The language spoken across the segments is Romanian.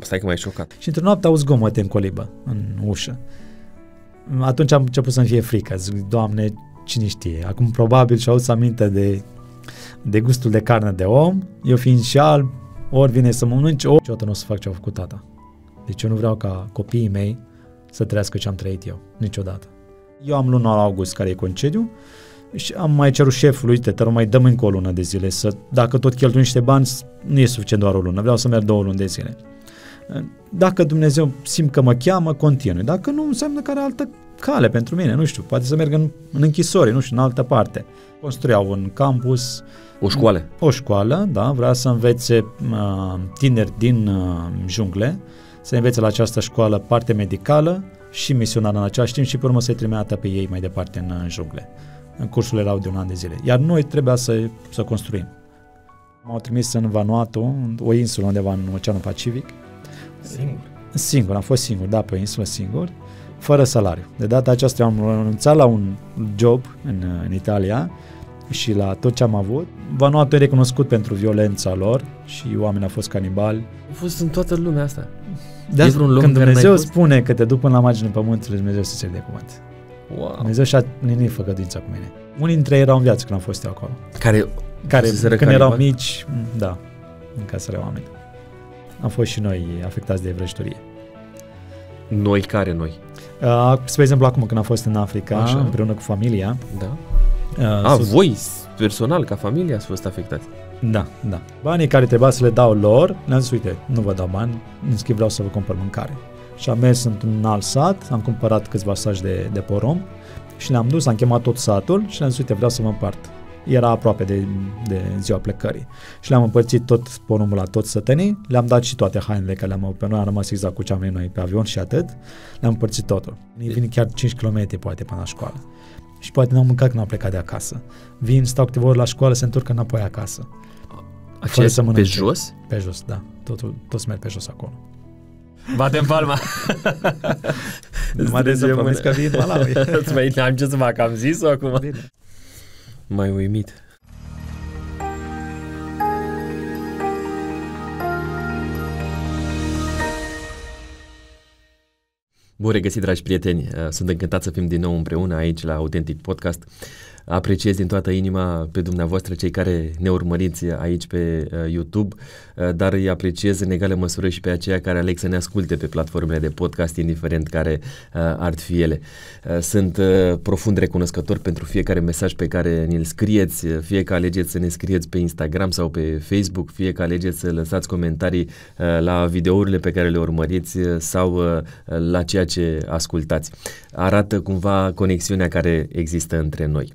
Stai că m-ai șocat. Și într-o noapte auzi gomote în colibă, în ușă. Atunci am început să-mi fie frică. Zic, Doamne, cine știe. Acum probabil și auzi aminte de, de gustul de carne de om. Eu fiind și alb, ori vine să mănânci, ori niciodată nu o să fac ce a făcut tata. Deci eu nu vreau ca copiii mei să trăiască ce am trăit eu. Niciodată. Eu am luna august care e concediu și am mai cerut șefului, uite, te rog, mai dăm încă o lună de zile. Să, dacă tot cheltuim niște bani, nu e suficient doar o lună. Vreau să merg două luni de zile. Dacă Dumnezeu simt că mă cheamă, continui. Dacă nu, înseamnă că are altă cale pentru mine, nu știu, poate să merg în, în închisori, nu știu, în altă parte. Construiau un campus. O școală. O școală, da, vrea să învețe uh, tineri din uh, jungle, să învețe la această școală parte medicală și misionară în același timp și pe urmă să-i trimeată pe ei mai departe în, în jungle. În cursul erau de un an de zile. Iar noi trebuia să, să construim. M-au trimis în Vanuatu, o insulă undeva în Oceanul Pacific. Singur? Singur, am fost singur, da, pe o insulă singur, fără salariu. De data aceasta am renunțat la un job în, în Italia și la tot ce am avut. Vanuatu e recunoscut pentru violența lor și oamenii au fost canibali. Au fost în toată lumea asta. De asta, când Dumnezeu spune că te duc până la marginea pământului, Dumnezeu se cer de cuvânt. Wow. Dumnezeu și-a ninit făgăduința cu mine. Unii dintre ei erau în viață când am fost eu acolo. Care, care când canibal? erau mici, da, în casele oameni. Am fost și noi afectați de vrăjitorie. Noi care noi? Uh, spre exemplu, acum când am fost în Africa, Așa. împreună cu familia. Da. Uh, A, sus... voi, personal, ca familie, ați fost afectați. Da, da. Banii care trebuia să le dau lor, le-am zis, uite, nu vă dau bani, în schimb vreau să vă cumpăr mâncare. Și am mers într-un alt sat, am cumpărat câțiva saci de, de porom și le-am dus, am chemat tot satul și le-am zis, uite, vreau să mă împart. Era aproape de, de ziua plecării. Și le-am împărțit tot porumbul la toți sătenii, le-am dat și toate hainele care le-am avut pe noi, am rămas exact cu ce am noi pe avion și atât. Le-am împărțit totul. Ei vin chiar 5 km poate până la școală. Și poate n-au mâncat când au plecat de acasă. Vin, stau câteva ori la școală, se întorc înapoi acasă. Aceea să pe jos? Pe jos, da. Totul, toți merg pe jos acolo. Batem palma. Numai de să promis că vin Malawi. mai am ce să fac, am zis-o acum. Bine. Mai uimit. Bun regăsit, dragi prieteni! Sunt încântat să fim din nou împreună aici la Authentic Podcast apreciez din toată inima pe dumneavoastră cei care ne urmăriți aici pe uh, YouTube, uh, dar îi apreciez în egală măsură și pe aceia care aleg să ne asculte pe platformele de podcast, indiferent care uh, ar fi ele. Uh, sunt uh, profund recunoscător pentru fiecare mesaj pe care ni-l scrieți, fie că alegeți să ne scrieți pe Instagram sau pe Facebook, fie că alegeți să lăsați comentarii uh, la videourile pe care le urmăriți uh, sau uh, la ceea ce ascultați. Arată cumva conexiunea care există între noi.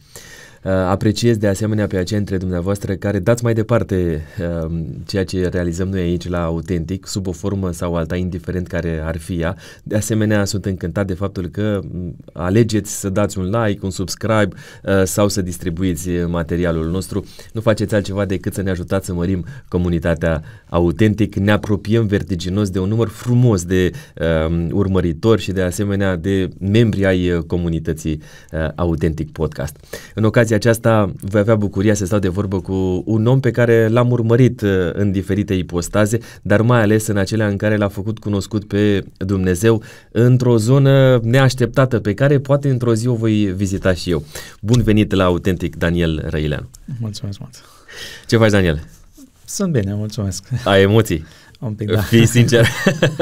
Uh, apreciez de asemenea pe aceia dintre dumneavoastră care dați mai departe uh, ceea ce realizăm noi aici la Autentic, sub o formă sau alta, indiferent care ar fi ea. De asemenea, sunt încântat de faptul că mm, alegeți să dați un like, un subscribe uh, sau să distribuiți materialul nostru. Nu faceți altceva decât să ne ajutați să mărim comunitatea Autentic. Ne apropiem vertiginos de un număr frumos de uh, urmăritori și de asemenea de membri ai comunității uh, Autentic Podcast. În ocazia ocazia aceasta voi avea bucuria să stau de vorbă cu un om pe care l-am urmărit uh, în diferite ipostaze, dar mai ales în acelea în care l-a făcut cunoscut pe Dumnezeu într-o zonă neașteptată pe care poate într-o zi o voi vizita și eu. Bun venit la Autentic, Daniel Răileanu. Mulțumesc mult. Ce faci, Daniel? Sunt bine, mulțumesc. Ai emoții? Un pic, da. Fii sincer.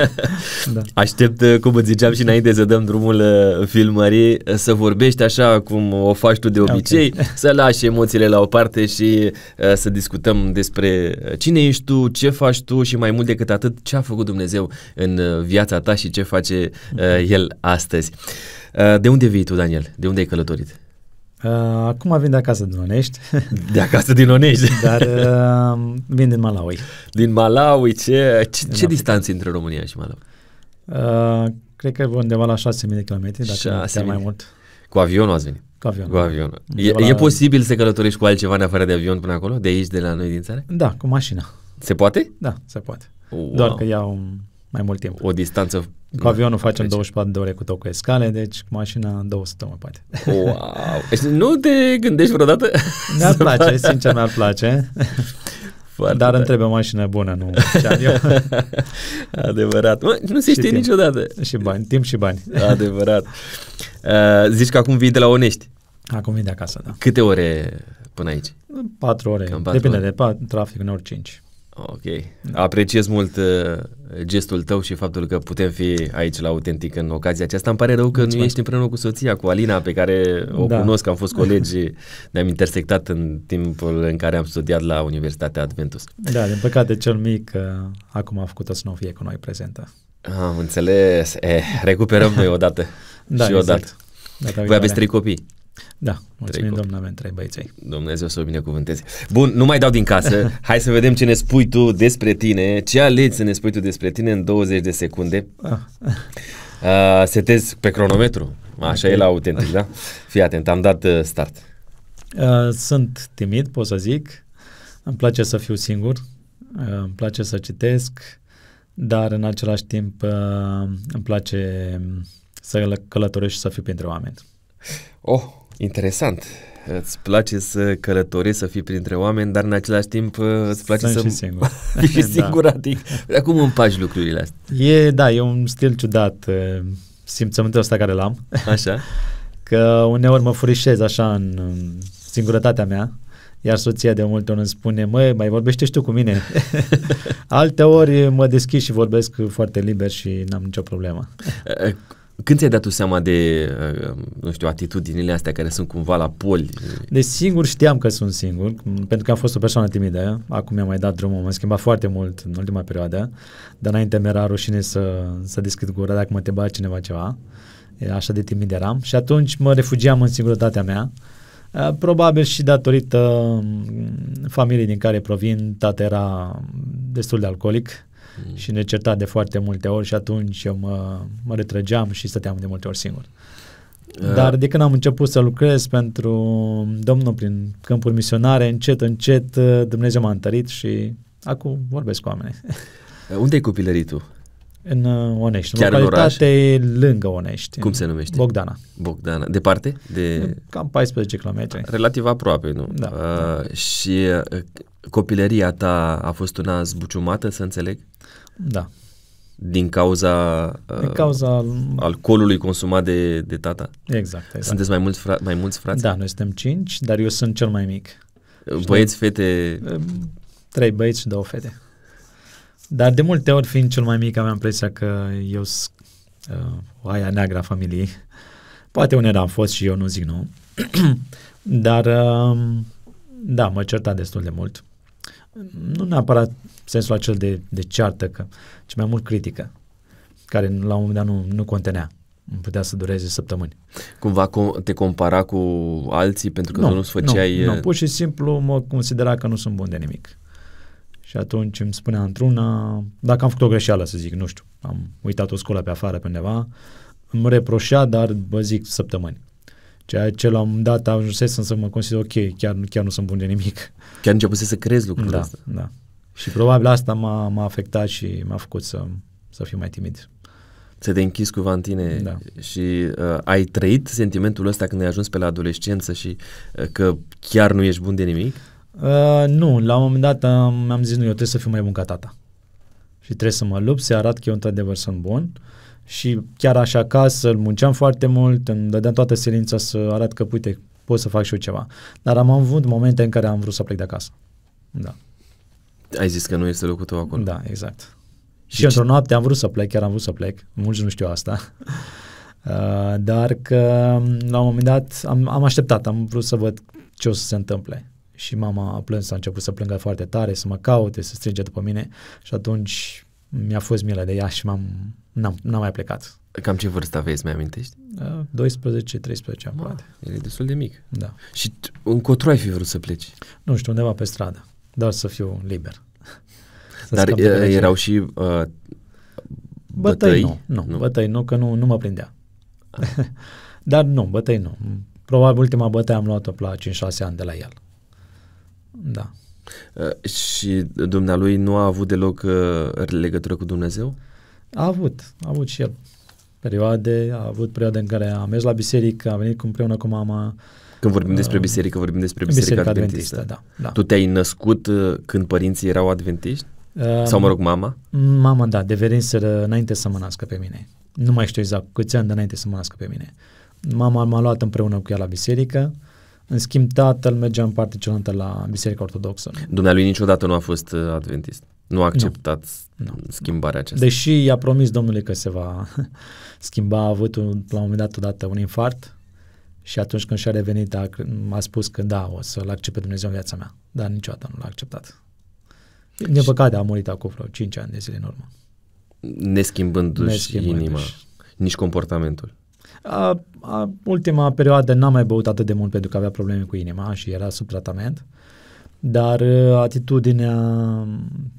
da. Aștept, uh, cum îți ziceam și înainte să dăm drumul uh, filmării, uh, să vorbești așa cum o faci tu de obicei, okay. să lași emoțiile la o parte și uh, să discutăm despre cine ești tu, ce faci tu și mai mult decât atât, ce a făcut Dumnezeu în viața ta și ce face uh, El astăzi. Uh, de unde vii tu, Daniel? De unde ai călătorit? Uh, acum vin de acasă din Onești. De acasă din Onești. Dar uh, vin din Malawi. Din Malawi, ce, ce, ce distanță între România și Malawi? Uh, cred că undeva la 6.000 de kilometri, dacă chiar mai mult. Cu avionul ați venit? Cu avionul. Cu avionul. E, la... e posibil să călătorești cu altceva în afară de avion până acolo? De aici, de la noi din țară? Da, cu mașina. Se poate? Da, se poate. Wow. Doar că iau mai mult timp. O distanță cu avionul facem 24 de ore cu tot cu escale, deci cu mașina două săptămâni poate. Wow! Deci nu te gândești vreodată? Mi-ar place, sincer mi-ar place. Foarte Dar îmi trebuie o mașină bună, nu ce am eu. Adevărat. Mă, nu se știe timp. niciodată. Și bani, timp și bani. Adevărat. Uh, zici că acum vii de la Onești. Acum vin de acasă, da. Câte ore până aici? Patru ore. Cam patru Depinde ore. de pa- trafic, uneori cinci. Ok. Apreciez mult uh, gestul tău și faptul că putem fi aici la Autentic în ocazia aceasta. Îmi pare rău că nu Mulțumesc. ești împreună cu soția, cu Alina, pe care o Da. cunosc, am fost colegi, ne-am intersectat în timpul în care am studiat la Universitatea Adventus. Da, din păcate cel mic uh, acum a făcut-o să nu fie cu noi prezentă. Am înțeles. Eh, recuperăm noi odată. Da, și exact. odată. Data Voi viitoare. aveți trei copii. Da, mulțumim copii. domnule, avem trei băieței. Dumnezeu să o binecuvânteze. Bun, nu mai dau din casă. Hai să vedem ce ne spui tu despre tine. Ce alegi să ne spui tu despre tine în 20 de secunde. Ah, Uh, setezi pe cronometru. Așa Ok. e la autentic, da? Fii atent, am dat uh, start. Uh, sunt timid, pot să zic. Îmi place să fiu singur. Uh, îmi place să citesc, dar în același timp uh, îmi place um, să călătoresc și să fiu printre oameni. Oh, interesant. Îți place să călătorești, să fii printre oameni, dar în același timp uh, îți place Sunt să și singur. fii Da. singuratic. Dar cum împaci lucrurile astea? E, da, e un stil ciudat, uh, simțământul ăsta care l-am, Așa? că uneori mă furișez așa în, în singurătatea mea, iar soția de multe ori îmi spune, măi, mai vorbește și tu cu mine. Alte ori mă deschid și vorbesc foarte liber și n-am nicio problemă. Uh, Când ți-ai dat tu seama de, uh, nu știu, atitudinile astea care sunt cumva la poli? Deci singur știam că sunt singur, m, pentru că am fost o persoană timidă, acum mi-am mai dat drumul, m-am schimbat foarte mult în ultima perioadă, dar înainte mi-era rușine să, să deschid gura dacă mă întreba cineva ceva, E, așa de timid eram și atunci mă refugiam în singurătatea mea, Uh, probabil și datorită mm, familiei din care provin, tata era destul de alcoolic Mm. și ne certa de foarte multe ori și atunci eu mă, mă retrăgeam și stăteam de multe ori singur. Uh, Dar de când am început să lucrez pentru Domnul prin câmpuri misionare, încet, încet uh, Dumnezeu m-a întărit și acum vorbesc cu oameni. Uh, Unde ai copilărit tu? în uh, Onești, Chiar în în localitate lângă Onești. Cum în se numește? Bogdana. Bogdana. Departe? De... Cam 14 km. Relativ aproape, nu? Da, Uh, și uh, copilăria ta a fost una zbuciumată, să înțeleg? Da. Din cauza, uh, Din cauza... alcoolului consumat de, de tata? Exact, exact. Sunteți mai mulți, fra- mai mulți frați? Da, noi suntem 5, dar eu sunt cel mai mic. Băieți, fete... Um, Trei băieți și două fete. Dar de multe ori, fiind cel mai mic, aveam impresia că eu sunt uh, oaia neagră a familiei. Poate uneori am fost și eu nu zic nu. Dar, uh, da, mă certa destul de mult. Nu neapărat sensul acel de, de ceartă, că, ci mai mult critică, care la un moment dat nu, nu contenea. Putea să dureze săptămâni. Cumva com- te compara cu alții pentru că nu, nu-ți făceai... Nu, uh, nu, pur și simplu mă considera că nu sunt bun de nimic. Și atunci îmi spunea într-una, dacă am făcut o greșeală, să zic, nu știu, am uitat o scoală pe afară pe undeva, îmi reproșea, dar vă zic săptămâni. Ceea ce la un moment dat ajunsesem să mă consider ok, chiar, chiar nu sunt bun de nimic. Chiar începuse să crezi lucrul Da, ăsta. da. Și probabil asta m-a, m-a afectat și m-a făcut să, să fiu mai timid. Să te închizi cuva în tine Da. și uh, ai trăit sentimentul ăsta când ai ajuns pe la adolescență și uh, că chiar nu ești bun de nimic? Uh, nu, la un moment dat am, am zis, nu, eu trebuie să fiu mai bun ca tata. Și trebuie să mă lupt, să arăt că eu într-adevăr sunt bun. Și chiar așa acasă îl munceam foarte mult, îmi dădeam toată silința să arăt că, uite, pot să fac și eu ceva. Dar am avut momente în care am vrut să plec de acasă. Da, Ai zis că nu este locul tău acolo. da, exact. Și, Și și într-o noapte am vrut să plec, chiar am vrut să plec. Mulți nu știu asta. Uh, dar că la un moment dat am, am așteptat, am vrut să văd ce o să se întâmple. Și mama a plâns, a început să plângă foarte tare, să mă caute, să strige după mine și atunci mi-a fost milă de ea și m-am, n-am, n-am mai plecat. Cam ce vârstă aveți, mi amintești? Uh, 12-13 ani, poate. El e destul de mic. Da. Și t- încotro ai fi vrut să pleci? Nu știu, undeva pe stradă, doar să fiu liber. Să Dar scap de uh, pereche. erau și uh, Bătăi, nu, nu, nu, bătăi nu, că nu, nu mă prindea. Dar nu, bătăi nu. Probabil ultima bătaie am luat-o la 5-6 ani de la el. Da. Uh, și dumnealui nu a avut deloc uh, legătură cu Dumnezeu? A avut, a avut și el perioade, a avut perioade în care a mers la biserică, a venit cu împreună cu mama, Când vorbim despre biserică, vorbim despre biserica, Biserica adventistă. Adventistă, da, da. Tu te-ai născut uh, când părinții erau adventiști? Uh, Sau, mă rog, mama? Mama, da, deveniseră înainte să mă nască pe mine. Nu mai știu exact câți ani de înainte să mă nască pe mine. Mama m-a luat împreună cu ea la biserică, în schimb tatăl mergea în partea cealaltă la biserica ortodoxă. Dumnealui niciodată nu a fost uh, adventist. Nu a acceptat Nu. schimbarea aceasta. Deși i-a promis Domnului că se va schimba, a avut un, la un moment dat odată un infart și atunci când și-a revenit a, a spus că da, o să-L accept pe Dumnezeu în viața mea, dar niciodată nu l-a acceptat. Din păcate a murit acum vreo 5 ani de zile în urmă. Neschimbându-și Neschimbându-și. inima, nici comportamentul. A, a, ultima perioadă n-am mai băut atât de mult pentru că avea probleme cu inima și era sub tratament, dar uh, atitudinea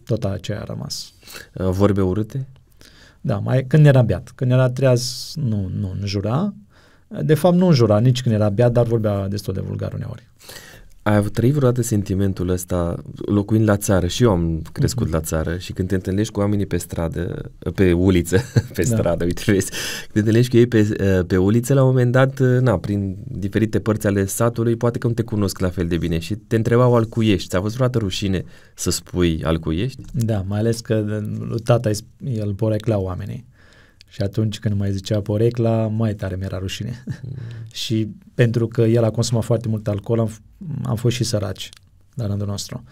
tot aceea a rămas. Uh, Vorbe urâte? Da, mai când era beat. Când era treaz, nu, nu, nu jura. De fapt, nu jura nici când era beat, dar vorbea destul de vulgar uneori. Ai avut trăit vreodată sentimentul ăsta, locuind la țară, și eu am crescut Mhm. la țară și când te întâlnești cu oamenii pe stradă, pe uliță, pe Da. stradă, uite, vezi, când te întâlnești cu ei pe, pe uliță, la un moment dat, na, prin diferite părți ale satului, poate că nu te cunosc la fel de bine și te întrebau alcuiești. Ți-a fost vreodată rușine să spui alcuiești? Da, mai ales că lui tata îi sp- el porecla oamenii. Și atunci când mai zicea porecla, mai tare mi-era rușine. și pentru că el a consumat foarte mult alcool, am, f- am fost și săraci la rândul nostru.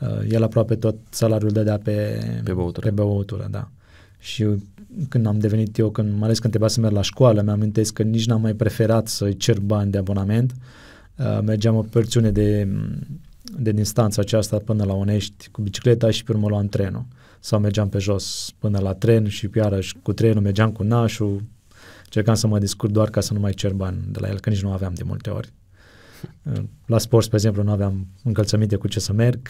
Uh, El aproape tot salariul dădea pe, Pe băutură. Pe băutură, da. Și când am devenit eu, când, mai ales când trebuia să merg la școală, mi-amintesc că nici n-am mai preferat să-i cer bani de abonament. Uh, mergeam o porțiune de, de distanță aceasta până la Onești cu bicicleta și pe urmă luam trenul. Sau mergeam pe jos până la tren și pe iarăși cu trenul mergeam cu nașul. Încercam să mă discut doar ca să nu mai cer bani de la el, că nici nu aveam de multe ori. Uh, La sport, spre exemplu, nu aveam încălțăminte cu ce să merg,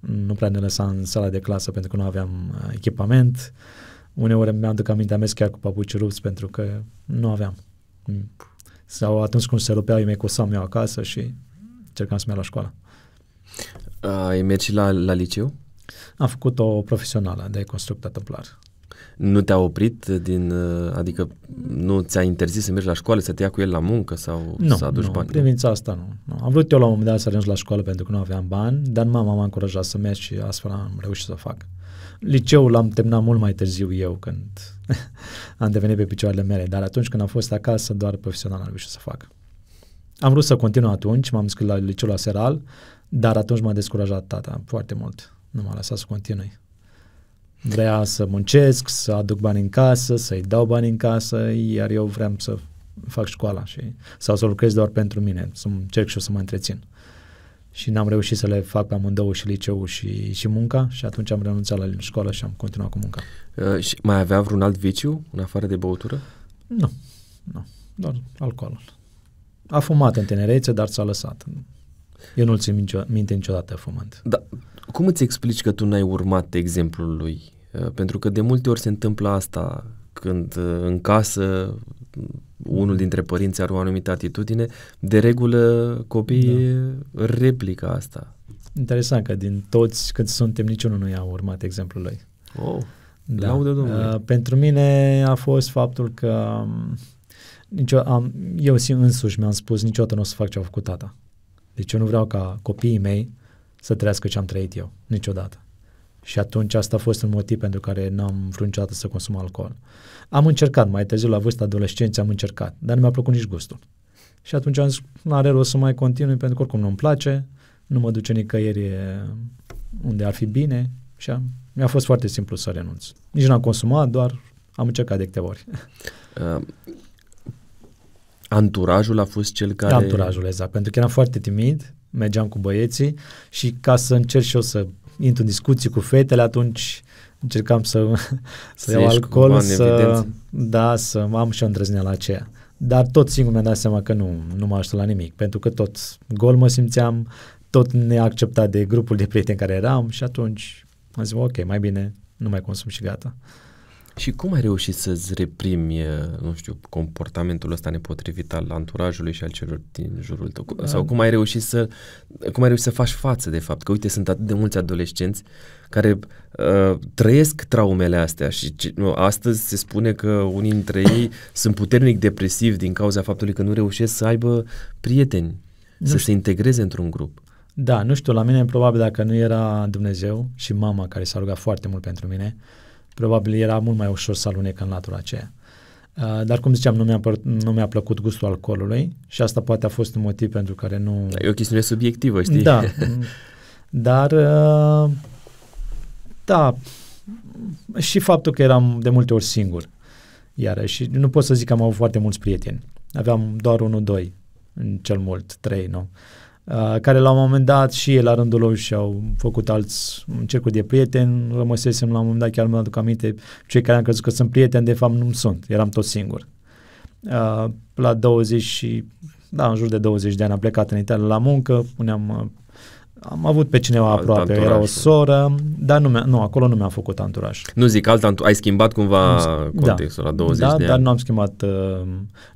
nu prea ne lăsa în sala de clasă pentru că nu aveam uh, echipament. Uneori mi-am duc aminte, am mers chiar cu papuci rupți pentru că nu aveam. Mm. Sau atunci când se rupeau, îi mai cosam eu acasă și încercam să merg la școală. Ai mers și la, la liceu? Am făcut o profesională de constructor tâmplar. Nu te-a oprit din, uh, adică nu ți-a interzis să mergi la școală, să te ia cu el la muncă sau Nu, să aduci nu, bani? în privința asta nu, nu. Am vrut eu la un moment dat să ajung la școală pentru că nu aveam bani, dar mama m-a încurajat să merg și astfel am reușit să fac. Liceul l-am terminat mult mai târziu eu când am devenit pe picioarele mele, dar atunci când am fost acasă, doar profesional am reușit să fac. Am vrut să continu atunci, m-am înscris la liceul la Seral, dar atunci m-a descurajat tata foarte mult. Nu m-a lăsat să continui. Vrea să muncesc, să aduc bani în casă, să-i dau bani în casă, iar eu vreau să fac școala și, sau să lucrez doar pentru mine, să încerc și eu să mă întrețin. Și n-am reușit să le fac pe amândouă și liceu și, și munca și atunci am renunțat la școală și am continuat cu munca. Uh, și mai avea vreun alt viciu în afară de băutură? Nu, nu, doar alcoolul. A fumat în tinerețe, dar s-a lăsat. Eu nu-l țin nicio, minte niciodată fumând. Da. Cum îți explici că tu n-ai urmat exemplul lui? Uh, Pentru că de multe ori se întâmplă asta când uh, în casă unul dintre părinți are o anumită atitudine, de regulă copiii da. replică asta. Interesant că din toți cât suntem, niciunul nu i-a urmat exemplul lui. Oh, da. laudă Domnului. Uh, pentru mine a fost faptul că um, nicio, am, eu sim- însuși mi-am spus niciodată nu o să fac ce a făcut tata. Deci eu nu vreau ca copiii mei să trăiască ce am trăit eu, niciodată. Și atunci asta a fost un motiv pentru care n-am vrut niciodată să consum alcool. Am încercat, mai târziu la vârsta adolescenței am încercat, dar nu mi-a plăcut nici gustul. Și atunci am zis, nu are rost să mai continui pentru că oricum nu-mi place, nu mă duce nicăieri e, unde ar fi bine și am, mi-a fost foarte simplu să renunț. Nici n-am consumat, doar am încercat de câteva ori. Uh, anturajul a fost cel care... Anturajul, exact. Pentru că eram foarte timid, mergeam cu băieții și ca să încerc și eu să intru în discuții cu fetele, atunci încercam să, să, Să iau ieși alcool, cumva în să, evidență. da, să am și o îndrăzneală aceea. Dar tot singur mi-am dat seama că nu, nu mă ajută la nimic, pentru că tot gol mă simțeam, tot neacceptat de grupul de prieteni care eram și atunci am zis, ok, mai bine nu mai consum și gata. Și cum ai reușit să-ți reprimi, eh, nu știu, comportamentul ăsta nepotrivit al anturajului și al celor din jurul tău? Cu- Sau cum ai reușit să, cum ai reușit să faci față de fapt? Că uite, sunt atât de mulți adolescenți care uh, trăiesc traumele astea și ce- nu, astăzi se spune că unii dintre ei sunt puternic depresivi din cauza faptului că nu reușesc să aibă prieteni. Nu să știu. se integreze într-un grup. Da, nu știu, la mine probabil dacă nu era Dumnezeu și mama care s-a rugat foarte mult pentru mine, probabil era mult mai ușor să alunec în latura aceea. Uh, dar cum ziceam, nu mi-a, nu mi-a plăcut gustul alcoolului și asta poate a fost un motiv pentru care nu... E o chestiune subiectivă, știi? Da, dar uh, da, și faptul că eram de multe ori singur, iarăși, nu pot să zic că am avut foarte mulți prieteni. Aveam doar unul, doi, în cel mult, trei, nu? Uh, care la un moment dat și ei la rândul lor și-au făcut alți cercuri de prieteni, rămăsesem la un moment dat, chiar mă aduc aminte, cei care am crezut că sunt prieteni, de fapt nu sunt, eram tot singur. Uh, la 20 și, da, în jur de 20 de ani am plecat în Italia la muncă, puneam uh, am avut pe cineva alt aproape, anturaj, era o soră, dar nu, nu, acolo nu mi-am făcut anturaj. Nu zic, alt anturaj, ai schimbat cumva contextul da, la 20 da, de ani. dar nu am schimbat, uh,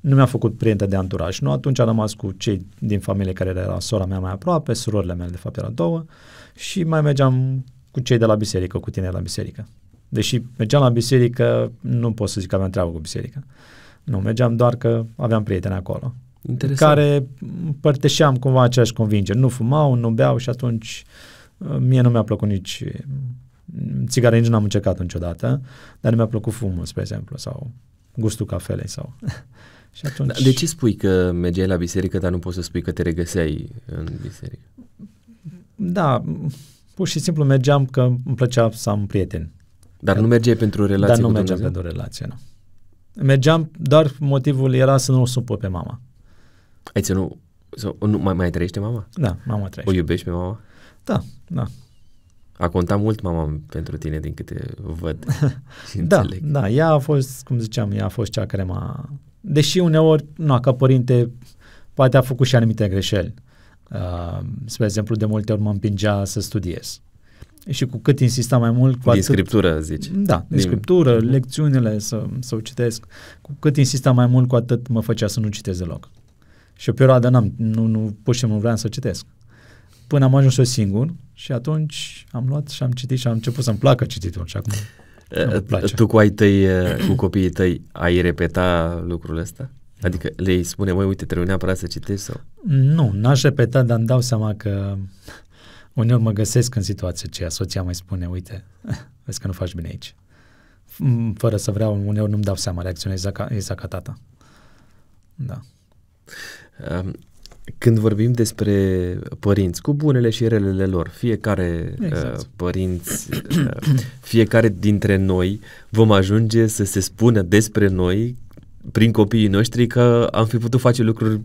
nu mi-am făcut prieteni de anturaj. Nu, atunci am rămas cu cei din familie care era sora mea mai aproape, surorile mele de fapt erau două și mai mergeam cu cei de la biserică, cu tine la biserică. Deși mergeam la biserică, nu pot să zic că aveam treabă cu biserica. Nu, mergeam doar că aveam prieteni acolo. Interesant. care împărtășeam cumva aceeași convingere. Nu fumau, nu beau și atunci uh, mie nu mi-a plăcut nici mm, țigare, nici n-am încercat niciodată, dar nu mi-a plăcut fumul, spre exemplu, sau gustul cafelei sau... și atunci... Da, de ce spui că mergeai la biserică, dar nu poți să spui că te regăseai în biserică? Da, pur și simplu mergeam că îmi plăcea să am prieteni. Dar nu mergeai pentru relație Dar nu mergeam pentru relație, nu. Mergeam, doar motivul era să nu o supă pe mama. Ai ținut, sau, nu, mai, mai trăiește mama? Da, mama trăiește. O iubești pe mama? Da, da. A contat mult mama pentru tine din câte văd și Da, înțeleg. da, ea a fost, cum ziceam, ea a fost cea care m-a... Deși uneori, nu, ca părinte, poate a făcut și anumite greșeli. Uh, spre exemplu, de multe ori mă împingea să studiez. Și cu cât insista mai mult... Cu din atât, scriptură, zici. Da, din, din scriptură, lecțiunile, să, să o citesc. Cu cât insista mai mult, cu atât mă făcea să nu citesc deloc. Și o perioadă n-am, nu, nu, pur și simplu nu vreau să citesc. Până am ajuns eu singur și atunci am luat și am citit și am început să-mi placă cititul și acum Tu cu ai tăi, cu copiii tăi, ai repeta lucrul ăsta? Adică le spune, măi, uite, trebuie neapărat să citești sau? Nu, n-aș repeta, dar îmi dau seama că uneori mă găsesc în situația aceea. Soția mai spune, uite, vezi că nu faci bine aici. Fără să vreau, uneori nu-mi dau seama, reacționez exact ca, exact ca tata. Da. Când vorbim despre părinți, cu bunele și relele lor, fiecare exact. uh, părinți, uh, fiecare dintre noi vom ajunge să se spună despre noi prin copiii noștri că am fi putut face lucruri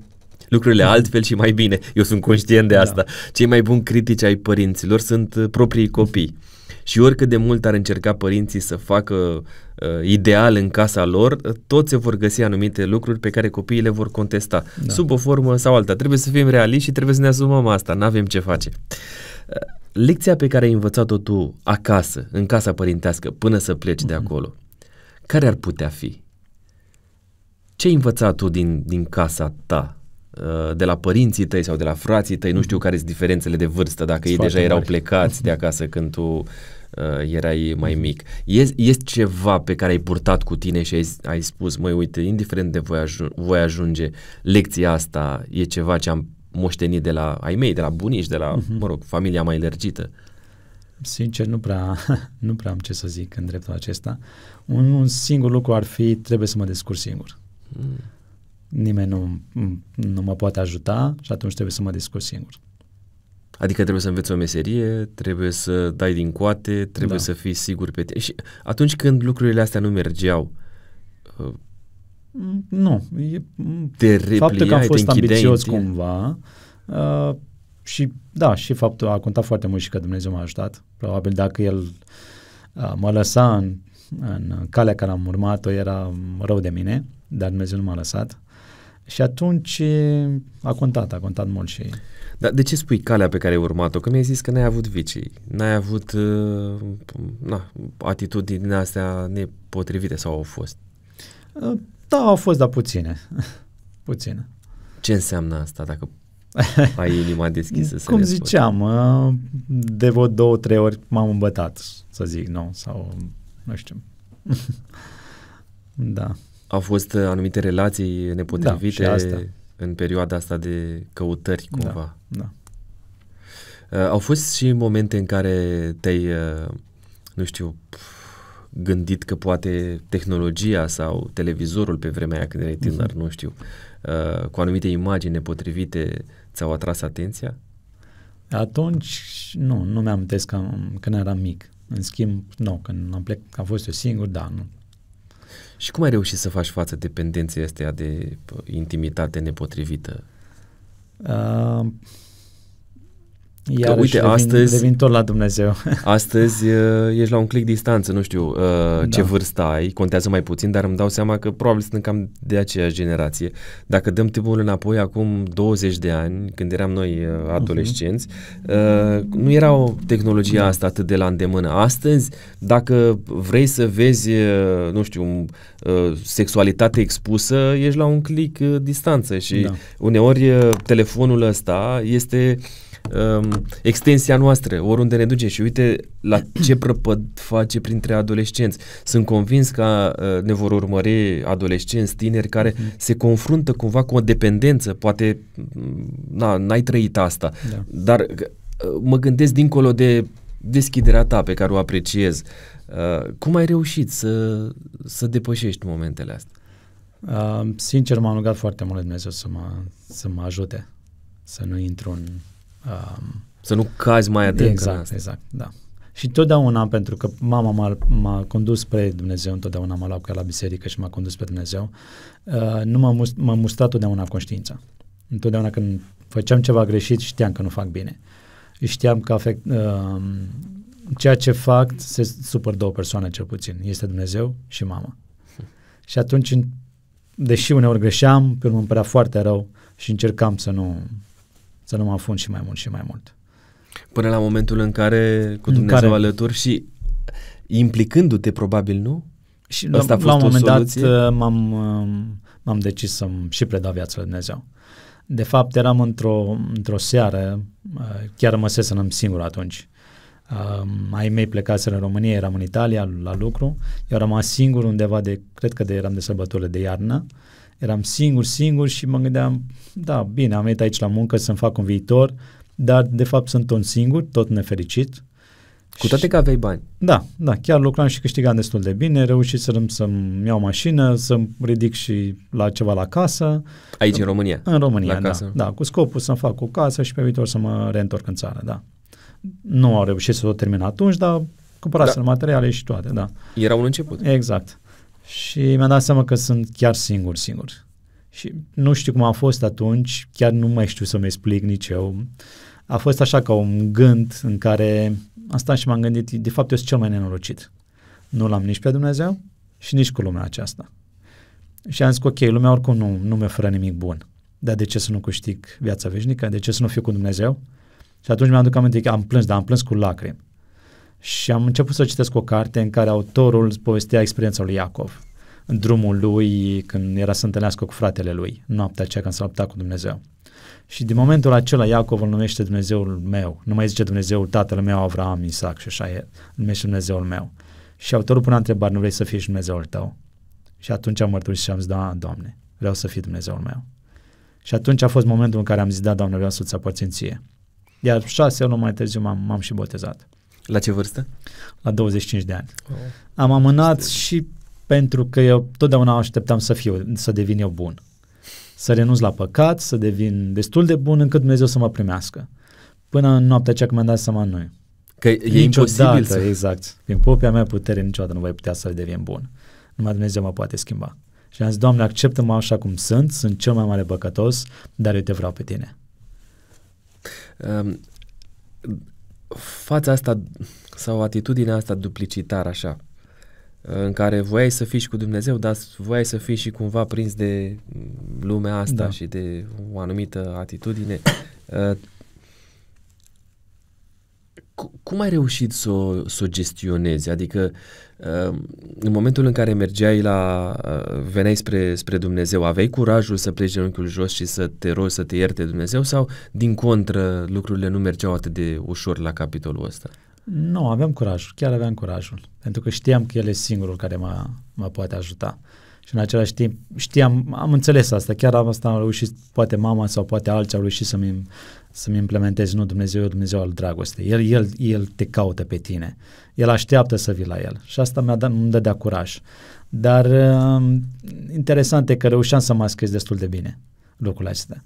lucrurile da. altfel și mai bine. Eu sunt conștient de da. asta. Da. Cei mai buni critici ai părinților sunt uh, proprii copii. Și oricât de mult ar încerca părinții să facă uh, ideal în casa lor, tot se vor găsi anumite lucruri pe care copiii le vor contesta, da. sub o formă sau alta. Trebuie să fim realiști și trebuie să ne asumăm asta, nu avem ce face. Uh, lecția pe care ai învățat-o tu acasă, în casa părintească, până să pleci uh-huh. de mhm. acolo, care ar putea fi? Ce ai învățat tu din, din casa ta? Uh, de la părinții tăi sau de la frații tăi, nu știu mhm. care sunt diferențele de vârstă, dacă ei deja erau mari. plecați de acasă când tu uh, erai mai mhm. mic. Este, este ceva pe care ai purtat cu tine și ai, ai spus, măi, uite, indiferent de voi, ajun- voi ajunge, lecția asta e ceva ce am moștenit de la ai mei, de la bunici, de la, uh-huh. mă rog, familia mai lărgită. Sincer, nu prea, nu prea am ce să zic în dreptul acesta. Un, un singur lucru ar fi, trebuie să mă descurc singur. Mm nimeni nu, nu mă poate ajuta și atunci trebuie să mă descurc singur. Adică trebuie să înveți o meserie, trebuie să dai din coate, trebuie da. să fii sigur pe tine. Și atunci când lucrurile astea nu mergeau, uh, nu. E, te repliai, faptul că am fost ambițios cumva uh, și da, și faptul a contat foarte mult și că Dumnezeu m-a ajutat. Probabil dacă El uh, mă lăsa în, în calea care am urmat-o, era rău de mine, dar Dumnezeu nu m-a lăsat. Și atunci a contat, a contat mult și... Dar de ce spui calea pe care ai urmat-o? Că mi-ai zis că n-ai avut vicii, n-ai avut uh, na, atitudini din astea nepotrivite sau au fost? Uh, da, au fost, dar puține. puține. Ce înseamnă asta dacă ai inima deschisă să Cum ziceam, uh, de vreo două, trei ori m-am îmbătat, să zic, nu, sau nu știu. da. Au fost uh, anumite relații nepotrivite, da, în perioada asta de căutări cumva. Da, da. Uh, au fost și momente în care te-ai, uh, nu știu, gândit că poate tehnologia sau televizorul pe vremea aia când erai tânăr, uh-huh. nu știu, uh, cu anumite imagini nepotrivite ți-au atras atenția? Atunci, nu, nu mi-am amintesc că, când eram mic. În schimb, nu, când am plecat, am fost eu singur, da, nu. Și cum ai reușit să faci față dependenței astea de intimitate nepotrivită? Uh, iar uite, revin, astăzi... Revin tot la Dumnezeu. astăzi uh, ești la un click distanță, nu știu uh, da. ce vârstă ai, contează mai puțin, dar îmi dau seama că probabil sunt cam de aceeași generație. Dacă dăm timpul înapoi, acum 20 de ani, când eram noi uh, adolescenți, uh-huh. uh, nu era o tehnologie da. asta atât de la îndemână. Astăzi, dacă vrei să vezi, uh, nu știu, uh, sexualitate expusă, ești la un click uh, distanță și da. uneori uh, telefonul ăsta este um, extensia noastră, oriunde ne duce și uite la ce prăpăd face printre adolescenți. Sunt convins că uh, ne vor urmări adolescenți, tineri care mm. se confruntă cumva cu o dependență, poate na, n-ai trăit asta, da. dar uh, mă gândesc dincolo de deschiderea ta pe care o apreciez. Uh, cum ai reușit să, să depășești momentele astea? Uh, sincer, m-am rugat foarte mult Dumnezeu să mă, să mă ajute să nu intru în Um, să nu cazi mai adânc Exact, în asta. exact, da. Și totdeauna, pentru că mama m-a, m-a condus spre Dumnezeu, întotdeauna m-a luat la biserică și m-a condus spre Dumnezeu, uh, nu m-a, must, m-a mustrat totdeauna conștiința. Întotdeauna când făceam ceva greșit, știam că nu fac bine. Știam că afect, uh, ceea ce fac se supăr două persoane cel puțin. Este Dumnezeu și mama. Și atunci, deși uneori greșeam, pe urmă îmi părea foarte rău și încercam să nu, să nu mă afund și mai mult și mai mult. Până la momentul în care cu Dumnezeu în care... alături și implicându-te probabil, nu? Și la, Asta a fost la un moment soluție? dat uh, m-am, uh, m-am decis să-mi și predau viața lui Dumnezeu. De fapt, eram într-o, într-o seară, uh, chiar rămăsesem singur atunci. ai mei plecaseră în România, eram în Italia la lucru, eu am rămas singur undeva de, cred că de, eram de sărbătorile de iarnă eram singur, singur și mă gândeam, da, bine, am venit aici la muncă să-mi fac un viitor, dar de fapt sunt un singur, tot nefericit. Cu toate că aveai bani. Da, da, chiar lucram și câștigam destul de bine, reușit să să-mi iau mașină, să-mi ridic și la ceva la casă. Aici în România? În România, la da, casă. da, cu scopul să-mi fac o casă și pe viitor să mă reîntorc în țară, da. Nu au reușit să o termin atunci, dar cumpăraseră da. materiale și toate, da. Era un început. Exact. Și mi-am dat seama că sunt chiar singur, singur. Și nu știu cum a fost atunci, chiar nu mai știu să-mi explic nici eu. A fost așa ca un gând în care am stat și m-am gândit, de fapt eu sunt cel mai nenorocit. Nu l-am nici pe Dumnezeu și nici cu lumea aceasta. Și am zis că ok, lumea oricum nu, nu mi oferă nimic bun. Dar de ce să nu câștig viața veșnică? De ce să nu fiu cu Dumnezeu? Și atunci mi-am aduc aminte că am plâns, dar am plâns cu lacrimi. Și am început să citesc o carte în care autorul povestea experiența lui Iacov în drumul lui când era să întâlnească cu fratele lui, noaptea aceea când s-a luptat cu Dumnezeu. Și din momentul acela Iacov îl numește Dumnezeul meu. Nu mai zice Dumnezeul tatăl meu, Avram, Isaac și așa e. Numește Dumnezeul meu. Și autorul pune întrebare, nu vrei să fii și Dumnezeul tău? Și atunci am mărturisit și am zis, da, Doamne, vreau să fii Dumnezeul meu. Și atunci a fost momentul în care am zis, da, Doamne, vreau să-ți aparțin ție. Iar șase luni mai târziu m-am, m-am și botezat. La ce vârstă? La 25 de ani. Oh. Am amânat este... și pentru că eu totdeauna așteptam să fiu, să devin eu bun. Să renunț la păcat, să devin destul de bun încât Dumnezeu să mă primească. Până în noaptea aceea când mi-am dat seama, nu. Că e niciodată, imposibil să... exact. Prin propria mea putere niciodată nu voi putea să devin bun. Numai Dumnezeu mă poate schimba. Și am zis, Doamne, acceptă-mă așa cum sunt, sunt cel mai mare păcătos, dar eu te vreau pe tine. Um, fața asta sau atitudinea asta duplicitară așa, în care voiai să fii și cu Dumnezeu, dar voiai să fii și cumva prins de lumea asta da. și de o anumită atitudine. Uh, cum ai reușit să o, să o gestionezi? Adică uh, în momentul în care mergeai la, uh, veneai spre, spre Dumnezeu, aveai curajul să pleci genunchiul jos și să te rogi să te ierte Dumnezeu sau din contră lucrurile nu mergeau atât de ușor la capitolul ăsta? Nu, aveam curajul, chiar aveam curajul, pentru că știam că El e singurul care mă, mă poate ajuta. Și în același timp știam, am înțeles asta, chiar am asta am reușit, poate mama sau poate alții au reușit să-mi, să-mi implementeze, nu Dumnezeu, Dumnezeu al dragostei. El, el, el te caută pe tine. El așteaptă să vii la el. Și asta mi-a dat, îmi dădea curaj. Dar uh, interesant e că reușeam să maschez destul de bine lucrurile astea.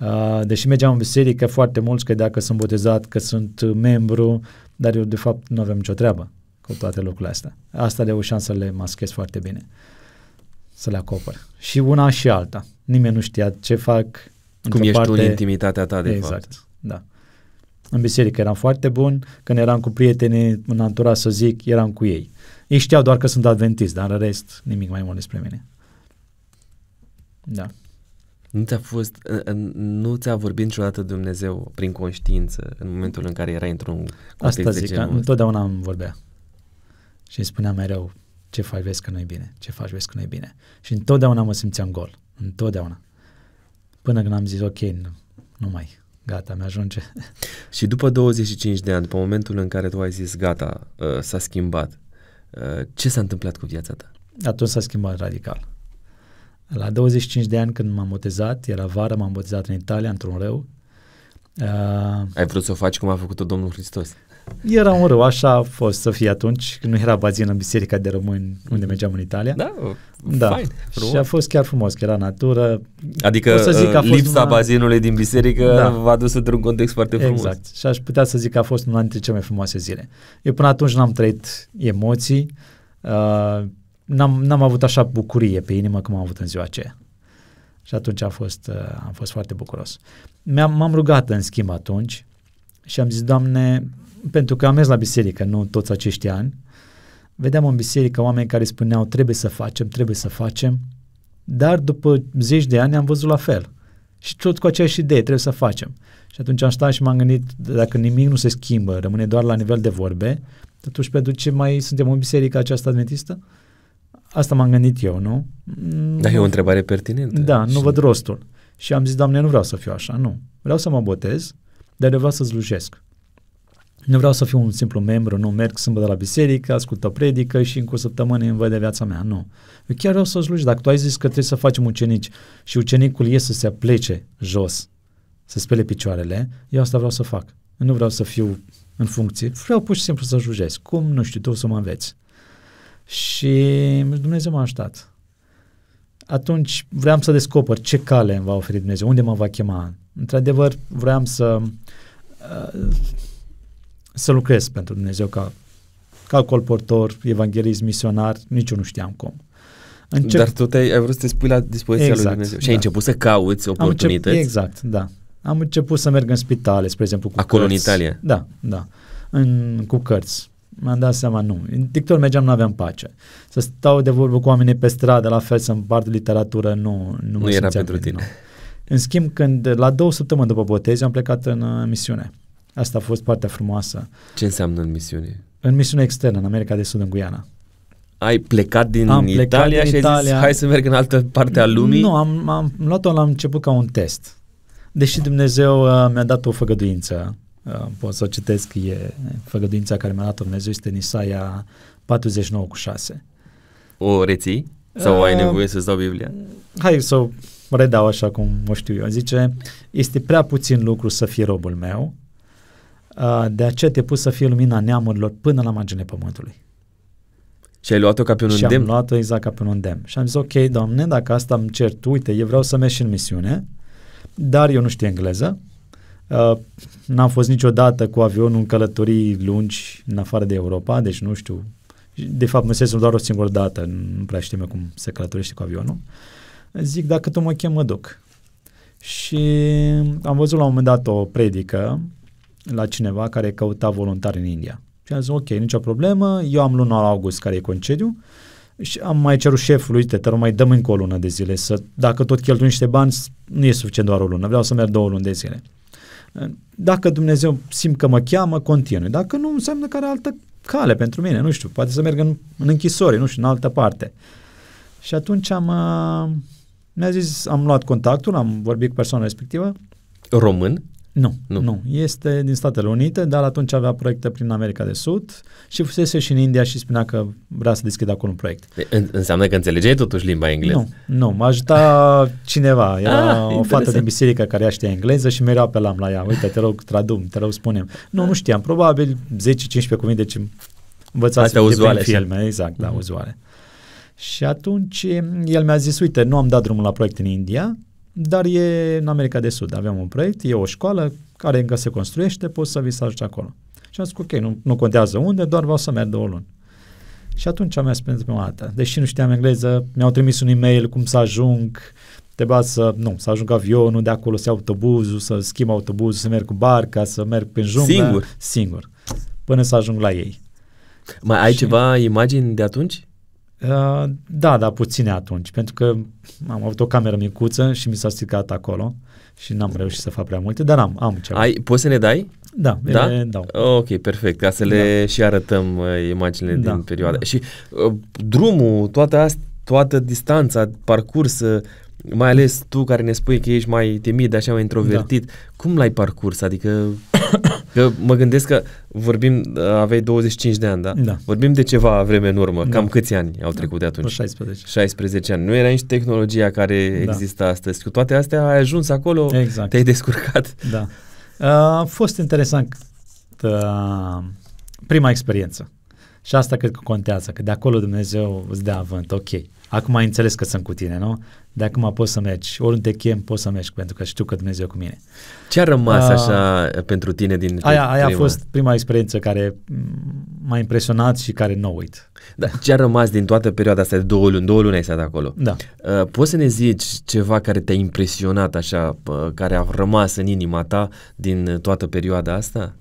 Uh, deși mergeam în biserică, foarte mulți credea că sunt botezat, că sunt membru, dar eu de fapt nu aveam nicio treabă cu toate lucrurile astea. Asta reușeam să le maschez foarte bine, să le acopăr. Și una și alta. Nimeni nu știa ce fac. Cum ești parte... tu în intimitatea ta, de exact, fapt. da. În biserică eram foarte bun, când eram cu prietenii în antura să zic, eram cu ei. Ei știau doar că sunt adventist, dar în rest nimic mai mult despre mine. Da. Nu ți-a fost, nu ți-a vorbit niciodată Dumnezeu prin conștiință în momentul în care erai într-un context Asta zic, întotdeauna îmi vorbea. Și îmi spunea mereu, ce faci, vezi că nu e bine, ce faci, vezi că nu e bine. Și întotdeauna mă simțeam gol, întotdeauna. Până când am zis, ok, nu, nu mai, gata, mi-ajunge. Și după 25 de ani, după momentul în care tu ai zis, gata, uh, s-a schimbat, uh, ce s-a întâmplat cu viața ta? Atunci s-a schimbat radical. La 25 de ani când m-am botezat, era vară, m-am botezat în Italia, într-un râu. Uh, Ai vrut să o faci cum a făcut-o Domnul Hristos? Era un rău, așa a fost să fie atunci, când nu era bazin în biserica de români unde mhm. mergeam în Italia. Da, da. Fine, și a fost chiar frumos, că era natură. Adică să zic, a fost lipsa una... bazinului din biserică da. v-a dus într-un context foarte frumos. Exact. Și aș putea să zic că a fost una dintre cele mai frumoase zile. Eu până atunci n-am trăit emoții, uh, n-am, n-am avut așa bucurie pe inimă cum am avut în ziua aceea. Și atunci a fost, uh, am fost foarte bucuros. M-am, m-am rugat în schimb atunci și am zis, Doamne, pentru că am mers la biserică, nu toți acești ani, vedeam în biserică oameni care spuneau trebuie să facem, trebuie să facem, dar după zeci de ani am văzut la fel. Și tot cu aceeași idee, trebuie să facem. Și atunci am stat și m-am gândit, dacă nimic nu se schimbă, rămâne doar la nivel de vorbe, atunci pentru ce mai suntem în biserică aceasta adventistă? Asta m-am gândit eu, nu? Da, e o întrebare pertinentă. Da, nu și... văd rostul. Și am zis, Doamne, nu vreau să fiu așa, nu. Vreau să mă botez, dar eu vreau să slujesc. Nu vreau să fiu un simplu membru, nu merg sâmbătă la biserică, ascult o predică și încă o săptămână îmi văd de viața mea. Nu. Eu chiar vreau să sluji. Dacă tu ai zis că trebuie să facem ucenici și ucenicul e să se plece jos, să spele picioarele, eu asta vreau să fac. Eu nu vreau să fiu în funcție, vreau pur și simplu să slujesc. Cum? Nu știu, tu să mă înveți. Și Dumnezeu m-a ajutat. Atunci vreau să descoper ce cale îmi va oferi Dumnezeu, unde mă va chema. Într-adevăr, vreau să uh, să lucrez pentru Dumnezeu ca, ca colportor, evanghelist, misionar, nici eu nu știam cum. Încep... Dar tu te-ai, ai vrut să te spui la dispoziția exact, lui Dumnezeu și da. ai început să cauți oportunități? Încep, exact, da. Am început să merg în spitale, spre exemplu, cu Acolo cărți. în Italia? Da, da. În, cu cărți. Mi-am dat seama, nu. În dictor mergeam, nu aveam pace. Să stau de vorbă cu oamenii pe stradă, la fel să împart literatură, nu Nu, nu era pentru tine. Nu. În schimb, când la două săptămâni după botez, am plecat în uh, misiune. Asta a fost partea frumoasă. Ce înseamnă în misiune? În misiune externă, în America de Sud, în Guiana. Ai plecat din am Italia plecat din și Italia. ai zis, hai să merg în altă parte a lumii? Nu, am, am luat-o la început ca un test. Deși Dumnezeu uh, mi-a dat o făgăduință, uh, pot să o citesc, e făgăduința care mi-a dat Dumnezeu, este în Isaia 49 cu 6. O reții? Sau uh, ai nevoie să-ți dau Biblia? Hai să o redau așa cum o știu eu. Zice, este prea puțin lucru să fie robul meu, de aceea te pus să fie lumina neamurilor până la marginea pământului. Și ai luat-o ca pe un și îndemn? am luat-o exact ca pe un îndemn. Și am zis, ok, doamne, dacă asta îmi cer tu, uite, eu vreau să merg și în misiune, dar eu nu știu engleză, uh, n-am fost niciodată cu avionul în călătorii lungi în afară de Europa, deci nu știu, de fapt mă doar o singură dată, nu prea știu cum se călătorește cu avionul. Zic, dacă tu mă chem, mă duc. Și am văzut la un moment dat o predică la cineva care căuta voluntari în India. Și am zis, ok, nicio problemă, eu am luna august care e concediu și am mai cerut șefului, uite, te mai dăm încă o lună de zile, să, dacă tot cheltui niște bani, nu e suficient doar o lună, vreau să merg două luni de zile. Dacă Dumnezeu simt că mă cheamă, continui. Dacă nu, înseamnă că are altă cale pentru mine, nu știu, poate să merg în, în închisori, nu știu, în altă parte. Și atunci am, uh, mi-a zis, am luat contactul, am vorbit cu persoana respectivă. Român? Nu, Nu. nu, nu. Este din Statele Unite, dar atunci avea proiecte prin America de Sud și fusese și în India și spunea că vrea să deschidă acolo un proiect. În- Înseamnă că înțelegeai totuși limba engleză. Nu, nu, m-a ajutat cineva. Era Ah, o fată interesant. din biserică care ea știa engleză și mereu apelam la ea. Uite, te rog, tradum, te rog, spunem. Nu, nu știam. Probabil 10-15 cuvinte ce învățasem Astea de prin uzuale, așa. filme. Exact, da, Mhm. uzuale. Și atunci el mi-a zis, uite, nu am dat drumul la proiect în India, dar e în America de Sud. Avem un proiect, e o școală care încă se construiește, poți să vii să ajungi acolo. Și am zis, ok, nu, nu contează unde, doar vreau să merg două luni. Și atunci am mers pentru prima dată. Deși nu știam engleză, mi-au trimis un e-mail cum să ajung, trebuia să, nu, să ajung cu avionul, de acolo să iau autobuzul, să schimb autobuzul, să merg cu barca, să merg prin junglă. Singur? Singur. Până să ajung la ei. Mai ai Și- ceva imagini de atunci? Uh, da, dar puține atunci, pentru că am avut o cameră micuță și mi s-a stricat acolo și n-am reușit să fac prea multe, dar am, am ceva. Ai, poți să ne dai? Da, Da? e, dau. Ok, perfect, ca să le și arătăm uh, imaginile Da, din perioada. da. Și uh, drumul, toată, asta, toată distanța, parcurs, uh, mai ales tu care ne spui că ești mai timid, așa mai introvertit, Da. cum l-ai parcurs? Adică că mă gândesc că vorbim, uh, aveai 25 de ani, da? Da. Vorbim de ceva vreme în urmă, Da. cam câți ani au trecut de Vreo atunci? 16. 16 ani. Nu era nici tehnologia care Da. există astăzi. Cu toate astea ai ajuns acolo, Exact. te-ai descurcat. Da. Uh, A fost interesant uh, prima experiență. Și asta cred că contează, că de acolo Dumnezeu îți dea avânt. Ok, acum ai înțeles că sunt cu tine, nu? De acum poți să mergi. Oriunde te chem, poți să mergi, pentru că știu că Dumnezeu e cu mine. Ce a rămas Ah. așa pentru tine din Aia, aia a prima? fost prima experiență care m, m-a impresionat și care nu o uit. Da, ce a rămas din toată perioada asta de două luni? Două luni ai stat acolo. Da. Uh, poți să ne zici ceva care te-a impresionat așa, uh, care a rămas în inima ta din uh, toată perioada asta?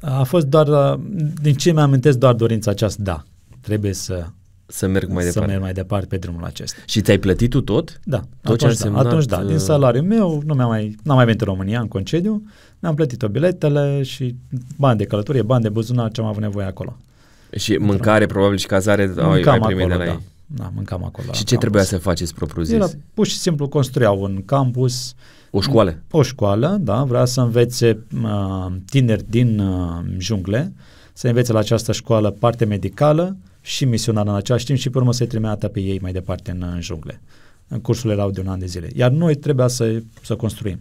A fost doar, uh, din ce mi amintesc, doar dorința aceasta, da, trebuie să, Să merg mai să departe. merg mai departe pe drumul acesta. Și ți-ai plătit tu tot? Da, Tot ce a atunci, da, însemnat, atunci da, din uh, salariul meu nu mi-am mai, n-am mai venit în România în concediu, mi-am plătit-o biletele și bani de călătorie, bani de buzunar ce am avut nevoie acolo. Și mâncare, probabil și cazare ai, ai mâncam primit acolo, de la da. ei. Da, mâncam acolo. la Și ce campus. trebuia să faceți propriu zis? Era pur și simplu construiau un campus, O școală? o școală, da, vrea să învețe uh, tineri din uh, jungle, să învețe la această școală parte medicală și misionară în același timp și pe urmă să-i trimeată pe ei mai departe în, în jungle. În cursul erau de un an de zile. Iar noi trebuia să, să construim.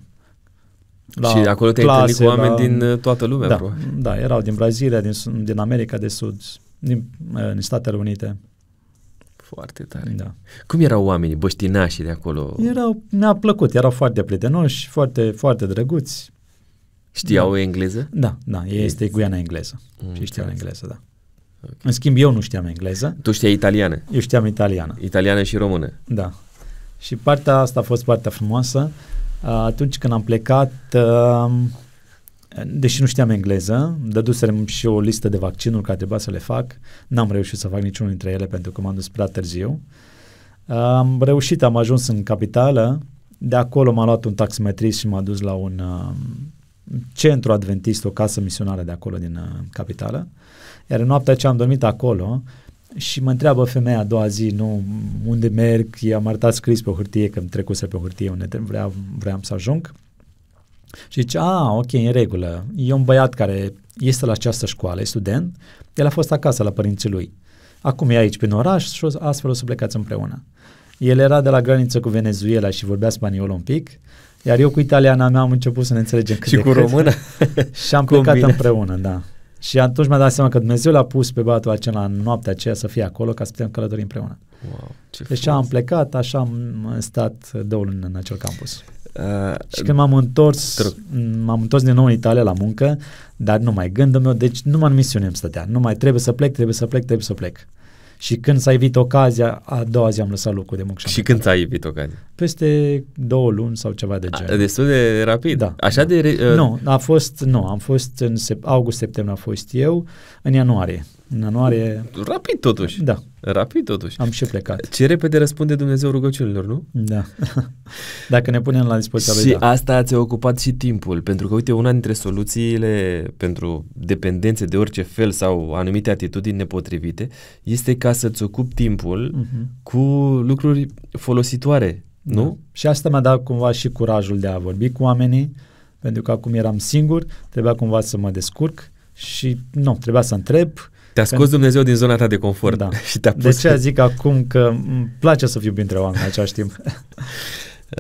și acolo te-ai întâlnit cu oameni din uh, toată lumea, da, probabil. da, erau din Brazilia, din, din America de Sud, din, uh, din Statele Unite. Foarte tare. Da. Cum erau oamenii, băștinașii de acolo? Erau, mi-a plăcut, erau foarte prietenoși, foarte, foarte drăguți. Știau engleză? Da, da, ei este Guiana engleză Mm, și știau înțeles. engleză, da. Ok. În schimb, eu nu știam engleză, Tu știai italiană? eu știam italiană, Italiană și română. da. Și partea asta a fost partea frumoasă. Atunci când am plecat, uh, deși nu știam engleză, dăduserăm și o listă de vaccinuri care trebuia să le fac. N-am reușit să fac niciunul dintre ele pentru că m-am dus prea târziu. Am reușit, am ajuns în capitală, de acolo m-a luat un taximetrist și m-a dus la un uh, centru adventist, o casă misionară de acolo din uh, capitală. Iar în noaptea ce am dormit acolo și mă întreabă femeia a doua zi, nu, unde merg, i-am arătat scris pe hârtie, că îmi trecuse pe hârtie unde tre- vreau, vreau să ajung. Și zice, a, ok, în regulă, e un băiat care este la această școală, e student, el a fost acasă la părinții lui. Acum e aici prin oraș și o- astfel o să plecați împreună. El era de la graniță cu Venezuela și vorbea spaniol un pic, iar eu cu italiana mea am început să ne înțelegem cât și de cu cât. română? Și am plecat Combinat. împreună, da. Și atunci mi-a dat seama că Dumnezeu l-a pus pe băiatul acela în noaptea aceea să fie acolo ca să putem călători împreună. Wow, ce Deci frumos. am plecat, așa am stat două luni în acel campus. Uh, Și când m-am întors, Te rog. m-am întors din nou în Italia la muncă, dar nu mai gândul meu, deci numai în misiune îmi stătea. Nu mai trebuie să plec, trebuie să plec, trebuie să plec. Și când s-a evit ocazia, a doua zi am lăsat locul de muncă. am și plecat. când ți-ai evit ocazia? Peste două luni sau ceva de A, genul. Destul de rapid. Da. Așa de... re- uh, Nu, a fost, nu, am fost în sep- august-septembrie a fost eu, în ianuarie. În ianuarie, Rapid totuși. da, Rapid totuși. am și plecat. Ce repede răspunde Dumnezeu rugăciunilor, nu? Da. Dacă ne punem la dispoziția lui, Și da. asta ți-a ocupat și timpul, pentru că, uite, una dintre soluțiile pentru dependențe de orice fel sau anumite atitudini nepotrivite este ca să-ți ocupi timpul Mhm. cu lucruri folositoare, nu? Da. Și asta mi-a dat cumva și curajul de a vorbi cu oamenii, Pentru că acum eram singur, trebuia cumva să mă descurc și nu, trebuia să întreb. Te-a scos că... Dumnezeu din zona ta de confort da. și te-a pus... De ce zic acum că îmi place să fiu printre oameni în același timp.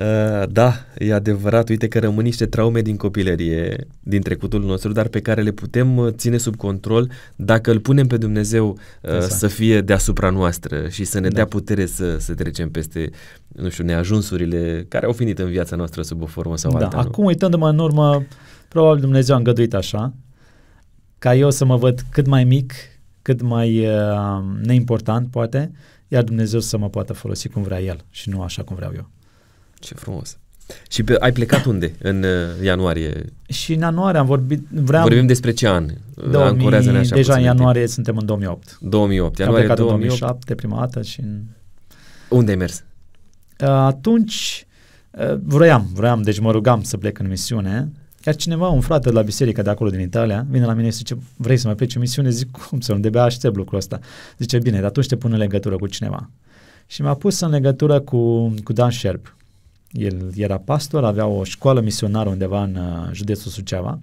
Uh, da, e adevărat. Uite că rămân niște traume din copilărie, din trecutul nostru, dar pe care le putem uh, ține sub control dacă îl punem pe Dumnezeu uh, exact. să fie deasupra noastră și să ne da. dea putere să, să trecem peste, nu știu, neajunsurile care au finit în viața noastră sub o formă sau da. alta. Acum, uitându-mă în urmă, probabil Dumnezeu a îngăduit așa, ca eu să mă văd cât mai mic, cât mai uh, neimportant, poate, iar Dumnezeu să mă poată folosi cum vrea El și nu așa cum vreau eu. Ce frumos. Și pe, ai plecat unde în uh, ianuarie? Și în ianuarie am vorbit... Vreau... Vorbim despre ce an? 2000, așa deja în ianuarie timp. suntem în 2008. 2008. Ianuarie am plecat 2008. în 2007 prima dată și în... Unde ai mers? Uh, atunci uh, vroiam, vroiam, deci mă rugam să plec în misiune. Chiar cineva, un frate de la biserică de acolo din Italia, vine la mine și zice, vrei să mai pleci în misiune? Zic, cum să nu, de aștept lucrul ăsta. Zice, bine, de atunci te pun în legătură cu cineva. Și m-a pus în legătură cu, cu Dan Sherp. El era pastor, avea o școală misionară undeva în uh, județul Suceava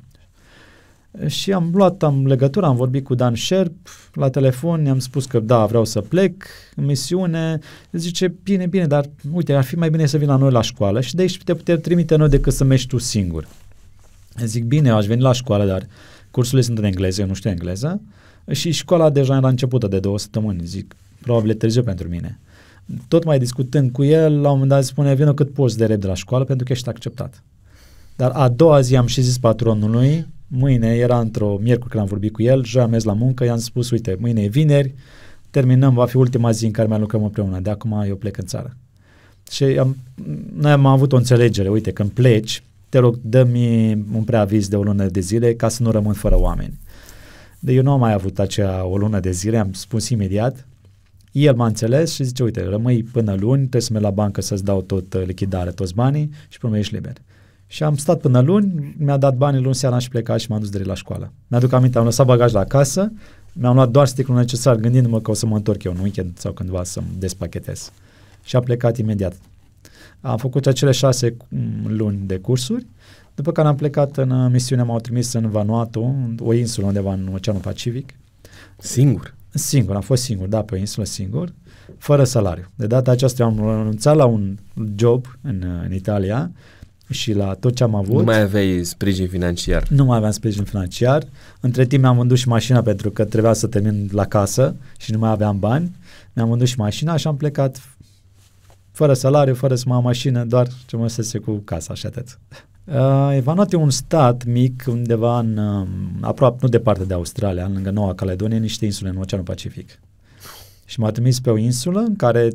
și am luat am legătura, am vorbit cu Dan Sherp la telefon, i-am spus că da, vreau să plec în misiune. El zice, bine, bine, dar uite, ar fi mai bine să vin la noi la școală și de aici te putem trimite noi decât să mergi tu singur. Eu zic, bine, aș veni la școală, dar cursurile sunt în engleză, eu nu știu engleză și școala deja era începută de două săptămâni. Zic, probabil e târziu pentru mine tot mai discutând cu el, la un moment dat spune, vină cât poți de rep de la școală pentru că ești acceptat. Dar a doua zi am și zis patronului, mâine era într-o miercuri când am vorbit cu el, joi am mers la muncă, i-am spus, uite, mâine e vineri, terminăm, va fi ultima zi în care mai lucrăm împreună, de acum eu plec în țară. Și am, noi am avut o înțelegere, uite, când pleci, te rog, dă-mi un preaviz de o lună de zile ca să nu rămân fără oameni. De eu nu am mai avut acea o lună de zile, am spus imediat, el m-a înțeles și zice, uite, rămâi până luni, trebuie să mergi la bancă să-ți dau tot uh, lichidare, toți banii și până ești liber. Și am stat până luni, mi-a dat banii luni seara și plecat și m-am dus direct la școală. Mi-aduc aminte, am lăsat bagaj la casă, mi-am luat doar sticlul necesar, gândindu-mă că o să mă întorc eu în weekend sau cândva să-mi despachetez. Și a plecat imediat. Am făcut acele șase mm, luni de cursuri, după care am plecat în uh, misiune, m-au trimis în Vanuatu, o insulă undeva în Oceanul Pacific. Singur? Singur, am fost singur, da, pe o insulă singur, fără salariu. De data aceasta am renunțat la un job în, în Italia și la tot ce am avut. Nu mai aveai sprijin financiar. Nu mai aveam sprijin financiar. Între timp mi-am vândut și mașina pentru că trebuia să termin la casă și nu mai aveam bani. Mi-am vândut și mașina și am plecat fără salariu, fără să mă am mașină, doar ce mă sese cu casa și atât. Uh, Evanuat e un stat mic undeva în, uh, aproape, nu departe de Australia, lângă Noua Caledonie, niște insule în Oceanul Pacific. Și m-a trimis pe o insulă în care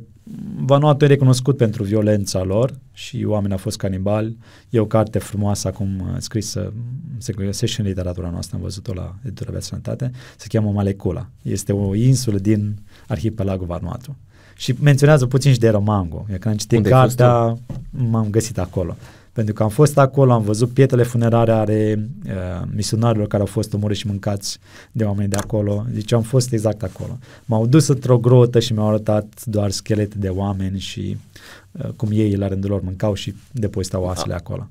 Vanuatu e recunoscut pentru violența lor și oamenii au fost canibali. E o carte frumoasă acum uh, scrisă, se găsește în literatura noastră, am văzut-o la editura Via Sănătate, se cheamă Malecula. Este o insulă din arhipelagul Vanuatu. Și menționează puțin și de Romango. E când am citit cartea, m-am găsit acolo. Pentru că am fost acolo, am văzut pietrele funerare ale uh, misionarilor care au fost omorâți și mâncați de oameni de acolo. Deci am fost exact acolo. M-au dus într-o grotă și mi-au arătat doar schelete de oameni și uh, cum ei la rândul lor mâncau și depozitau oasele acolo.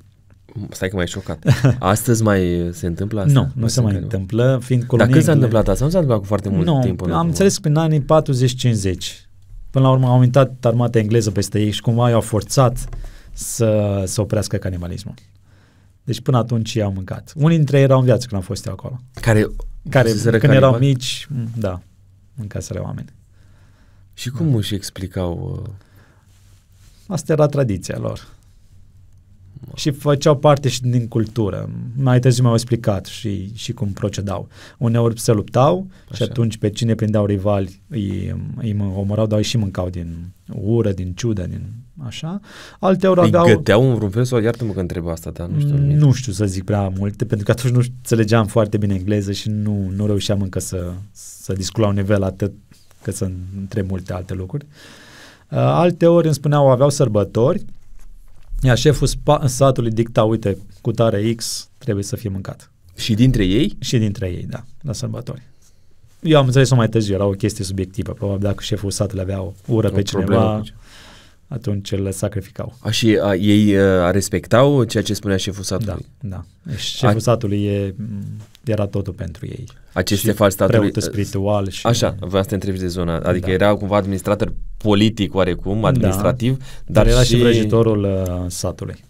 Stai că m-ai șocat. Astăzi mai se întâmplă asta? Nu, nu se mai întâmplă, fiind colonie... Dar când s-a întâmplat asta? Nu s-a întâmplat cu foarte mult nu, timp? Nu, am înțeles că prin anii 40-50. Până la urmă au intrat armata engleză peste ei și cumva i-au forțat să, să oprească canibalismul. Deci până atunci i-au mâncat. Unii dintre ei erau în viață când am fost eu acolo. Care, care când canibal? erau mici, da, mâncaseră oameni. Și cum da. își explicau? Uh... Asta era tradiția lor. Și făceau parte și din cultură. Mai târziu mi-au explicat și, și cum procedau. Uneori se luptau Așa. și atunci pe cine prindeau rivali îi, îi omorau, dar îi și mâncau din ură, din ciudă, din așa. Alte ori aveau... Îi găteau în vreun fel sau iartă-mă că întreb asta, dar nu știu. Nu știu să zic prea multe, pentru că atunci nu înțelegeam foarte bine engleză și nu, nu reușeam încă să, să discut la un nivel atât că să întreb multe alte lucruri. Uh, alte ori îmi spuneau, aveau sărbători, iar șeful spa- satului dicta, uite, cu tare X trebuie să fie mâncat. Și dintre ei? Și dintre ei, da, la sărbători. Eu am înțeles-o mai târziu, era o chestie subiectivă. Probabil dacă șeful satului avea o ură o pe cineva, atunci îl sacrificau. A, și a, ei a, respectau ceea ce spunea șeful satului? Da, da. Deci șeful a... satului e, era totul pentru ei. Aceste fal statului... Preotul spiritual și... Așa, vreau să te întrebi de zona. Adică da. era cumva administrator politic oarecum, administrativ, da, dar, dar era și, și vrăjitorul uh, satului.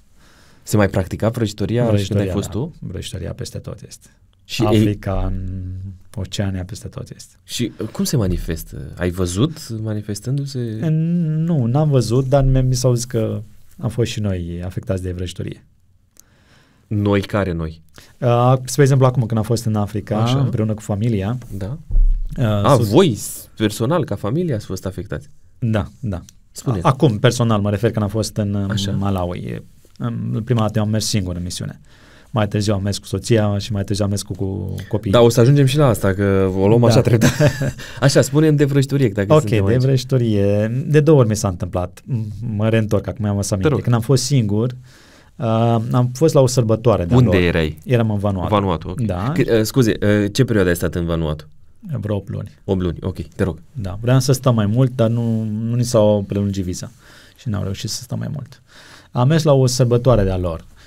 Se mai practica vrăjitoria, vrăjitoria când ai fost tu? Vrăjitoria peste tot este. Și Africa, ei... în Oceania, peste tot este. Și cum se manifestă? Ai văzut manifestându-se? Nu, n-am văzut, dar mi s-au zis că am fost și noi afectați de vrăjitorie. Noi care noi? Uh, spre exemplu, acum când am fost în Africa, Așa. împreună cu familia. Da. Uh, A, sus... voi, personal, ca familie, ați fost afectați? Da, da. Spune. Acum, personal, mă refer când am fost în Așa. Malawi. Prima dată am mers singur în misiune. Mai târziu am mers cu soția și mai târziu am mers cu, cu copiii. Da, o să ajungem și la asta, că o luăm da. așa treptat. așa, spunem de vrăjitorie. Dacă ok, de aici. vrăjitorie. De două ori mi s-a întâmplat. Mă reîntorc, acum am să aminte. Când am fost singur, Uh, am fost la o sărbătoare de Unde lor. erai? Eram în Vanuatu. Vanuatu, ok. Da. C- uh, scuze, uh, ce perioadă ai stat în Vanuatu? Vreo 8 luni. 8 luni, ok, te rog. Da, vreau să stau mai mult, dar nu, nu ni s-au prelungit viza și n-au reușit să stau mai mult. Am mers la o sărbătoare de-a lor. Uh,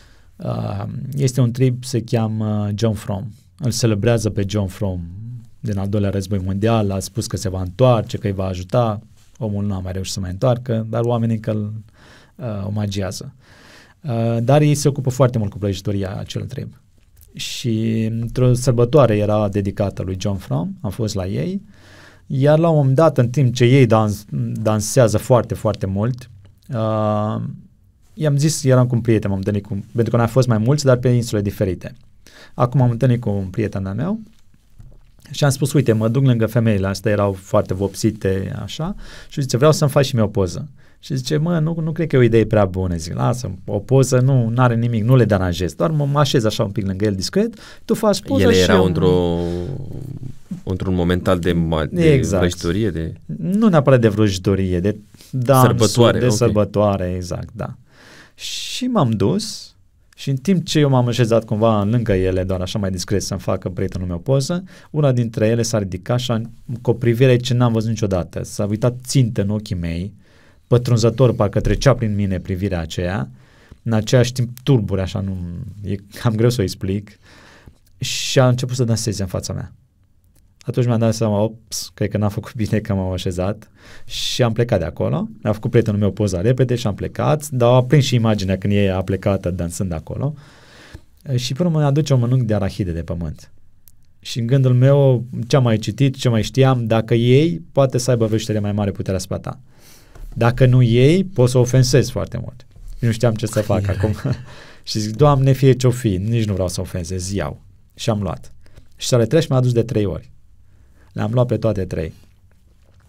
este un trip, se cheamă John From. Îl celebrează pe John From din al doilea război mondial, a spus că se va întoarce, că îi va ajuta. Omul nu a mai reușit să mai întoarcă, dar oamenii că îl uh, omagiază. Uh, dar ei se ocupă foarte mult cu prăjitoria acel trib. Și într-o sărbătoare era dedicată lui John From, am fost la ei, iar la un moment dat, în timp ce ei dans, dansează foarte, foarte mult, uh, i-am zis, eram cu un prieten, m-am întâlnit cu, pentru că noi am fost mai mulți, dar pe insule diferite. Acum am întâlnit cu un prieten al meu și am spus, uite, mă duc lângă femeile astea, erau foarte vopsite, așa, și zice, vreau să-mi faci și mie o poză. Și zice, mă, nu, nu cred că e o idee prea bună. Zic, lasă, o poză nu are nimic, nu le deranjez, doar mă, mă așez așa un pic lângă el discret, tu faci poza Ele și erau eu... într-o, într-un moment al de, de exact. vrăjitorie? De... Nu neapărat de vrăjitorie, de dans, sărbătoare, de okay. sărbătoare, exact, da. Și m-am dus și în timp ce eu m-am așezat cumva lângă ele, doar așa mai discret să-mi facă prietenul meu poză, una dintre ele s-a ridicat și a, cu o privire ce n-am văzut niciodată. S-a uitat țintă în ochii mei, pătrunzător, parcă trecea prin mine privirea aceea, în același timp turbure, așa, nu, e cam greu să o explic, și a început să danseze în fața mea. Atunci mi-am dat seama, ops, cred că n-am făcut bine că m-am așezat și am plecat de acolo. Mi-a făcut prietenul meu poza repede și am plecat, dar a prins și imaginea când e a plecat dansând acolo. Și până mă aduce un mănânc de arahide de pământ. Și în gândul meu, ce am mai citit, ce mai știam, dacă ei, poate să aibă veștere mai mare puterea spata. Dacă nu ei, pot să ofensez foarte mult. Nu știam ce să fac Ai. acum. și zic, Doamne, fie ce-o fi, nici nu vreau să ofensez, iau. Și am luat. Și să le treci mi-a adus de trei ori. Le-am luat pe toate trei.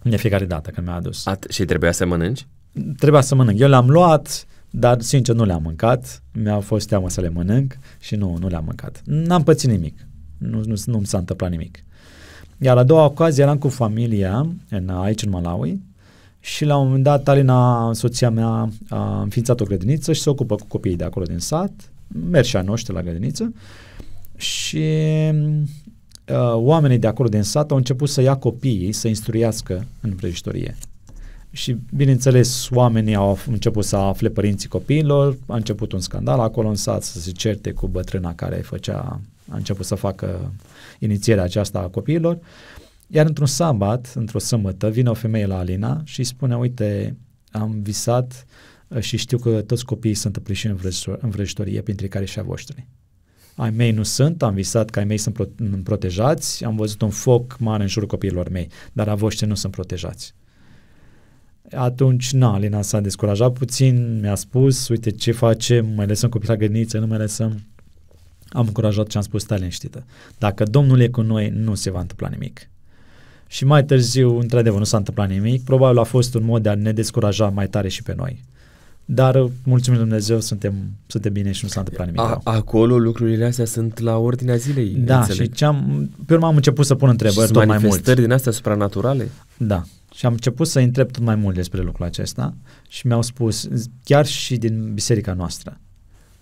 De fiecare dată când mi-a adus. At- și trebuia să mănânci? Trebuia să mănânc. Eu le-am luat, dar sincer nu le-am mâncat. Mi-a fost teamă să le mănânc și nu, nu le-am mâncat. N-am pățit nimic. Nu, nu, nu mi s-a întâmplat nimic. Iar a doua ocazie eram cu familia în, aici în Malawi și la un moment dat Alina, soția mea, a înființat o grădiniță și se ocupă cu copiii de acolo din sat, merg și a noștri la grădiniță și uh, oamenii de acolo din sat au început să ia copiii să instruiască în vrăjitorie. Și, bineînțeles, oamenii au început să afle părinții copiilor, a început un scandal acolo în sat, să se certe cu bătrâna care făcea, a început să facă inițierea aceasta a copiilor. Iar într-un sabat, într-o sâmbătă, vine o femeie la Alina și îi spune, uite, am visat uh, și știu că toți copiii sunt împliși în vrăjitorie, printre care și a voștri ai mei nu sunt, am visat că ai mei sunt pro- protejați, am văzut un foc mare în jurul copiilor mei, dar a voștri nu sunt protejați. Atunci, na, Lina s-a descurajat puțin, mi-a spus, uite ce facem, mai lăsăm copii la grădiniță, nu mai lăsăm. Am încurajat și am spus, stai liniștită. Dacă Domnul e cu noi, nu se va întâmpla nimic. Și mai târziu, într-adevăr, nu s-a întâmplat nimic. Probabil a fost un mod de a ne descuraja mai tare și pe noi. Dar, mulțumim Dumnezeu, suntem, suntem bine și nu s-a întâmplat nimic a, Acolo lucrurile astea sunt la ordinea zilei. Da, înțeleg. și ce am, pe urmă am început să pun întrebări tot mai mult. din astea supranaturale? Da. Și am început să întreb tot mai mult despre lucrul acesta și mi-au spus, chiar și din biserica noastră,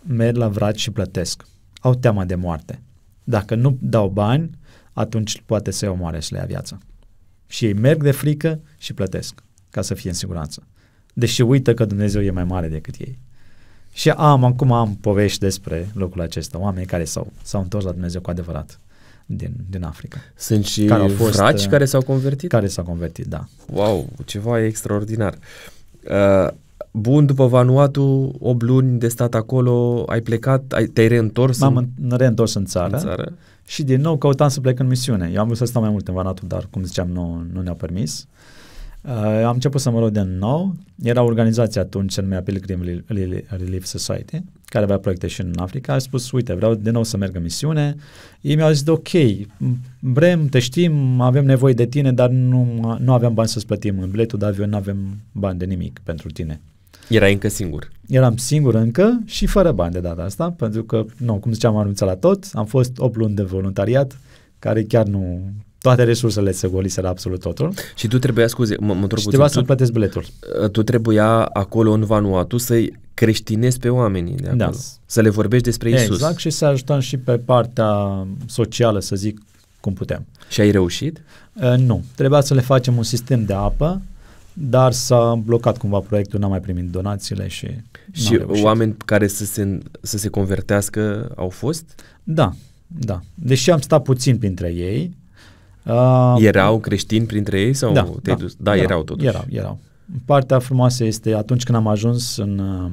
merg la vraci și plătesc. Au teama de moarte. Dacă nu dau bani, atunci poate să-i omoare și le ia viața. Și ei merg de frică și plătesc ca să fie în siguranță. Deși uită că Dumnezeu e mai mare decât ei. Și am, acum am povești despre lucrul acesta, oameni care s-au, s-au întors la Dumnezeu cu adevărat din, din Africa. Sunt și care au fost, frați uh, care s-au convertit? Care s-au convertit, da. Wow, ceva extraordinar. Uh, bun, după Vanuatu, 8 luni de stat acolo, ai plecat, ai, te-ai reîntors? M-am în, reîntors în țară, în țară și din nou căutam să plec în misiune. Eu am vrut să stau mai mult în Vanuatu, dar, cum ziceam, nu, nu ne-au permis. Uh, am început să mă rog din nou. Era o organizație atunci, se numea Pilgrim Relief Society, care avea proiecte și în Africa. A spus, uite, vreau din nou să merg în misiune. Ei mi-au zis, ok, vrem, te știm, avem nevoie de tine, dar nu, nu aveam bani să-ți plătim biletul de avion, nu avem bani de nimic pentru tine. Era încă singur. Eram singur încă și fără bani de data asta, pentru că, nu, cum ziceam, am anunțat la tot, am fost 8 luni de voluntariat, care chiar nu toate resursele se goliseră absolut totul. Și tu trebuia, scuze, mă, mă Și trebuia să plătesc biletul. Uh, tu trebuia acolo în Vanuatu să-i creștinezi pe oamenii de acolo. Da. Să le vorbești despre Isus. Exact și să ajutăm și pe partea socială, să zic, cum putem. Și ai reușit? Uh, nu. Trebuia să le facem un sistem de apă, dar s-a blocat cumva proiectul, n-am mai primit donațiile și Și oameni care să se, să se convertească au fost? Da, da. Deși am stat puțin printre ei, Uh, erau creștini printre ei sau da, te-ai da, dus? Da, erau, erau totuși. Erau, erau. Partea frumoasă este atunci când am ajuns în... Uh,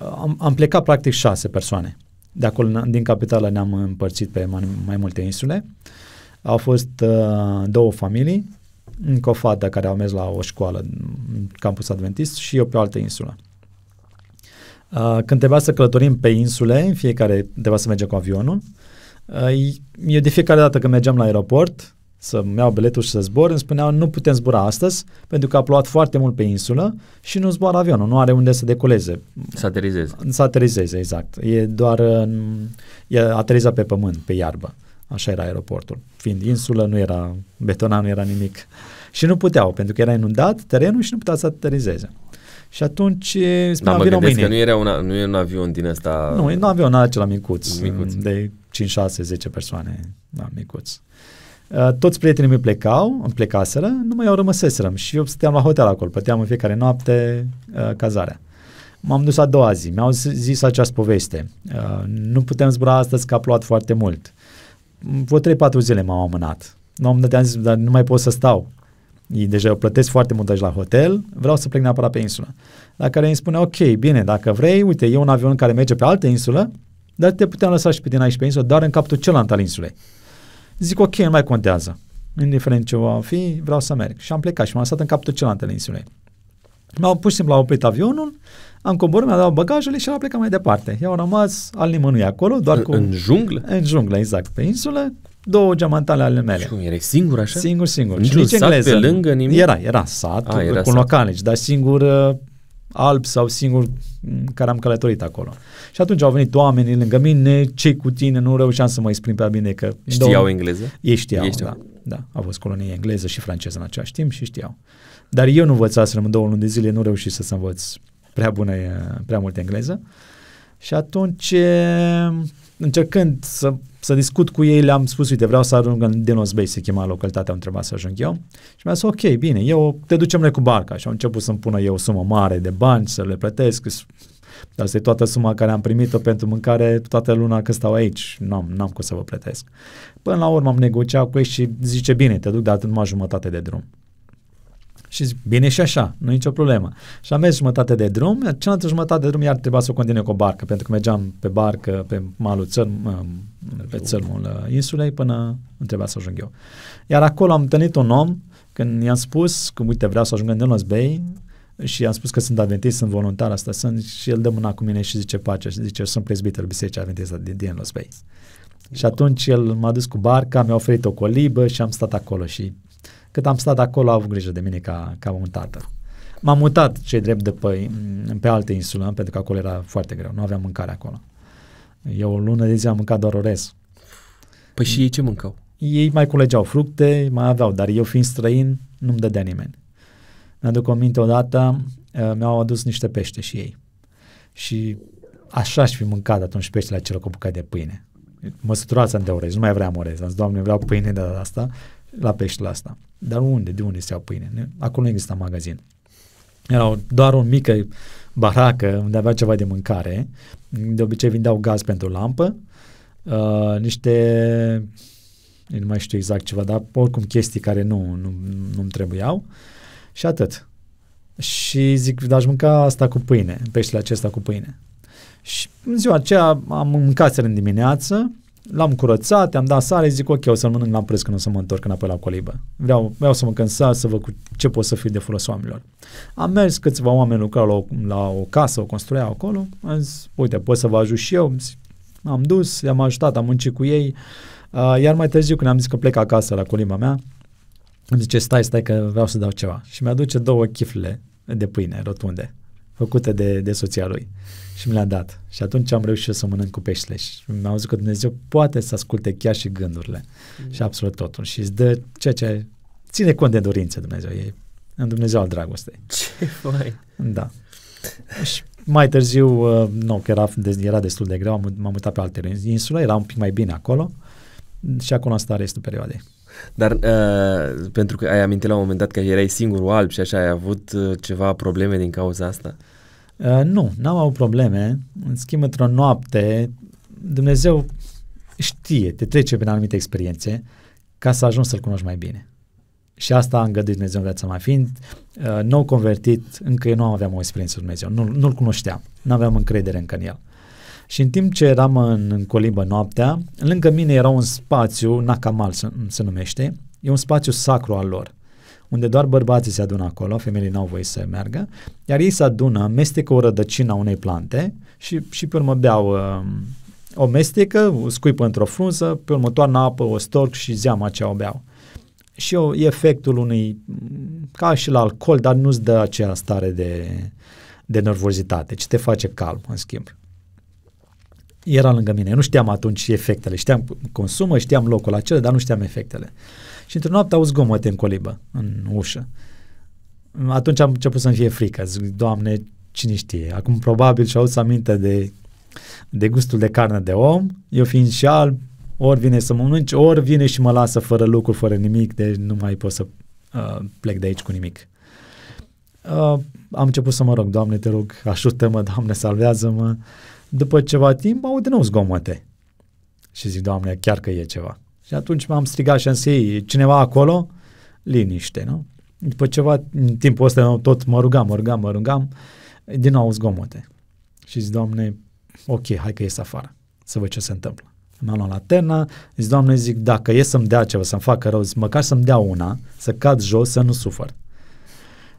am, am plecat practic șase persoane. De acolo, din capitală, ne-am împărțit pe mai, mai multe insule. Au fost uh, două familii, încă o fată care a mers la o școală în campus adventist și eu pe o altă insulă. Uh, când trebuia să călătorim pe insule, în fiecare trebuia să mergem cu avionul, uh, eu de fiecare dată când mergeam la aeroport, să-mi iau biletul și să zbor, îmi spuneau nu putem zbura astăzi pentru că a plouat foarte mult pe insulă și nu zboară avionul, nu are unde să decoleze. Să aterizeze. Să aterizeze, exact. E doar, e aterizat pe pământ, pe iarbă. Așa era aeroportul. Fiind insulă, nu era betonat, nu era nimic. Și nu puteau, pentru că era inundat terenul și nu putea să aterizeze. Și atunci da, mă gândesc mâine. că nu era un, nu e un avion din ăsta... Nu, e un avion acela micuț, micuț. de 5, 6, 10 persoane, da, micuț. Uh, toți prietenii mei plecau, îmi plecaseră, numai eu rămăseserăm și eu stăteam la hotel acolo, plăteam în fiecare noapte uh, cazarea. M-am dus a doua zi, mi-au zis această poveste. Uh, nu putem zbura astăzi că a plouat foarte mult. Vreo 3-4 zile m-au amânat. Nu am dat zis, dar nu mai pot să stau. Deja eu plătesc foarte mult aici la hotel, vreau să plec neapărat pe insulă. La care îmi spune, ok, bine, dacă vrei, uite, e un avion care merge pe altă insulă, dar te putem lăsa și pe tine aici pe insulă, doar în capul celălalt al insulei. Zic, ok, nu mai contează. Indiferent ce va fi, vreau să merg. Și am plecat și m-am lăsat în capul celălalt al insulei. M-au pus simplu, oprit avionul, am coborât, mi-a dat bagajele și am plecat mai departe. Eu am rămas al nimănui acolo, doar în, cu... În junglă? În junglă, exact. Pe insulă, două geamantale ale mele. Și cum, erai singur așa? Singur, singur. Nici, nici sat engleză. pe lângă nimic? Era, era sat, A, era cu sat. localnici, dar singur uh, alb sau singur mm, care am călătorit acolo. Și atunci au venit oamenii lângă mine, cei cu tine, nu reușeam să mă exprim prea bine că... Știau două, engleză? Ei știau, Ei știau, da. Da, a fost colonie engleză și franceză în același timp și știau. Dar eu nu învățasem în două luni de zile, nu reușit să învăț prea bună, prea mult engleză. Și atunci, încercând să să discut cu ei, le-am spus, uite, vreau să ajung în Denos Bay, se chema localitatea unde trebuia să ajung eu. Și mi-a zis, ok, bine, eu te ducem noi cu barca. Și am început să-mi pună eu o sumă mare de bani, să le plătesc. Dar asta e toată suma care am primit-o pentru mâncare toată luna că stau aici. N-am, n-am cum să vă plătesc. Până la urmă am negociat cu ei și zice, bine, te duc de atât numai jumătate de drum. Și zic, bine și așa, nu e nicio problemă. Și am mers jumătate de drum, cealaltă jumătate de drum iar trebuia să o continue cu o barcă, pentru că mergeam pe barcă, pe malul țărm, pe țărmul uh, insulei, până nu trebuia să ajung eu. Iar acolo am întâlnit un om, când i-am spus că, uite, vreau să ajung în Delos Bay, și am spus că sunt adventist, sunt voluntar, asta sunt, și el dă mâna cu mine și zice pace, și zice, sunt prezbiter Bisericii Adventist din Delos Bay. Și atunci el m-a dus cu barca, mi-a oferit o colibă și am stat acolo și cât am stat acolo, a avut grijă de mine ca, ca un tată. M-am mutat cei drept de pe, pe alte insulă, pentru că acolo era foarte greu, nu aveam mâncare acolo. Eu o lună de zi am mâncat doar orez. Păi și ei ce mâncau? Ei mai culegeau fructe, mai aveau, dar eu fiind străin, nu-mi dădea nimeni. Mi-aduc aminte odată, uh, mi-au adus niște pește și ei. Și așa aș fi mâncat atunci peștele acela cu bucate de pâine. Mă să de orez, nu mai vreau orez. Am zis, Doamne, vreau pâine de asta la peștele asta. Dar unde? De unde se iau pâine? Acolo nu exista magazin. Era doar o mică baracă unde avea ceva de mâncare. De obicei vindeau gaz pentru lampă, uh, niște, nu mai știu exact ceva, dar oricum chestii care nu, nu, nu-mi trebuiau și atât. Și zic, dar aș mânca asta cu pâine, peștele acesta cu pâine. Și în ziua aceea am mâncat în dimineață, l-am curățat, am dat sare, zic ok, o să-l mănânc la preț când o să mă întorc înapoi la colibă. Vreau, vreau să mănânc sal, să văd cu ce pot să fiu de folos oamenilor. Am mers, câțiva oameni lucrau la o, la o casă, o construiau acolo, am zis, uite, pot să vă ajut și eu, am dus, i-am ajutat, am muncit cu ei, uh, iar mai târziu când am zis că plec acasă la coliba mea, îmi zice, stai, stai că vreau să dau ceva. Și mi-aduce două chifle de pâine rotunde, făcute de, de soția lui. Și mi le-a dat. Și atunci am reușit să mănânc cu peștele. Și mi-am auzit că Dumnezeu poate să asculte chiar și gândurile. Mm. Și absolut totul. Și îți dă ceea ce ține cont de dorințe Dumnezeu. E în Dumnezeu al dragostei. Ce fai! Da. Și mai târziu, uh, nu, că era, era destul de greu, am, m-am mutat pe alte insule, era un pic mai bine acolo și acum asta restul perioadei. Dar uh, pentru că ai amintit la un moment dat că erai singurul alb și așa, ai avut uh, ceva probleme din cauza asta? Uh, nu, n-am avut probleme. În schimb, într-o noapte, Dumnezeu știe, te trece prin anumite experiențe ca să ajungi să-L cunoști mai bine. Și asta a îngăduit Dumnezeu în viața mea. Fiind uh, nou convertit, încă eu nu aveam o experiență cu Dumnezeu. Nu, nu-L cunoșteam. Nu aveam încredere încă în El. Și în timp ce eram în, în colibă noaptea, lângă mine era un spațiu, Nakamal se, se numește, e un spațiu sacru al lor, unde doar bărbații se adună acolo, femeile n-au voie să meargă, iar ei se adună, mestecă o rădăcină a unei plante și, și pe urmă beau uh, o mestecă, o scuipă într-o frunză, pe urmă toarnă apă, o storc și zeama ce o beau. Și eu, e efectul unui, ca și la alcool, dar nu-ți dă aceea stare de, de nervozitate, ci te face calm, în schimb era lângă mine. Eu nu știam atunci efectele. Știam consumă, știam locul acela, dar nu știam efectele. Și într-o noapte auzi zgomote în colibă, în ușă. Atunci am început să-mi fie frică. Zic, Doamne, cine știe? Acum probabil și auzi aminte de, de gustul de carne de om, eu fiind și alb, ori vine să mănânci, ori vine și mă lasă fără lucru, fără nimic, deci nu mai pot să uh, plec de aici cu nimic. Uh, am început să mă rog, Doamne, te rog, ajută-mă, Doamne, salvează-mă. După ceva timp, aud din nou zgomote. Și zic, Doamne, chiar că e ceva. Și atunci m-am strigat și am zis, e cineva acolo? Liniște, nu? După ceva, în timpul ăsta tot mă rugam, mă rugam, mă rugam, din nou zgomote. Și zic, Doamne, ok, hai că ies afară, să văd ce se întâmplă. M-am luat lanterna, zic, Doamne, zic, dacă e să-mi dea ceva, să-mi facă rău, zic, măcar să-mi dea una, să cad jos, să nu sufăr.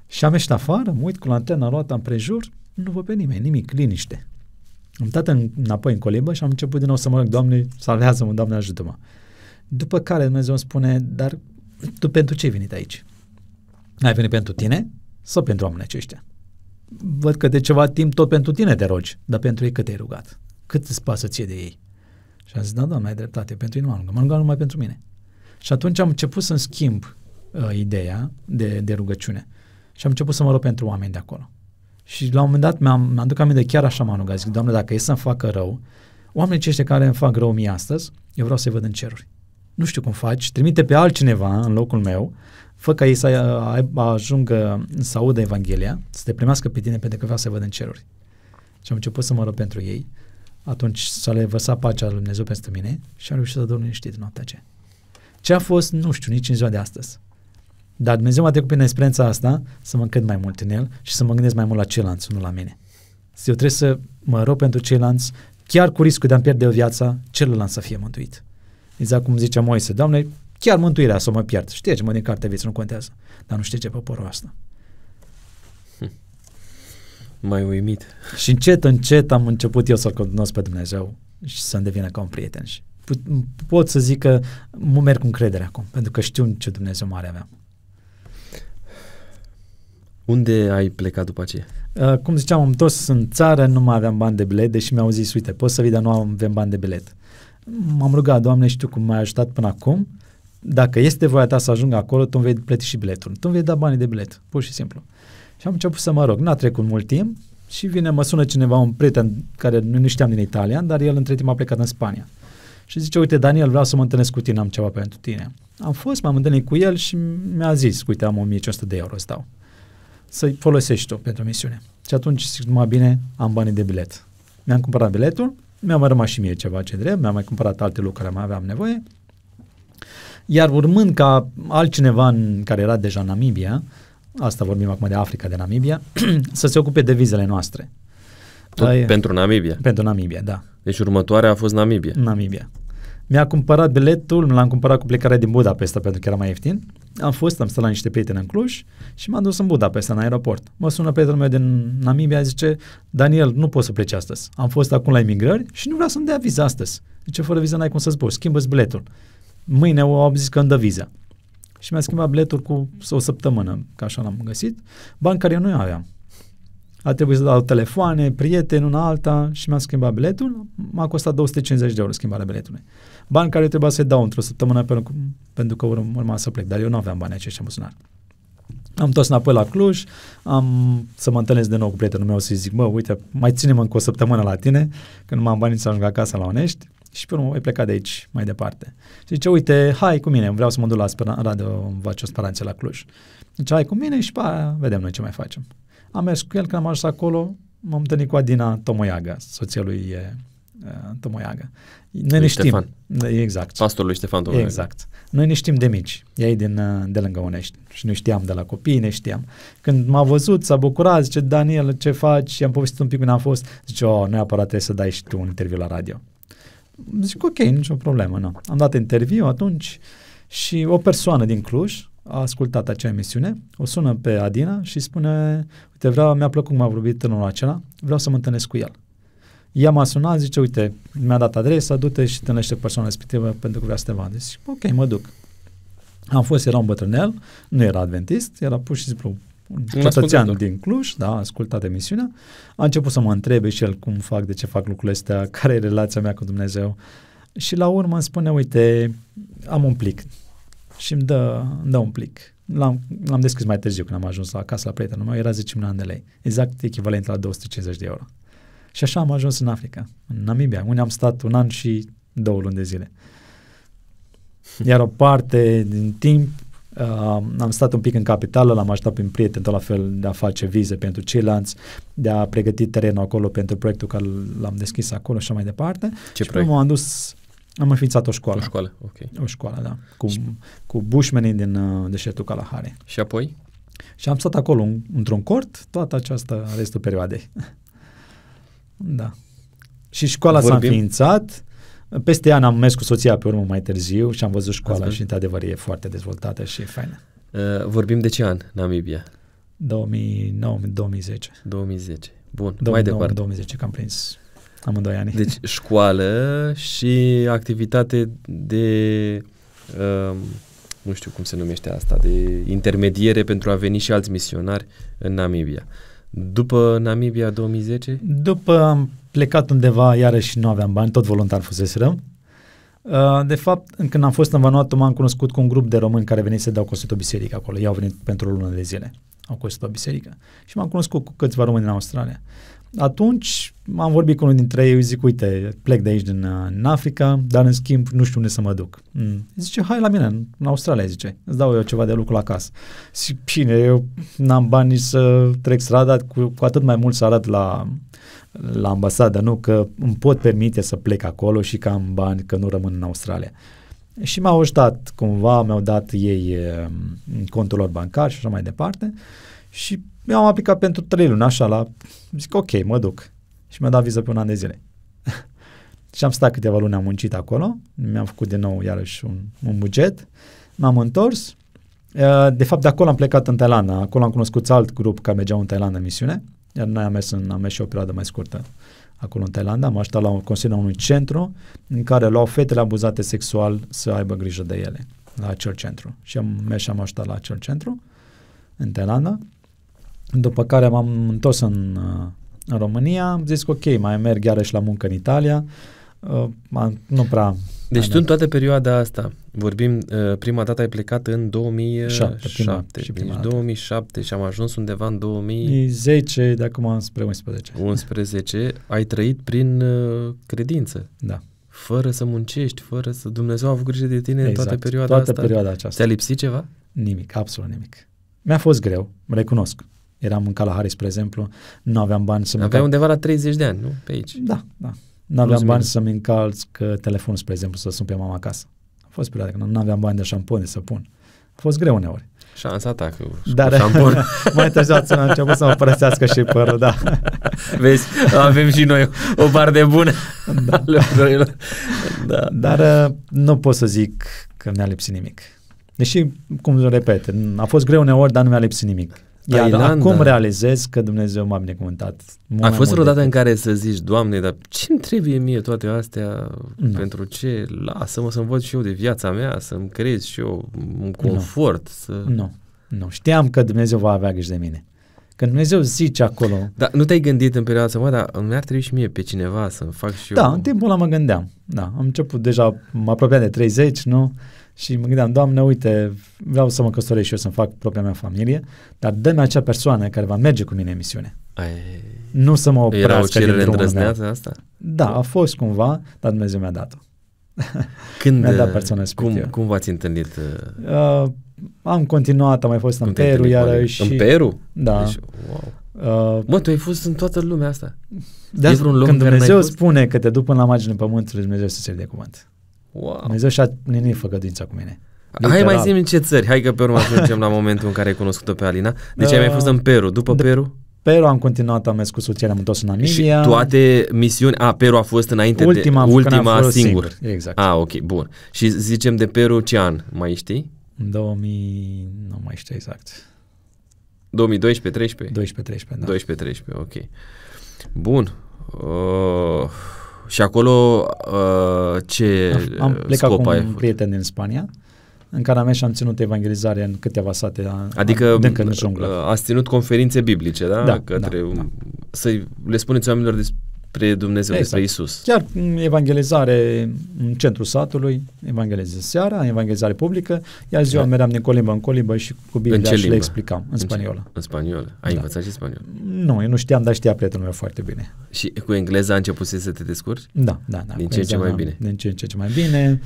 Și am ieșit afară, mă uit cu lanterna luată împrejur, nu văd pe nimeni, nimic, liniște. Am dat în, înapoi în colibă și am început din nou să mă rog, Doamne, salvează-mă, Doamne, ajută-mă. După care Dumnezeu îmi spune, dar tu pentru ce ai venit aici? Ai venit pentru tine sau pentru oamenii aceștia? Văd că de ceva timp tot pentru tine te rogi, dar pentru ei cât te-ai rugat? Cât îți pasă ție de ei? Și am zis, da, Doamne, ai dreptate, pentru ei nu m-am rugat, m-am rugat numai pentru mine. Și atunci am început să-mi schimb uh, ideea de, de rugăciune și am început să mă rog pentru oameni de acolo. Și la un moment dat mi-am, mi-am duc aminte, chiar așa m-am rugat. Zic, Doamne, dacă e să-mi facă rău, oamenii aceștia care îmi fac rău mie astăzi, eu vreau să-i văd în ceruri. Nu știu cum faci, trimite pe altcineva în locul meu, fă ca ei să ajungă să audă Evanghelia, să te primească pe tine pentru că vreau să-i văd în ceruri. Și am început să mă rog pentru ei, atunci să le văsa pacea lui Dumnezeu peste mine și am reușit să dorm liniștit noaptea aceea. Ce a fost, nu știu, nici în ziua de astăzi. Dar Dumnezeu m-a trecut prin experiența asta să mă încred mai mult în el și să mă gândesc mai mult la ceilalți, nu la mine. Eu trebuie să mă rog pentru ceilalți, chiar cu riscul de a-mi pierde o viață, celălalt să fie mântuit. Exact cum zicea Moise, Doamne, chiar mântuirea să mă pierd. Știe ce mă din cartea vieții, nu contează. Dar nu știe ce poporul asta. Hm. Mai uimit. Și încet, încet am început eu să-L cunosc pe Dumnezeu și să-mi devină ca un prieten. Și pot să zic că mă merg cu încredere acum, pentru că știu ce Dumnezeu mare avea. Unde ai plecat după aceea? Uh, cum ziceam, am întors în țară, nu mai aveam bani de bilet, deși mi-au zis, uite, poți să vii, dar nu avem bani de bilet. M-am rugat, Doamne, știu cum m-ai ajutat până acum, dacă este voia ta să ajung acolo, tu îmi vei plăti și biletul. Tu îmi vei da banii de bilet, pur și simplu. Și am început să mă rog. N-a trecut mult timp și vine, mă sună cineva, un prieten care nu știam din Italia, dar el între timp a plecat în Spania. Și zice, uite, Daniel, vreau să mă întâlnesc cu tine, am ceva pentru tine. Am fost, m-am întâlnit cu el și mi-a zis, uite, am 1500 de euro, îți dau. Să-i folosești tu pentru misiune. Și atunci zic, mai bine am banii de bilet. Mi-am cumpărat biletul, mi-a mai rămas și mie ceva ce drept, mi-am mai cumpărat alte lucruri care mai aveam nevoie. Iar urmând ca altcineva în, care era deja în Namibia, asta vorbim acum de Africa, de Namibia, să se ocupe de vizele noastre. Tot Aia- pentru Namibia. Pentru Namibia, da. Deci următoarea a fost Namibia. Namibia. Mi-a cumpărat biletul, l-am cumpărat cu plecare din Budapesta pentru că era mai ieftin. Am fost, am stat la niște prieteni în Cluj și m-am dus în Budapesta, în aeroport. Mă sună prietenul meu din Namibia, zice, Daniel, nu poți să pleci astăzi. Am fost acum la imigrări și nu vreau să-mi dea viză astăzi. Zice, fără viză n-ai cum să zbori, schimbă-ți biletul. Mâine au zis că îmi dă viza. Și mi-a schimbat biletul cu o săptămână, că așa l-am găsit, bani care eu nu aveam. A trebuit să dau telefoane, prieteni, una alta și mi-am schimbat biletul. M-a costat 250 de euro schimbarea biletului. Bani care trebuia să-i dau într-o săptămână pentru, pentru că urma, urma să plec, dar eu nu aveam bani aceștia în buzunar. Am întors înapoi la Cluj, am să mă întâlnesc de nou cu prietenul meu să-i zic, mă, uite, mai ține-mă încă o săptămână la tine, că nu m-am bani să ajung acasă la Onești și pe urmă voi pleca de aici mai departe. Și zice, uite, hai cu mine, vreau să mă duc la Speran- Radio Vacio Speranțe la Cluj. Zice, hai cu mine și pe aia vedem noi ce mai facem. Am mers cu el, când am ajuns acolo, m-am întâlnit cu Adina Tomoiaga, soția lui e, uh, Tomoiaga. Noi ne Lui știm. Ștefan. Da, Exact. Pastorul lui Ștefan Tomoiaga. Exact. Noi ne știm de mici. Ea e din, uh, de lângă Unești. Și nu știam de la copii, ne știam. Când m-a văzut, s-a bucurat, zice, Daniel, ce faci? Și am povestit un pic când am fost. Zice, oh, neapărat trebuie să dai și tu un interviu la radio. Zic, ok, nicio problemă, nu. Am dat interviu atunci și o persoană din Cluj a ascultat acea emisiune, o sună pe Adina și spune, uite, vreau, mi-a plăcut cum a vorbit tânărul acela, vreau să mă întâlnesc cu el. Ea m-a sunat, zice, uite, mi-a dat adresa, du-te și întâlnește persoana respectivă pentru că vrea să te vadă. Zic, ok, mă duc. Am fost, era un bătrânel, nu era adventist, era pur și simplu un cetățean ascultător. din Cluj, da, a ascultat emisiunea, a început să mă întrebe și el cum fac, de ce fac lucrurile astea, care e relația mea cu Dumnezeu. Și la urmă îmi spune, uite, am un plic și îmi dă, îmi dă un plic. L-am, l-am deschis mai târziu când am ajuns la acasă la prietenul meu, era 10 milioane de lei, exact echivalent la 250 de euro. Și așa am ajuns în Africa, în Namibia, unde am stat un an și două luni de zile. Iar o parte din timp uh, am stat un pic în capitală, l-am ajutat prin prieten tot la fel de a face vize pentru ceilalți, de a pregăti terenul acolo pentru proiectul care l-am deschis acolo și așa mai departe. Ce și proiect? m-am dus, am înființat o școală. O școală, ok. O școală, da. Cu, cu bushmenii din uh, deșertul Kalahari. Și apoi? Și am stat acolo în, într-un cort toată această restul perioadei. Da. Și școala s-a Vorbim- înființat. Peste an am mers cu soția pe urmă mai târziu și am văzut școala văzut? și într-adevăr e foarte dezvoltată și e faină. Uh, vorbim de ce an, Namibia? 2009-2010. 2010. Bun, mai departe. 2010 că am prins amândoi ani. Deci școală și activitate de, uh, nu știu cum se numește asta, de intermediere pentru a veni și alți misionari în Namibia. După Namibia 2010? După am plecat undeva, iarăși nu aveam bani, tot voluntar fuseserăm. Uh, De fapt, când am fost în Vanuatu, m-am cunoscut cu un grup de români care venit să dau construit o biserică acolo. Ei au venit pentru o lună de zile. Au construit o biserică. Și m-am cunoscut cu câțiva români din Australia. Atunci am vorbit cu unul dintre ei, îi zic, uite, plec de aici din, uh, în Africa, dar în schimb nu știu unde să mă duc. Mm. Zice, hai la mine, în, în Australia, zice, îți dau eu ceva de lucru la casă. Și bine, eu n-am bani nici să trec strada, cu, cu atât mai mult să arăt la, la ambasadă, nu? Că îmi pot permite să plec acolo și că am bani, că nu rămân în Australia. Și m-au ajutat cumva, mi-au dat ei e, contul lor bancar și așa mai departe. Și eu am aplicat pentru trei luni, așa, la... Zic, ok, mă duc. Și mi-a dat viză pe un an de zile. și am stat câteva luni, am muncit acolo, mi-am făcut din nou iarăși un, un buget, m-am întors. Uh, De fapt, de acolo am plecat în Thailanda. Acolo am cunoscut alt grup care mergeau în Thailanda în misiune. Iar noi am mers, în, am mers și o perioadă mai scurtă acolo în Thailanda. Am ajutat la un consiliu unui centru în care luau fetele abuzate sexual să aibă grijă de ele, la acel centru. Și am mers și am ajutat la acel centru în Thailanda. După care m-am întors în, uh, în România, am zis că ok, mai merg iarăși la muncă în Italia. Uh, am- nu prea... Deci am tu în toată perioada asta, vorbim, uh, prima dată ai plecat în 2007, Șapte, prima- și prima deci dată. 2007 și am ajuns undeva în 2011. 10, de acum spre 11. ai trăit prin uh, credință, Da. fără să muncești, fără să Dumnezeu a avut grijă de tine în exact. toată perioada toată asta. perioada aceasta. Ți-a lipsit ceva? Nimic, absolut nimic. Mi-a fost greu, recunosc. Eram în Kalahari, spre exemplu, nu aveam bani să-mi Avea undeva la 30 de ani, nu? Pe aici. Da, da. Nu aveam Plus bani minus. să-mi încalț că telefonul, spre exemplu, să sun pe mama acasă. A fost perioada când nu aveam bani de șampone să pun. A fost greu uneori. Șansa ta cu, Dar cu șampon. mai târziu ați a început să mă părăsească și părul, da. Vezi, avem și noi o parte bună da. a lucrurilor. Da. Dar uh, nu pot să zic că mi-a lipsit nimic. Deși, cum repet, a fost greu uneori, dar nu mi-a lipsit nimic. Iar Thailanda. acum realizez că Dumnezeu m-a binecuvântat. mult A mai fost mult vreodată în decât- care să zici, Doamne, dar ce-mi trebuie mie toate astea? Nu. Pentru ce? Lasă-mă să-mi văd și eu de viața mea, să-mi creez și eu un confort. Să... Nu, nu. Știam că Dumnezeu va avea grijă de mine. Când Dumnezeu zice acolo, Dar nu te-ai gândit în perioada asta, mă, dar mi-ar trebui și mie pe cineva să-mi fac și eu... da, în timpul ăla mă gândeam. Da, am început deja, mă apropiam de 30, nu? Și mă gândeam, Doamne, uite, vreau să mă căsătoresc și eu, să-mi fac propria mea familie, dar dă-mi acea persoană care va merge cu mine în misiune. Ai, Nu să mă oprească era o din cerere drumul meu. îndrăzneață asta? Da, a fost cumva, dar Dumnezeu mi-a dat-o. Când, Mi-a dat uh, persoana cum, respectivă. cum v-ați întâlnit? uh, Uh, am continuat, am mai fost în cum te-ai Peru, întâlnit cu iar oamenii? și... În Peru? Da. Deci, wow. Uh, Mă, tu ai fost în toată lumea asta. de e vreun loc când în care Dumnezeu n-ai fost? spune că te duc până la marginea pământului, Dumnezeu să se de cuvânt. Wow. Dumnezeu și-a plinit făgăduința cu mine. Hai mai Literal. zi în ce țări. Hai că pe urmă ajungem la momentul în care ai cunoscut-o pe Alina. Deci ai mai Uh, fost în Peru. După de- Peru? Peru am continuat, am mers cu soția, am întors în Și Namibia. toate misiuni... A, Peru a fost înainte ultima, de... am făcut când am Ultima fost singur. Exact. A, ok, bun. Și zicem de Peru ce an? Mai știi? În 2000, nu mai știu exact, 2012, 13? 12-13, da. 12-13, ok. Bun. Uh, și acolo uh, ce Am plecat scop cu ai un avut? prieten din Spania, în care am mers și am ținut evangelizare în câteva sate a- Adică de încă în junglă. uh, ați ținut conferințe biblice, da? Da, Către, da, da. Să le spuneți oamenilor despre Dumnezeu, despre Exact. Isus. Chiar în evangelizare în centrul satului, evangelizez seara, evangelizare publică, iar ziua Da. meream din colibă în colibă și cu Biblia ce și le limbă? explicam în ce- spaniolă. În spaniolă. Ai Da. învățat și spaniolă. Nu, eu nu știam, dar știa prietenul meu foarte bine. Și cu engleza a început să te descurci? Da, da, da. Din cu ce în ce mai examen- bine. Din ce în ce mai bine.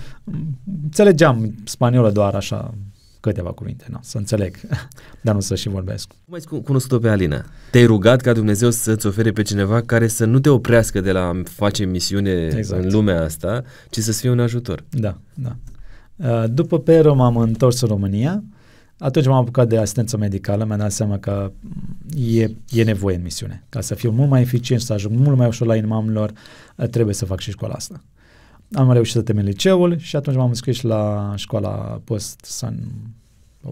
Înțelegeam spaniolă doar așa câteva cuvinte, nu, să înțeleg, dar nu să și vorbesc. Cum ai cu- cunoscut-o pe Alina? Te-ai rugat ca Dumnezeu să-ți ofere pe cineva care să nu te oprească de la a face misiune Exact. în lumea asta, ci să-ți fie un ajutor. Da, da. Uh, După Peru m-am întors în România, atunci m-am apucat de asistență medicală, mi-am dat seama că e, e nevoie în misiune. Ca să fiu mult mai eficient, să ajung mult mai ușor la inima oamenilor, uh, trebuie să fac și școala asta. Am reușit să termin liceul și atunci m-am înscris la școala post-san,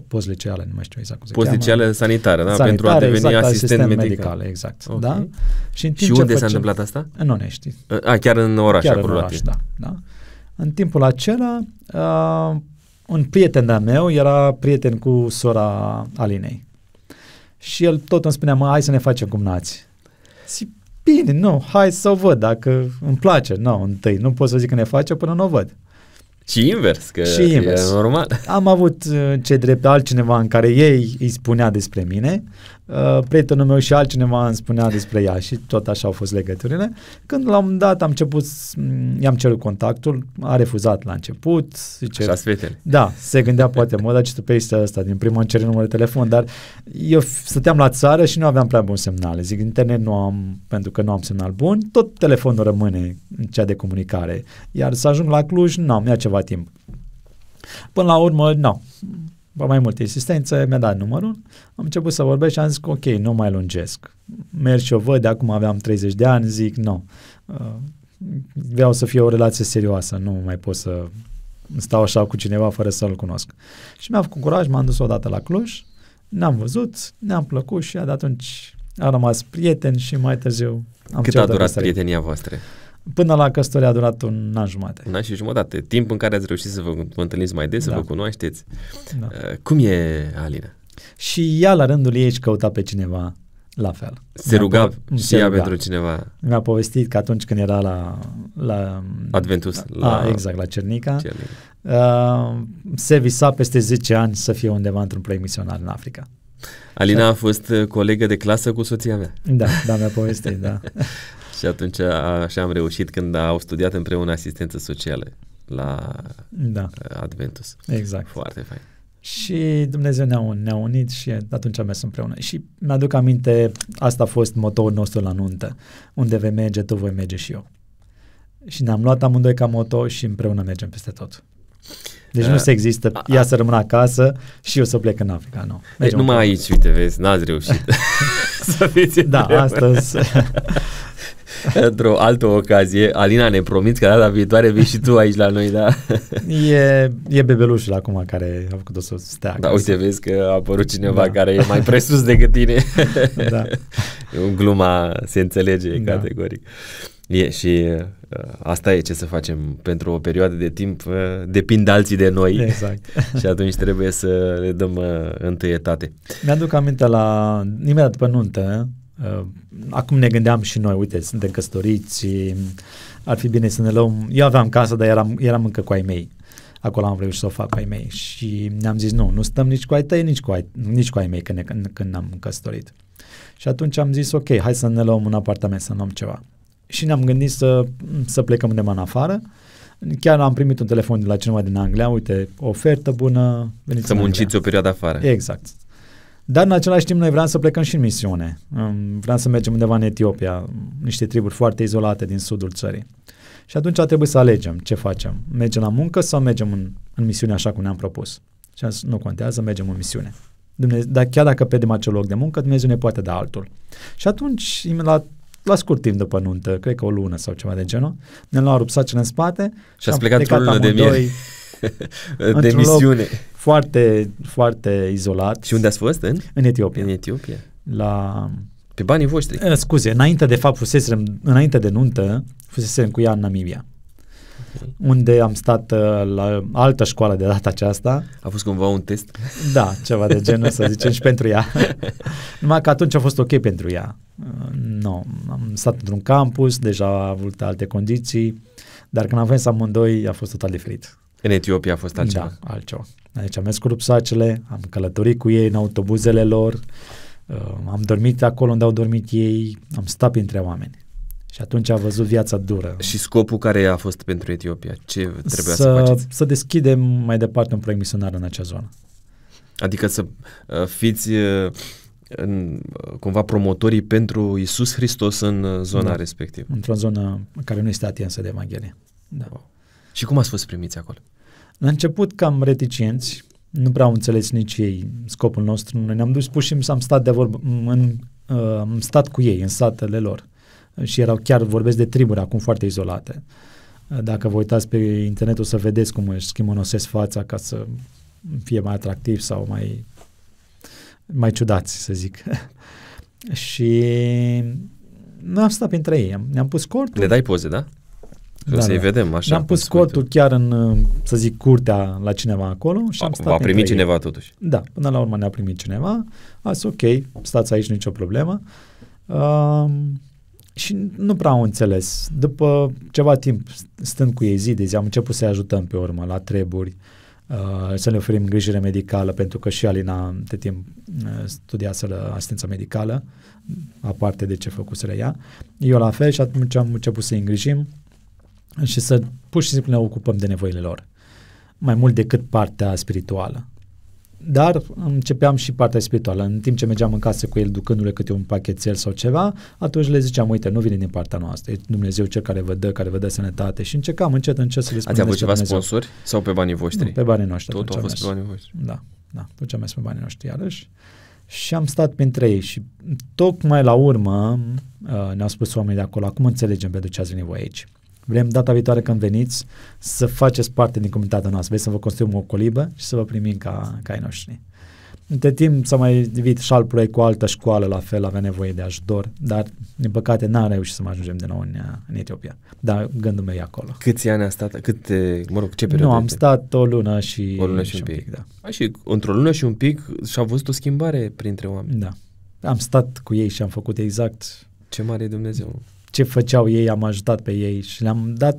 post-liceală, nu mai știu exact cum se cheamă. Post-liceală sanitară, da? Sanitară, Pentru a deveni exact, asistent, medical. Exact, Ok. da? Și, în Și timp ce unde s-a făceam- întâmplat asta? În Onești, A, chiar în oraș, chiar în acolo la oraș, tine. da, da. În timpul acela, uh, un prieten de-a meu era prieten cu sora Alinei. Și el tot îmi spunea, mă, hai să ne facem cumnați. Zic, bine, nu, hai să o văd, dacă îmi place. Nu, întâi, nu pot să zic că ne face până nu o văd. Și invers, că Și invers. e normal. Am avut uh, ce drept altcineva în care ei îi spunea despre mine, uh, prietenul meu și altcineva îmi spunea despre ea și tot așa au fost legăturile. Când la un moment dat am început, s- m, i-am cerut contactul, a refuzat la început, zice, Așa fetele. da, se gândea poate, mă, dar ce tu pe ăsta ăsta, din prima îmi cere numărul de telefon, dar eu f- stăteam la țară și nu aveam prea bun semnal. Zic, internet nu am, pentru că nu am semnal bun, tot telefonul rămâne în cea de comunicare. Iar să ajung la Cluj, nu, am ia ceva timp. Până la urmă, nu. Vă mai multe insistențe, mi-a dat numărul, am început să vorbesc și am zis că ok, nu mai lungesc. Merg și o văd, de acum aveam 30 de ani, zic nu. Uh, vreau să fie o relație serioasă, nu mai pot să stau așa cu cineva fără să-l cunosc. Și mi-a făcut curaj, m-am dus odată la Cluj, ne-am văzut, ne-am plăcut și de atunci am rămas prieteni și mai târziu am Cât a cerut durat căsătorie. prietenia voastră? Până la căsătorie a durat un an jumate. Un an și jumătate. Timp în care ați reușit să vă, vă întâlniți mai des, să Da. vă cunoașteți. Da. Uh, Cum e Alina? Și ea la rândul ei își căuta pe cineva la fel. Se Mi-a ruga po- și se ea ruga. pentru cineva Mi-a povestit că atunci când era la... la Adventus, la, la- a, exact, la Cernica, Cernic. uh, se visa peste 10 ani să fie undeva într-un proiect misionar în Africa. Alina a fost uh, colegă de clasă cu soția mea. Da, da, mi-a povestit, da. Și atunci a- așa am reușit când au studiat împreună asistență socială la Da, uh, Adventus. exact. Foarte fain. Și Dumnezeu ne-a, ne unit și atunci am mers împreună. Și mi-aduc aminte, asta a fost motoul nostru la nuntă. Unde vei merge, tu voi merge și eu. Și ne-am luat amândoi ca moto și împreună mergem peste tot. Deci uh, nu se există, ea să rămână acasă și eu să plec în Africa, nu. Deci numai aici, uite, vezi, n-ați reușit să fiți Da, astăzi într-o altă ocazie. Alina, ne promiți că data viitoare vii și tu aici la noi, da? E, e bebelușul acum care a făcut-o să stea Da, uite, vezi că a apărut cineva da. care e mai presus decât tine. da. Un gluma se înțelege da. categoric. E, și uh, asta e ce să facem pentru o perioadă de timp, uh, depind alții de noi exact. și atunci trebuie să le dăm uh, întâietate. Mi-aduc aminte la, imediat după nuntă, Uh, acum ne gândeam și noi, uite, suntem căsătoriți, ar fi bine să ne luăm... Eu aveam casă, dar eram, eram încă cu ai mei. Acolo am vrut să o fac cu ai mei și ne-am zis nu, nu stăm nici cu ai tăi, nici cu ai, nici cu ai mei când, ne, când, când am căsătorit. Și atunci am zis ok, hai să ne luăm un apartament, să ne luăm ceva. Și ne-am gândit să, să plecăm undeva în afară. Chiar am primit un telefon de la cineva din Anglia, uite, ofertă bună, veniți Să munciți o perioadă afară. Exact. Dar în același timp noi vreau să plecăm și în misiune. Vreau să mergem undeva în Etiopia, niște triburi foarte izolate din sudul țării. Și atunci trebuie să alegem ce facem. Mergem la muncă sau mergem în, în misiune așa cum ne-am propus. Și am zis, nu contează, mergem în misiune. Dumnezeu, dar chiar dacă pedem acel loc de muncă, Dumnezeu ne poate da altul. Și atunci, la, la scurt timp după nuntă, cred că o lună sau ceva de genul, ne-am luat rupsacele în spate și, și am plecat, plecat într-o lună de miere. de misiune. Foarte, foarte izolat. Și unde ați fost? În? În Etiopia. În Etiopia. La... Pe banii voștri. Uh, scuze, înainte de fapt fusesem, înainte de nuntă, fusesem cu ea în Namibia. Okay. Unde am stat uh, la altă școală de data aceasta. A fost cumva un test? Da, ceva de genul, să zicem, și pentru ea. Numai că atunci a fost ok pentru ea. Uh, nu, no, am stat într-un campus, deja a avut alte condiții, dar când am venit amândoi a fost total diferit. În Etiopia a fost altceva. Da, altceva. Deci am mers cu rupsacele, am călătorit cu ei în autobuzele lor, uh, am dormit acolo unde au dormit ei, am stat printre oameni. Și atunci a văzut viața dură. Și scopul care a fost pentru Etiopia? Ce trebuia să, să faceți? Să deschidem mai departe un proiect misionar în acea zonă. Adică să uh, fiți uh, în, uh, cumva promotorii pentru Isus Hristos în uh, zona da, respectivă. Într-o zonă care nu este atinsă de Evanghelie. Da. Wow. Și cum ați fost primiți acolo? La început cam reticenți, nu prea au înțeles nici ei scopul nostru. Noi ne-am dus pur și simplu am stat de vorbă, în, uh, am stat cu ei în satele lor și erau chiar, vorbesc de triburi acum foarte izolate. Dacă vă uitați pe internet o să vedeți cum își schimonosesc fața ca să fie mai atractiv sau mai mai ciudați, să zic. și nu am stat printre ei, ne-am pus cortul. Le dai poze, da? Da, să-i da. vedem așa. Ne-am pus cortul chiar în, să zic, curtea la cineva acolo și am stat Va primi cineva ei. totuși. Da, până la urmă ne-a primit cineva. A zis, ok, stați aici, nicio problemă. Uh, și nu prea am înțeles. După ceva timp, stând cu ei zi de zi, am început să-i ajutăm pe urmă la treburi, uh, să ne oferim îngrijire medicală, pentru că și Alina de timp uh, studiaseră asistența medicală, aparte de ce făcuseră ea. Eu la fel și atunci am început să-i îngrijim și să pur și simplu ne ocupăm de nevoile lor, mai mult decât partea spirituală. Dar începeam și partea spirituală. În timp ce mergeam în casă cu el, ducându-le câte un pachetel sau ceva, atunci le ziceam, uite, nu vine din partea noastră, e Dumnezeu cel care vă dă, care vă dă sănătate. Și încercam încet, încet să le spunem. Ați avut ceva Dumnezeu. sponsori sau pe banii voștri? Nu, pe banii noștri. Tot a fost pe banii voștri. Da, da, atunci am mers pe banii noștri iarăși. Și am stat printre ei și tocmai la urmă uh, ne-au spus oamenii de acolo, acum înțelegem pentru ce ați venit voi aici. Vrem data viitoare când veniți să faceți parte din comunitatea noastră. Vrem să vă construim o colibă și să vă primim ca, ca ai noștri. Între timp s-a mai divit și alt proiect cu o altă școală, la fel avea nevoie de ajutor, dar din păcate n-am reușit să mai ajungem din nou în, în Etiopia. Dar gândul meu e acolo. Câți ani a stat? Câte, mă rog, ce perioadă? Nu, am stat o lună și, o lună și, și un pic. pic da. A, și într-o lună și un pic și-a văzut o schimbare printre oameni. Da. Am stat cu ei și am făcut exact ce mare e Dumnezeu ce făceau ei, am ajutat pe ei și le-am dat,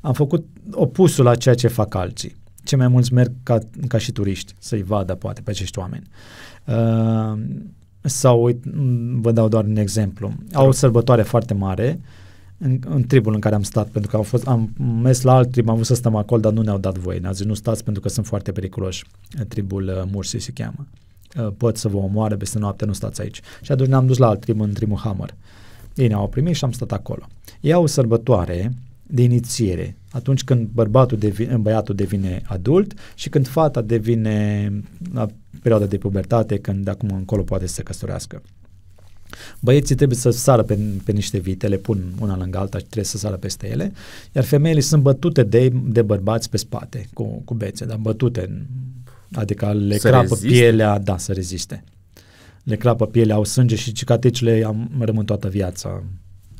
am făcut opusul la ceea ce fac alții. Ce mai mulți merg ca, ca și turiști să-i vadă poate pe acești oameni. Uh, sau, uit, vă dau doar un exemplu, au o sărbătoare foarte mare în, în tribul în care am stat, pentru că am, fost, am mers la alt trib, am vrut să stăm acolo, dar nu ne-au dat voie. Ne-au zis, nu stați pentru că sunt foarte periculoși. Tribul uh, Mursi se cheamă. Uh, pot să vă omoare peste noapte, nu stați aici. Și atunci ne-am dus la alt trib, în tribul Hammer. Ei ne-au primit și am stat acolo. Ei au o sărbătoare de inițiere, atunci când bărbatul devine, băiatul devine adult și când fata devine la perioada de pubertate, când de acum încolo poate să se căsătorească. Băieții trebuie să sară pe, pe niște vite, le pun una lângă alta și trebuie să sară peste ele, iar femeile sunt bătute de, de bărbați pe spate cu, cu bețe, dar bătute, adică le să crapă reziste. pielea, da, să reziste. Le crapă pielea, au sânge și cicatricile am, rămân toată viața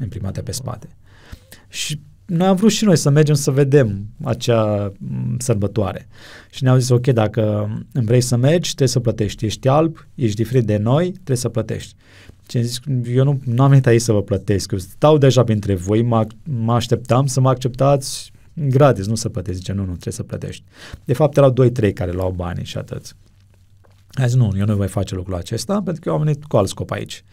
imprimate pe spate. Și noi am vrut și noi să mergem să vedem acea sărbătoare. Și ne-au zis, ok, dacă vrei să mergi, trebuie să plătești. Ești alb, ești diferit de noi, trebuie să plătești. Și am zis, eu nu, nu am venit aici să vă plătesc, eu stau deja printre voi, mă, mă așteptam să mă acceptați gratis, nu să plătesc. Zice, nu, nu, trebuie să plătești. De fapt, erau doi, trei care luau banii și atât. A zis, nu, eu nu voi face lucrul acesta, pentru că eu am venit cu alt scop aici.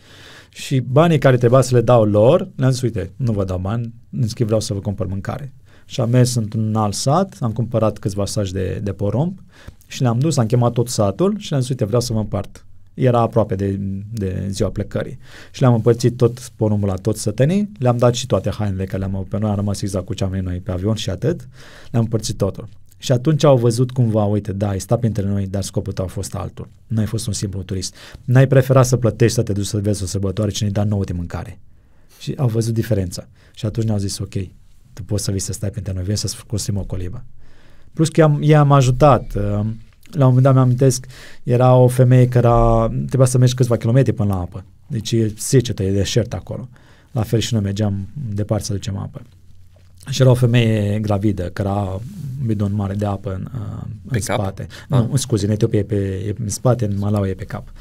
Și banii care trebuia să le dau lor, le-am zis, uite, nu vă dau bani, în schimb vreau să vă cumpăr mâncare. Și am mers într-un alt sat, am cumpărat câțiva saci de, de porumb și le-am dus, am chemat tot satul și le-am zis, uite, vreau să mă împart. Era aproape de, de ziua plecării. Și le-am împărțit tot porumbul la toți sătenii, le-am dat și toate hainele care le-am avut pe noi, am rămas exact cu ce am venit noi pe avion și atât, le-am împărțit totul. Și atunci au văzut cumva, uite, da, ai stat printre noi, dar scopul tău a fost altul. Nu ai fost un simplu turist. N-ai preferat să plătești, să te duci să vezi o sărbătoare și ne da nouă de mâncare. Și au văzut diferența. Și atunci ne-au zis, ok, tu poți să vii să stai printre noi, vii să construim o colibă. Plus că i-am, i-am ajutat. Uh, la un moment dat mi-am amintesc, era o femeie care era, trebuia să mergi câțiva kilometri până la apă. Deci e secetă, e deșert acolo. La fel și noi mergeam departe să ducem apă. Și era o femeie gravidă, care era un bidon mare de apă în, uh, în spate. Ah. Nu, scuze, în Etiopia e pe e în spate, în Malawi e pe cap.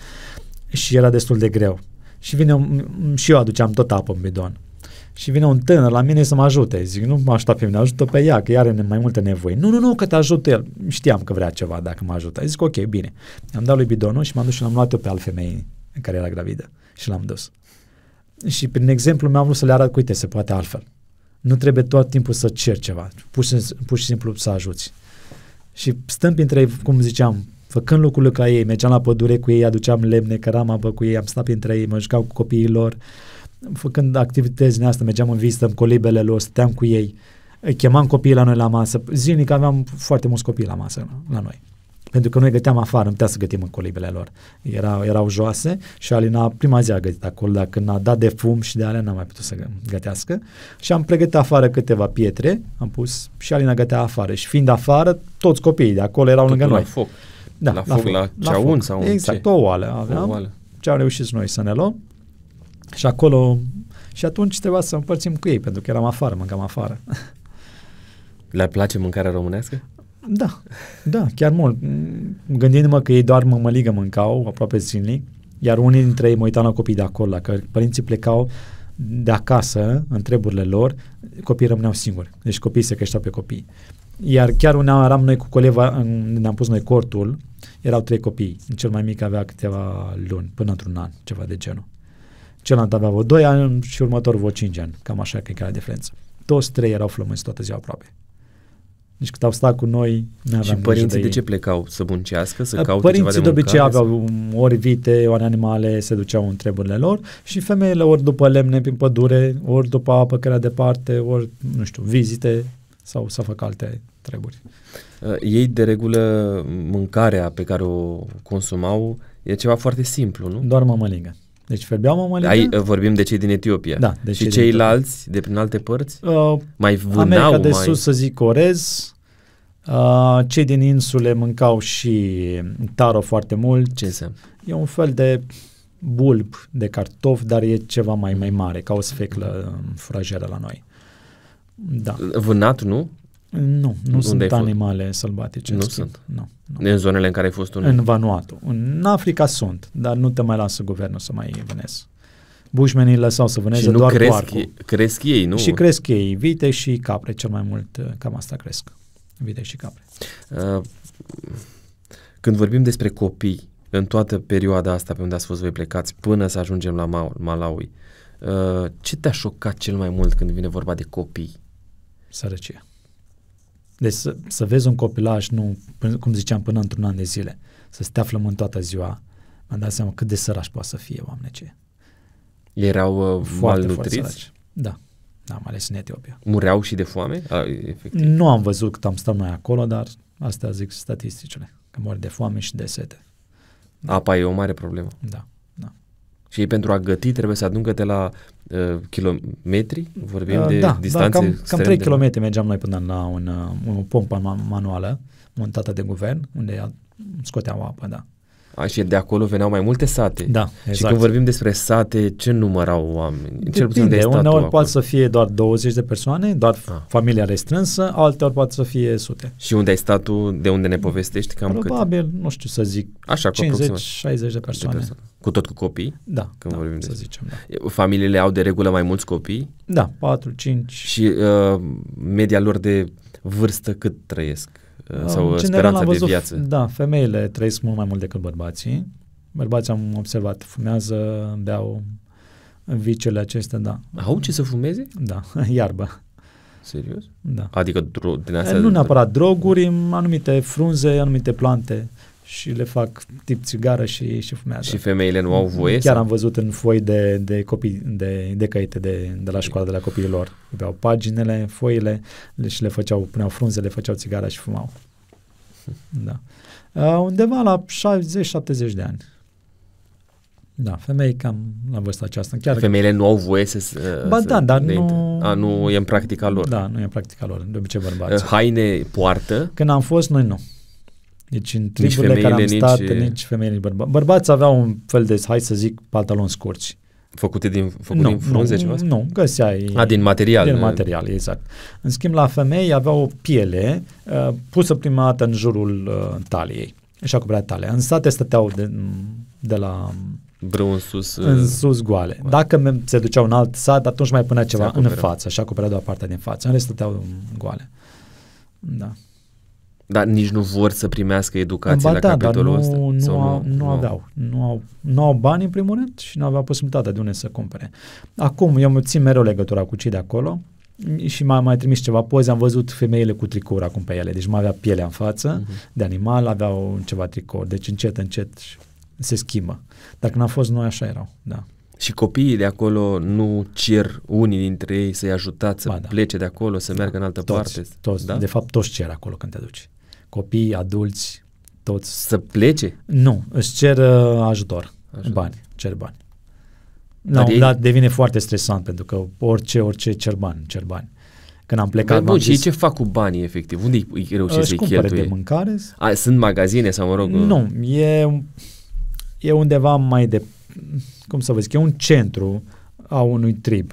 Și era destul de greu. Și vine un, și eu aduceam tot apă în bidon. Și vine un tânăr la mine să mă ajute. Zic, nu mă aștept pe mine, ajută pe ea, că ea are mai multe nevoi. Nu, nu, nu, că te ajută el. Știam că vrea ceva dacă mă ajută. Zic, ok, bine. Am dat lui bidonul și m-am dus și l-am luat eu pe al femeii care era gravidă. Și l-am dus. Și prin exemplu mi-am vrut să le arăt, uite, se poate altfel. Nu trebuie tot timpul să cer ceva, pur și, pur și simplu să ajuți. Și stăm printre ei, cum ziceam, făcând lucrurile ca ei, mergeam la pădure cu ei, aduceam lemne, căram apă cu ei, am stat printre ei, mă jucam cu copiii lor, făcând activități din asta, mergeam în vizită în colibele lor, stăteam cu ei, chemam copiii la noi la masă, zilnic aveam foarte mulți copii la masă la noi pentru că noi găteam afară, nu putea să gătim în colibele lor. Era, erau joase și Alina prima zi a gătit acolo, dar când a dat de fum și de alea n-a mai putut să gătească. Și am pregătit afară câteva pietre, am pus și Alina gătea afară. Și fiind afară, toți copiii de acolo erau Totul lângă noi. foc. Da, la, la foc, la ceaun sau Exact, ce? o oală aveam. O oală. Ce am reușit noi să ne luăm. Și acolo, și atunci trebuia să împărțim cu ei, pentru că eram afară, mâncam afară. Le place mâncarea românească? Da, da, chiar mult. Gândindu-mă că ei doar mămăligă mâncau aproape zilnic, iar unii dintre ei mă uitam la copii de acolo, dacă părinții plecau de acasă, în treburile lor, copiii rămâneau singuri. Deci copiii se creșteau pe copii. Iar chiar uneam eram noi cu coleva, ne-am pus noi cortul, erau trei copii. Cel mai mic avea câteva luni, până într-un an, ceva de genul. Celălalt avea vreo 2 ani și următorul vreo 5 ani. Cam așa că e care diferență. Toți trei erau flămânzi toată ziua aproape. Deci cât au stat cu noi, ne aveam Și părinții de, de ce plecau? Să muncească, să caute Părinții ceva de, de obicei aveau ori vite, ori animale, se duceau în treburile lor și femeile ori după lemne prin pădure, ori după apă care era departe, ori, nu știu, vizite sau să facă alte treburi. Uh, ei, de regulă, mâncarea pe care o consumau e ceva foarte simplu, nu? Doar mămăligă. Deci ferbeau mămăligă. Ai, vorbim de cei din Etiopia. Da. De și ceilalți de prin alte părți? Uh, mai vânau? America de mai... sus, să zic, orez. Uh, cei din insule mâncau și taro foarte mult. Ce înseamnă? E un fel de bulb de cartof, dar e ceva mai, mai mare, ca o sfeclă furajeră la noi. Da. Vânat, nu? Nu, nu Unde sunt animale sălbatice. Nu schimb. sunt? Nu, nu. În zonele în care ai fost un... În Vanuatu. În Africa sunt, dar nu te mai lasă guvernul să mai vânezi. Bushmenii lăsau să vâneze și nu doar cresc, coarcul. cresc ei, nu? Și cresc ei, vite și capre, cel mai mult, cam asta cresc. Vite și capre. Uh, când vorbim despre copii, în toată perioada asta pe unde ați fost voi plecați, până să ajungem la Malawi, Uh, ce te-a șocat cel mai mult când vine vorba de copii? Sărăcie. Deci să, să vezi un copilaj, nu, până- cum ziceam, până într-un an de zile, să stea flămând toată ziua, mi-am dat seama cât de sărași poate să fie, oameni ce. Erau uh, Foarte, foarte malnutriți? săraci. Da, da, mai ales în Etiopia. Mureau și de foame? A, efectiv. Nu am văzut cât am stat noi acolo, dar astea zic statisticile, că mor de foame și de sete. Apa e o mare problemă. Da, da. Și ei pentru a găti trebuie să aduncă de la uh, kilometri? Vorbim Uh, de da, distanțe da, cam, cam extrem 3 de km mergeam noi până la un, uh, o pompă ma- manuală montată de guvern, unde a- scoteau apă, da. A, și de acolo veneau mai multe sate. Da, Și exact. când vorbim despre sate, ce număr au oameni? Cel puțin de Depinde, stat tu uneori acolo. poate să fie doar 20 de persoane, doar Ah. familia restrânsă, alteori poate să fie sute. Și unde ai stat tu, de unde ne povestești? Cam cât? Probabil, nu știu să zic, Așa, cu aproximativ. 50-60 de persoane. persoane. Cu tot cu copii? Da, Când da, vorbim să de- zicem, da. Familiile au de regulă mai mulți copii Da, 4, 5. și uh, media lor de vârstă cât trăiesc? Uh, sau În uh, general speranța am de văzut, viață? Da, femeile trăiesc mult mai mult decât bărbații. Bărbații am observat, fumează, beau viciile acestea, da. Au ce să fumeze? Da, iarbă. Serios? Da. Adică dro- din astea... nu neapărat droguri, anumite frunze, anumite plante și le fac tip țigară și, și fumează. Și femeile nu au voie? Chiar sau? am văzut în foi de, de copii, de, de căite de, de la școală, de la copiilor. Aveau paginele, foile le, și le făceau, puneau frunze, le făceau țigara și fumau. Da. Uh, undeva la 60-70 de ani. Da, femei cam la vârsta aceasta. Chiar Femeile nu au voie să... să Ba să da, dar le nu- intre- A, nu e în practica lor. Da, nu e în practica lor, de obicei Uh, bărbați. Haine poartă, Când am fost, noi nu. Deci în triburile care am femeile, stat, nici- nici, nici femeile, nici bărbați. Bărbați aveau un fel de, hai să zic, pantaloni scurți. făcute din, făcut din frunze nu, ceva? Nu, găseai... A, din material. Din material, exact. În schimb, la femei aveau o piele uh, pusă prima dată în jurul uh, taliei. Și acoperea talia. În sate stăteau de, de la Brâu în sus. în uh, sus goale. Dacă me- se duceau în alt sat, atunci mai punea ceva în acoperă. față și acoperea doar partea din față. În rest stăteau goale. Da. Dar nici nu vor să primească educație Ba la da, dar capitolul nu, ăsta? nu, Sau au, nu, au? aveau. Nu au, nu au bani în primul rând și nu aveau posibilitatea de unde să cumpere. Acum, eu mă țin mereu legătura cu cei de acolo și m-a mai trimis ceva poze, am văzut femeile cu tricouri acum pe ele, deci mai avea pielea în față Mhm. de animal, aveau ceva tricouri, deci încet, încet se schimbă. Dar când am fost noi, așa erau, da. Și copiii de acolo nu cer unii dintre ei să-i ajutați să Ba da. plece de acolo, să meargă în altă Toți, parte? toți, da? de fapt toți cer acolo când te duci. Copii, adulți, toți. Să plece? Nu, îți cer uh, ajutor, Așa. bani, cer bani. Dar La un ei- moment dat devine foarte stresant pentru că orice, orice cer bani, cer bani. Când am plecat, Bun, m-am și ei zis, ce fac cu banii, efectiv? Unde îi- își reușesc își să-i cumpere de cheltuie? mâncare. A, sunt magazine sau, mă rog... Nu, e, e undeva mai de, cum să vă zic, e un centru a unui trib,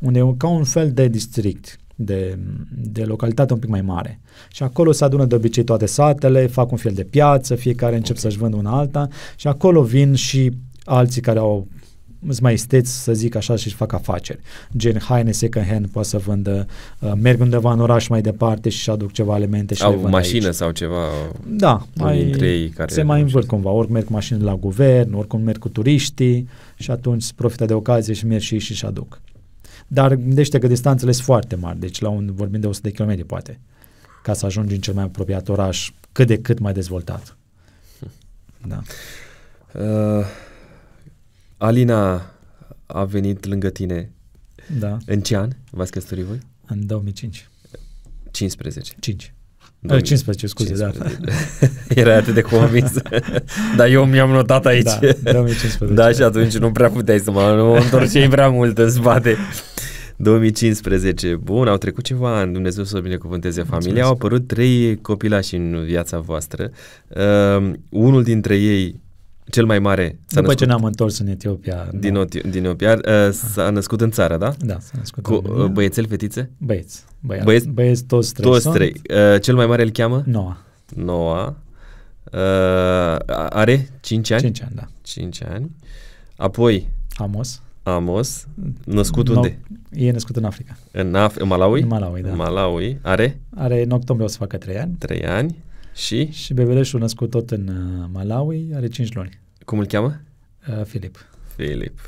unde e ca un fel de district, de, de localitate un pic mai mare. Și acolo se adună de obicei toate satele, fac un fel de piață, fiecare încep Ok. să-și vândă una alta și acolo vin și alții care au sunt mai esteți, să zic așa, și fac afaceri. Gen haine second hand poate să vândă, uh, merg undeva în oraș mai departe și aduc ceva elemente și le Au vând mașină aici. sau ceva? Da, Unii mai, dintre ei care se mai reușesc. învârt cumva, ori merg mașini la guvern, ori cum merg cu turiștii și atunci se profită de ocazie și merg și ei și și aduc. Dar gândește că distanțele sunt foarte mari, deci la un, vorbim de 100 de km poate, ca să ajungi în cel mai apropiat oraș, cât de cât mai dezvoltat. Da. Uh, Alina a venit lângă tine Da, în ce an? V-ați căsătorit voi? în 2005. 15. 5. 2000. 15, scuze, 15. Era atât de convins. Dar eu mi-am notat aici. da. Da, 2015. Da, și atunci nu prea puteai să mă nu întorceai prea mult în spate. 2015. Bun, au trecut ceva ani, Dumnezeu să o binecuvânteze familia. Mulțumesc. Au apărut trei copilași în viața voastră. Uh, unul dintre ei, cel mai mare, s-a După născut ce ne-am întors în Etiopia. din, da, Oti- din Etiopia, uh, s-a născut în țară, da? da, s-a născut Cu în România. uh, băiețel, fetițe? Băieți. Băieți, Băieți? băieți, băieți toți trei Toți sunt. trei. Uh, cel mai mare îl cheamă? Noua. Noa. Uh, are 5 ani? 5 ani, da. 5 ani. Apoi Amos. Amos, născut No- unde? E născut în Africa. În, Af- în Malawi? În Malawi, da. În Malawi. Are Are în octombrie o să facă 3 ani 3 ani. Și și bebeleșul născut tot în uh, Malawi are 5 luni. cum îl cheamă? Uh, Filip. Filip.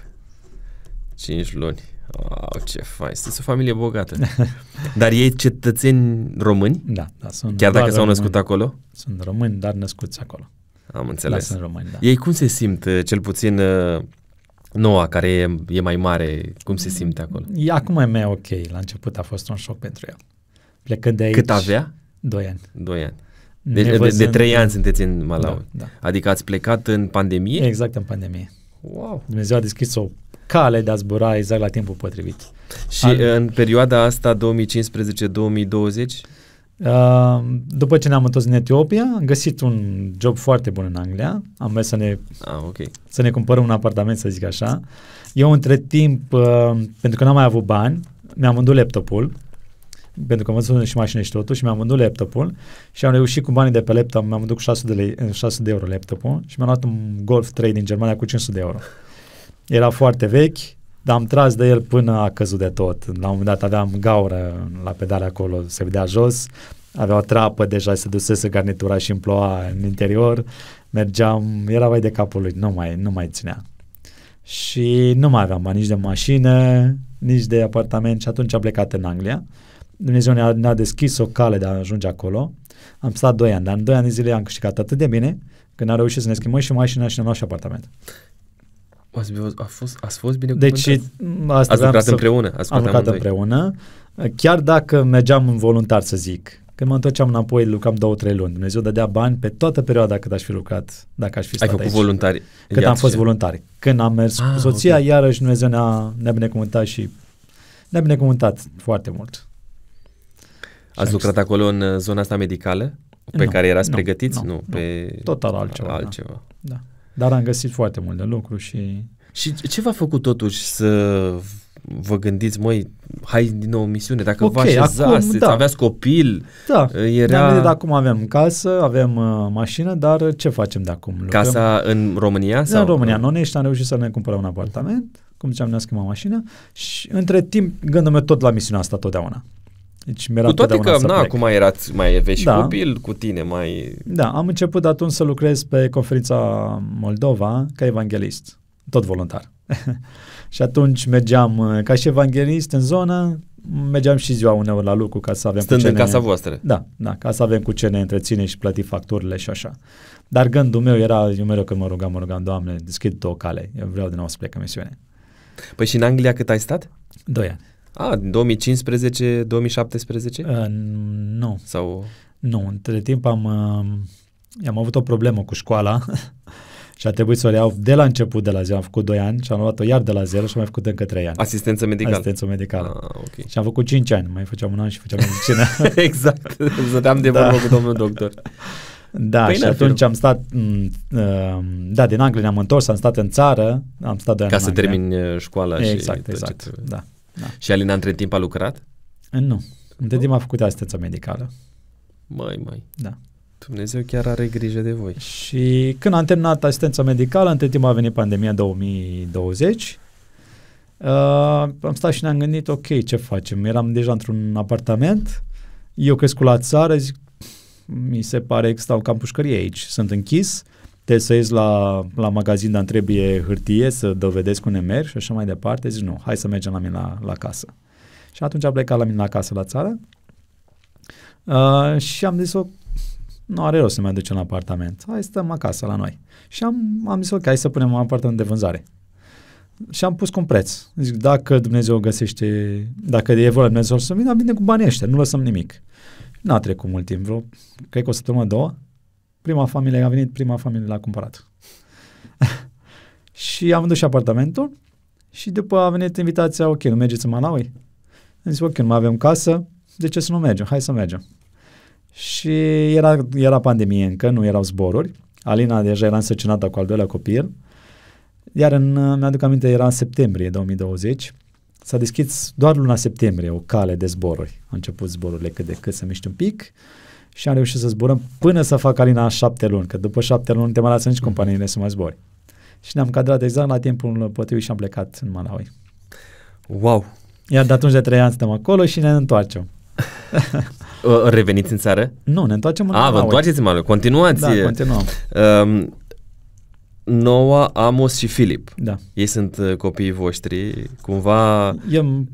5 luni. Wow, ce fain, sunteți o familie bogată. Dar ei cetățeni români? Da, da. Sunt Chiar doar dacă s-au născut români. acolo? Sunt români, dar născuți acolo. Am Da, înțeles. sunt români, da. Ei cum se simt, uh, cel puțin uh, noua, care e, e mai mare, cum se simte acolo? E, acum e mai ok. La început a fost un șoc pentru el. Plecând de aici... Cât avea? Doi ani. Doi ani. De, de, de, Nevăzând- de trei ani sunteți în Malawi. Da, da. Adică ați plecat în pandemie? Exact în pandemie. Wow. Dumnezeu a deschis o cale de a zbura exact la timpul potrivit. Și An- în perioada asta, 2015-2020, Uh, după ce ne-am întors în Etiopia, am găsit un job foarte bun în Anglia. Am mers să ne, ah, ok. să ne cumpărăm un apartament, să zic așa. Eu, între timp, uh, pentru că n-am mai avut bani, mi-am vândut laptopul, pentru că am văzut și mașină și totul, și mi-am vândut laptopul și am reușit cu banii de pe laptop, mi-am vândut cu 600 de, lei, 600 de euro laptopul și mi-am luat un Golf 3 din Germania cu 500 de euro. Era foarte vechi, dar am tras de el până a căzut de tot. La un moment dat aveam gaură la pedale acolo, se vedea jos, avea o trapă, deja se dusese garnitura și îmi ploua în interior, mergeam, era vai de capul lui, nu mai, nu mai ținea. Și nu mai aveam bani nici de mașină, nici de apartament și atunci am plecat în Anglia. Dumnezeu ne-a, ne-a deschis o cale de a ajunge acolo. Am stat 2 ani, dar în 2 ani de zile am câștigat atât de bine când am reușit să ne schimbăm și mașina și ne-am luat și apartament. Ați, a fost, ați fost bine Deci asta Ați vreau lucrat să- împreună? Ați am lucrat amândoi? împreună, chiar dacă mergeam în voluntar, să zic. Când mă întorceam înapoi, lucram două, trei luni. Dumnezeu dădea bani pe toată perioada cât aș fi lucrat, dacă aș fi Ai stat făcut aici. voluntari? Cât am fost voluntari. Când am mers Ah, cu soția, ok. iarăși Dumnezeu ne-a, ne-a binecuvântat și ne-a binecuvântat foarte mult. Ați lucrat acolo în uh, zona asta medicală? Pe Nu, care erați nu, pregătiți? nu, Nu, nu. pe Total altceva, altceva. Da. Dar am găsit foarte mult de lucru și Și ce v-a făcut totuși să vă gândiți, măi, hai din nou în misiune, dacă Ok, vă așezați, acum, da. aveați copil, da, era ne-am gândit, acum avem casă, avem uh, mașină, dar ce facem de acum? Lucrăm- casa în România? Sau? În România, în Onești, am reușit să ne cumpărăm un apartament, cum ziceam, ne-am schimbat mașina și între timp gândul meu tot la misiunea asta totdeauna. Deci mi-era Cu toate că, totdeauna să na, plec. acum erați, mai aveți și Da. copil cu tine, mai... Da, am început atunci să lucrez pe conferința Moldova ca evanghelist, tot voluntar. și atunci mergeam uh, ca și evanghelist în zonă, mergeam și ziua uneori la lucru ca să avem Stând cu ce în ne... casa voastră. Da, da, ca să avem cu ce ne întreține și plăti facturile și așa. Dar gândul meu era, eu mereu când mă rugam, mă rugam, Doamne, deschid o cale, eu vreau din nou să plec în misiune. Păi și în Anglia cât ai stat? Doi ani. A, din 2015, 2017? Uh, nu, Sau... nu, între timp am, uh, am avut o problemă cu școala și a trebuit să o iau de la început de la zero. Am făcut 2 ani și am luat-o iar de la zero și am mai făcut încă 3 ani. Asistență medicală. Asistență medicală. Ah, ok. Și am făcut 5 ani, mai făceam un an și făceam medicină. exact. Zăream de Da. vorbă cu domnul doctor. da, Păi și n-ar fi atunci rău. am stat, m, uh, da, din Anglia ne-am întors, am stat în țară, am stat 2 ani Ca în să Anglia. termin uh, școala și... Exact, tot ce exact, trebuie. da. Da. Și Alina între timp a lucrat? Nu, între timp am făcut asistență medicală, Măi, măi. da. Dumnezeu chiar are grijă de voi. Și când am terminat asistența medicală, între timp a venit pandemia 2020, uh, am stat și ne-am gândit, ok, ce facem? Eram deja într-un apartament, eu crescut la țară, zic, mi se pare că stau cam pușcărie aici, sunt închis, trebuie să ies la, la magazin, dar îmi trebuie hârtie să dovedesc unde merg și așa mai departe. Zic, nu, hai să mergem la mine la, la casă. Și atunci am plecat la mine la casă la țară uh, și am zis, nu are rost să mai ducem la apartament. Hai stăm acasă la noi. Și am, am zis, ok, hai să punem un apartament de vânzare. Și am pus cu un preț. Zic, dacă Dumnezeu găsește, dacă e vorba de Dumnezeu să vină, vine cu banii ăștia, nu lăsăm nimic. N-a trecut mult timp, vreo, cred că o săptămână, două. Prima familie a venit, prima familie l-a cumpărat. și am vândut și apartamentul și după a venit invitația, ok, nu mergeți în Malawi? Am zis, ok, nu mai avem casă, de ce să nu mergem? Hai să mergem. Și era, era pandemie încă, nu erau zboruri. Alina deja era însăcinată cu al doilea copil. Iar în, mi-aduc aminte, era în septembrie 2020. S-a deschis doar luna septembrie o cale de zboruri. Au început zborurile cât de cât să miște un pic și am reușit să zburăm până să fac Alina șapte luni, că după șapte luni nu te mai lasă nici companiile să mai zbori. Și ne-am cadrat exact la timpul potrivit și am plecat în Malawi. Wow! Iar de atunci de trei ani suntem acolo și ne întoarcem. Uh, Reveniți în țară? Nu, ne întoarcem în A, vă Malawi. întoarceți în Malawi. Continuați. Da, continuăm. Um, Noah, Amos și Filip. Da. Ei sunt uh, copiii voștri, cumva... Eu,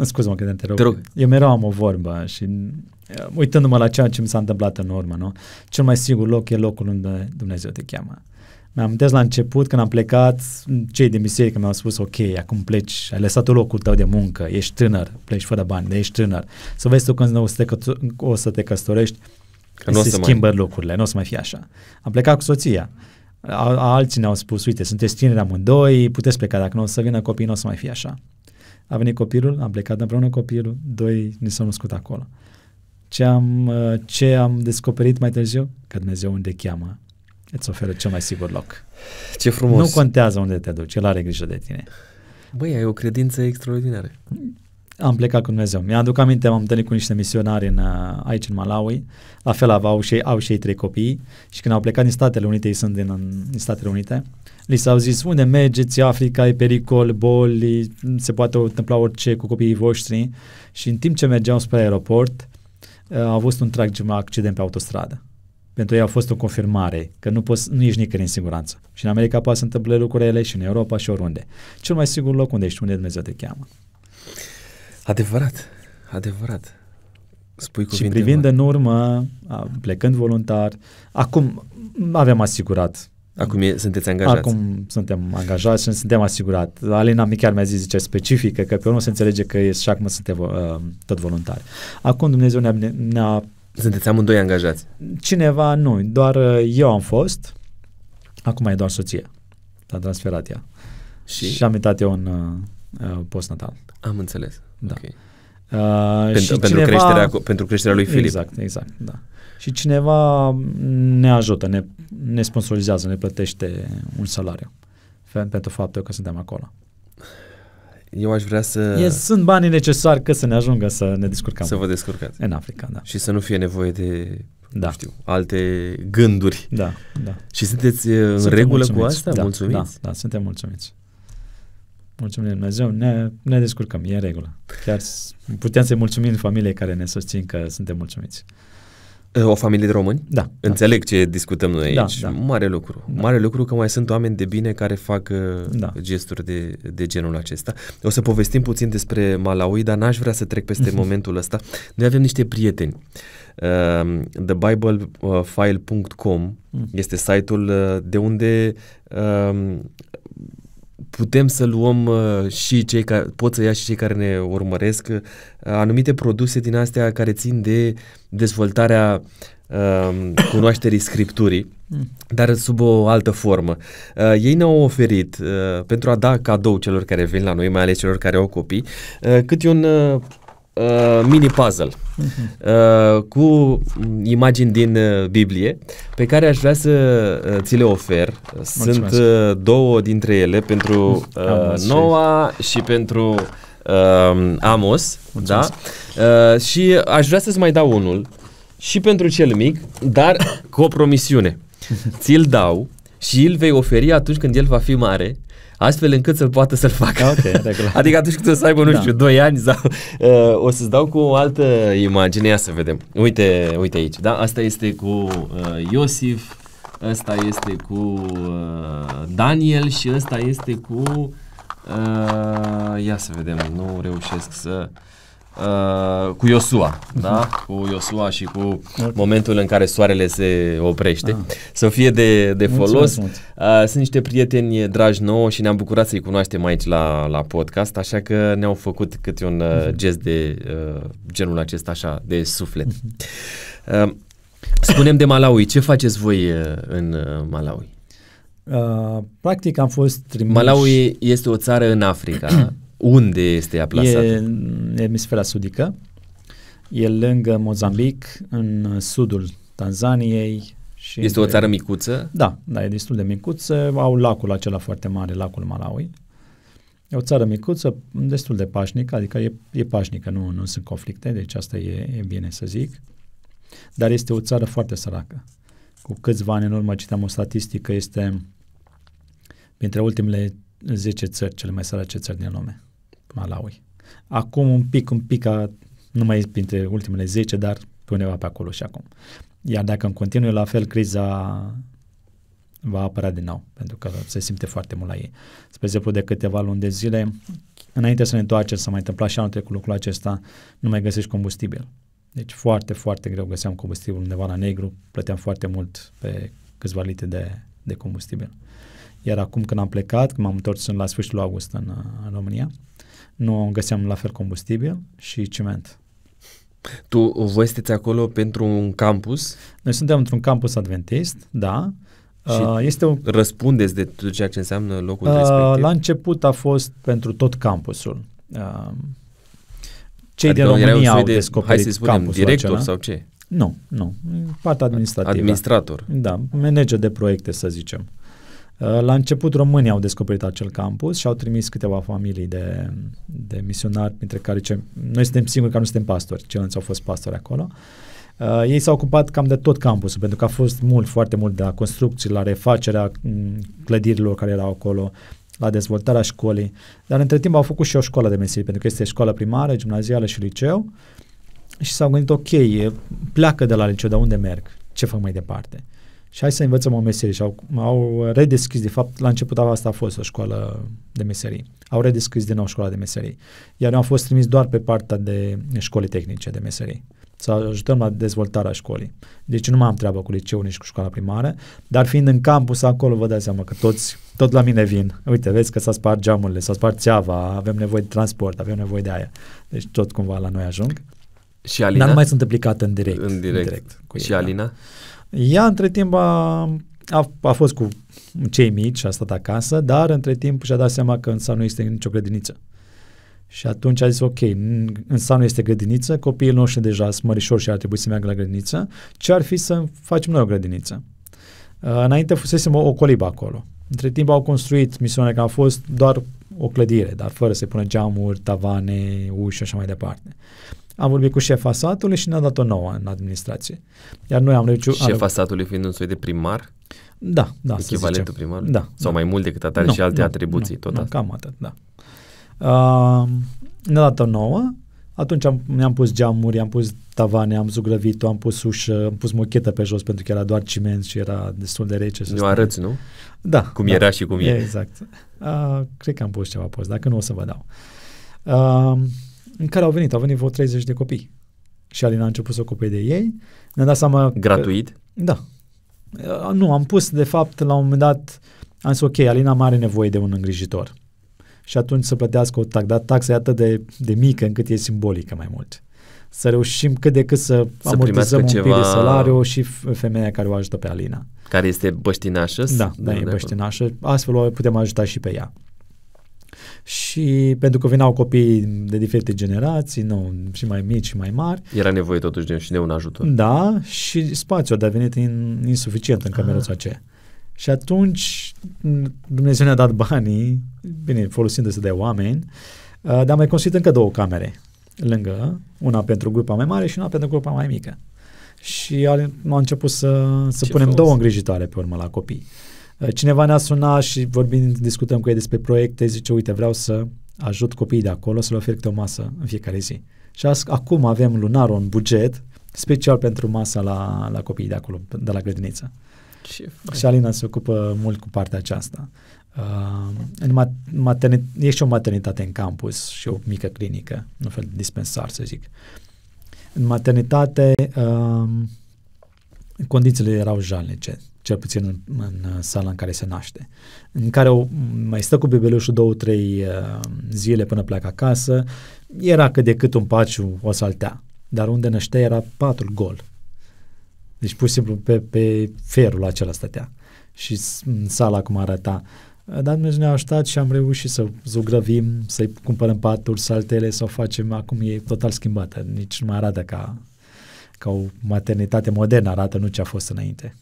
scuză-mă că te rog. Te rog. Eu mereu am o vorbă și uh, uitându-mă la ceea ce mi s-a întâmplat în urmă, nu? Cel mai sigur loc e locul unde Dumnezeu te cheamă. Mi-am amintesc la început, când am plecat, cei din biserică mi-au spus, ok, acum pleci, ai lăsat locul tău de muncă, ești tânăr, pleci fără bani, ești tânăr. Să vezi tu când o să te, cătu- o să te căsătorești, Că n-o se să mai- schimbă lucrurile, nu o să mai fie așa. Am plecat cu soția. A, alții ne-au spus, uite, sunteți tineri amândoi, puteți pleca, dacă nu o să vină copiii, nu o să mai fie așa. A venit copilul, am plecat împreună cu copilul, doi ni s-au născut acolo. Ce am, uh, ce am descoperit mai târziu? Că Dumnezeu unde cheamă, îți oferă cel mai sigur loc. Ce frumos! Nu contează unde te duci, El are grijă de tine. Băi, ai o credință extraordinară. Am plecat cu Dumnezeu. Mi-aduc aminte, m-am întâlnit cu niște misionari în, uh, aici în Malawi. La fel au și, ei- au și ei trei copii și când au plecat din Statele Unite, ei sunt din, în- din Statele Unite, li s-au zis, unde mergeți, Africa, e pericol, boli, se poate întâmpla orice cu copiii voștri. Și în timp ce mergeau spre aeroport, uh, a avut un tragic accident pe autostradă. Pentru ei a fost o confirmare că nu, poți, nu ești nicăieri în siguranță. Și în America poate să întâmple lucrurile și în Europa și oriunde. Cel mai sigur loc unde ești, unde Dumnezeu te cheamă. Adevărat, adevărat. Spui Și cuvinte privind mari. în urmă, a, plecând voluntar, acum avem asigurat. Acum e, sunteți angajați. Acum suntem angajați și suntem asigurat. Alina mi chiar mi-a zis, zice, specifică, că pe urmă se înțelege că e și acum suntem uh, tot voluntari. Acum Dumnezeu ne-a, ne-a... Sunteți amândoi angajați. Cineva, nu, doar uh, eu am fost, acum e doar soția. S-a transferat ea. Și, Și, și am intrat eu în uh, uh, postnatal. am înțeles. Da. Ok. Uh, Pentru, și pentru, cineva... creșterea, cu- pentru creșterea lui Filip. Exact, exact, da. Și cineva ne ajută, ne, ne sponsorizează, ne plătește un salariu fe- pentru faptul că suntem acolo. Eu aș vrea să, E, sunt banii necesari ca să ne ajungă să ne descurcăm să vă descurcați. în Africa, da. Și să nu fie nevoie de, Da. nu știu, alte gânduri. Da, da. Și sunteți uh, în Suntem regulă cu mulțumiți. asta? Da, Mulțumiți? Da, da, suntem mulțumiți. Mulțumim lui Dumnezeu, ne, ne descurcăm, e în regulă. Chiar s- putem să-i mulțumim familiei care ne susțin că suntem mulțumiți. Uh, O familie de români? Da. Înțeleg ce discutăm noi Da, aici. da. Mare lucru. Da. Mare lucru că mai sunt oameni de bine care fac uh, Da. gesturi de, de genul acesta. O să povestim puțin despre Malawi, dar n-aș vrea să trec peste momentul ăsta. Noi avem niște prieteni. Uh, TheBibleFile.com Mm. este site-ul uh, de unde uh, putem să luăm uh, și cei care, pot să ia și cei care ne urmăresc uh, anumite produse din astea care țin de dezvoltarea uh, cunoașterii scripturii, Mm. dar sub o altă formă. Uh, ei ne-au oferit, uh, pentru a da cadou celor care vin la noi, mai ales celor care au copii, uh, câte un uh, uh, mini puzzle uh, cu mm, imagini din uh, Biblie pe care aș vrea să uh, ți le ofer. Sunt Mulțumesc. uh, două dintre ele pentru uh, Amos și- Noah și pentru uh, Amos, da? Mulțumesc. Uh, și aș vrea să-ți mai dau unul și pentru cel mic, dar cu o promisiune. Ți-l dau și îl vei oferi atunci când el va fi mare, astfel încât să poată să-l facă. Ok, în regulă. Adică atunci când o să aibă, nu Da. știu, 2 ani sau... Uh, o să-ți dau cu o altă imagine, ia să vedem. Uite, uite aici, da? Asta este cu uh, Iosif, ăsta este cu uh, Daniel și ăsta este cu... Uh, ia să vedem, nu reușesc să... Uh, cu Iosua, da? Cu Iosua și cu momentul în care soarele se oprește. Ah. Să fie de, de Mulțumesc folos. mult. Uh, sunt niște prieteni dragi nouă și ne-am bucurat să-i cunoaștem aici la, la podcast, așa că ne-au făcut câte un uh, gest de uh, genul acesta așa, de suflet. Uh, spunem de Malawi, ce faceți voi uh, în uh, Malawi? Uh, practic am fost trimis... Malawi este o țară în Africa. Unde este ea plasată? E în emisfera sudică. E lângă Mozambic, în sudul Tanzaniei. Și Este o între- țară micuță? Da, da, e destul de micuță. Au lacul acela foarte mare, lacul Malawi. E o țară micuță, destul de pașnică, adică e, e pașnică, nu, nu sunt conflicte, deci asta e, e bine să zic. Dar este o țară foarte săracă. Cu câțiva ani în urmă citeam o statistică, este printre ultimele 10 țări, cele mai sărace țări din lume, Malawi. Acum un pic, un pic, a, nu mai e printre ultimele 10, dar pe undeva pe acolo și acum. Iar dacă în continuu la fel criza va apărea din nou, pentru că se simte foarte mult la ei. Spre exemplu, de câteva luni de zile, înainte să ne întoarcem, să mai întâmpla și anul trecut lucrul acesta, nu mai găsești combustibil. Deci foarte, foarte greu găseam combustibil undeva la negru, plăteam foarte mult pe câțiva litri de, de combustibil. Iar acum când am plecat, când m-am întors la sfârșitul august în, în România, nu găseam la fel combustibil și ciment. Tu, voi sunteți acolo pentru un campus? Noi suntem într-un campus adventist, da. Și uh, este un... răspundeți de tot ceea ce înseamnă locul uh, respectiv? La început a fost pentru tot campusul. Uh, cei adică din România au de, descoperit hai să spunem, director acela. sau ce? Nu, nu. Partea administrativă. Administrator. Da, manager de proiecte, să zicem. Uh, la început românii au descoperit acel campus și au trimis câteva familii de, de misionari, printre care ce, noi suntem singuri care nu suntem pastori, ceilalți au fost pastori acolo. Uh, ei s-au ocupat cam de tot campusul, pentru că a fost mult, foarte mult de la construcții, la refacerea mm, clădirilor care erau acolo, la dezvoltarea școlii, dar între timp au făcut și o școală de meserie, pentru că este școală primară, gimnazială și liceu și s-au gândit, ok, pleacă de la liceu, dar unde merg? Ce fac mai departe? Și hai să învățăm o meserie și au, au redeschis, de fapt, la început asta a fost o școală de meserii. Au redeschis din nou școala de meserii. Iar eu am fost trimis doar pe partea de școli tehnice de meserii să ajutăm la dezvoltarea școlii. Deci nu mai am treabă cu liceul nici cu școala primară, dar fiind în campus acolo, vă dați seama că toți, tot la mine vin. Uite, vezi că s-a spart geamurile, s-a spart țeava, avem nevoie de transport, avem nevoie de aia. Deci tot cumva la noi ajung. Și Alina? Dar nu mai sunt implicat în direct. În direct. În direct cu și ei, Alina? Da. Ea între timp a, a, a fost cu cei mici, a stat acasă, dar între timp și-a dat seama că în nu este nicio grădiniță. Și atunci a zis, ok, în nu este grădiniță, copiii noștri deja sunt mărișori și ar trebui să meargă la grădiniță, ce ar fi să facem noi o grădiniță? Uh, înainte fusesem o, o colibă acolo. Între timp au construit misiunea că a fost doar o clădire, dar fără să pună geamuri, tavane, uși și așa mai departe. Am vorbit cu șefa satului și ne-a dat o nouă în administrație. Iar noi am reușit... Șefa am... satului fiind un soi de primar? Da, da. Echivalentul primar? Da. Sau da. mai mult decât atare și alte nu, atribuții, nu, tot nu, asta? cam atât, da. Uh, ne-a dat o nouă, atunci am, mi-am pus geamuri, am pus tavane, am zugrăvit-o, am pus ușă, am pus mochetă pe jos pentru că era doar ciment și era destul de rece. Nu arăți, nu? Da. Cum da, era și cum e. Exact. Uh, cred că am pus ceva post, dacă nu o să vă dau. Uh, în care au venit, au venit vreo 30 de copii. Și Alina a început să ocupe de ei. Ne-a dat seama... Gratuit? Că, da. Uh, nu, am pus, de fapt, la un moment dat, am zis, ok, Alina mai are nevoie de un îngrijitor și atunci să plătească o taxă. Dar taxa e atât de, de mică încât e simbolică mai mult. Să reușim cât de cât să, să amortizăm un ceva... pic de salariu și femeia care o ajută pe Alina. Care este băștinașă? Da, da, e băștinașă. Astfel o putem ajuta și pe ea. Și pentru că veneau copii de diferite generații, nu, și mai mici și mai mari. Era nevoie totuși de, și de un ajutor. Da, și spațiul a devenit in, insuficient în cameruța aceea. Și atunci Dumnezeu ne-a dat banii, bine, folosindu-se de oameni, uh, dar am mai construit încă două camere lângă, una pentru grupa mai mare și una pentru grupa mai mică. Și am început să, să punem frumos. două îngrijitoare pe urmă la copii. Uh, cineva ne-a sunat și vorbim, discutăm cu ei despre proiecte, zice, uite, vreau să ajut copiii de acolo să le ofer câte o masă în fiecare zi. Și as, acum avem lunar un buget special pentru masa la, la copiii de acolo, de la grădiniță. Ce și Alina se ocupă mult cu partea aceasta. Uh, în maternit- e și o maternitate în campus și o mică clinică, un fel de dispensar, să zic. În maternitate, uh, condițiile erau jalnice, cel puțin în, în sala în care se naște, în care o, mai stă cu bebelușul două, trei uh, zile până pleacă acasă, era cât de cât un paciu o saltea, dar unde năștea era patul gol. Deci pur și simplu pe, pe ferul acela stătea și în sala cum arăta. Dar Dumnezeu ne-a ajutat și am reușit să zugrăvim, să-i cumpărăm paturi, saltele, să o facem. Acum e total schimbată. Nici nu mai arată ca, ca o maternitate modernă, arată nu ce a fost înainte.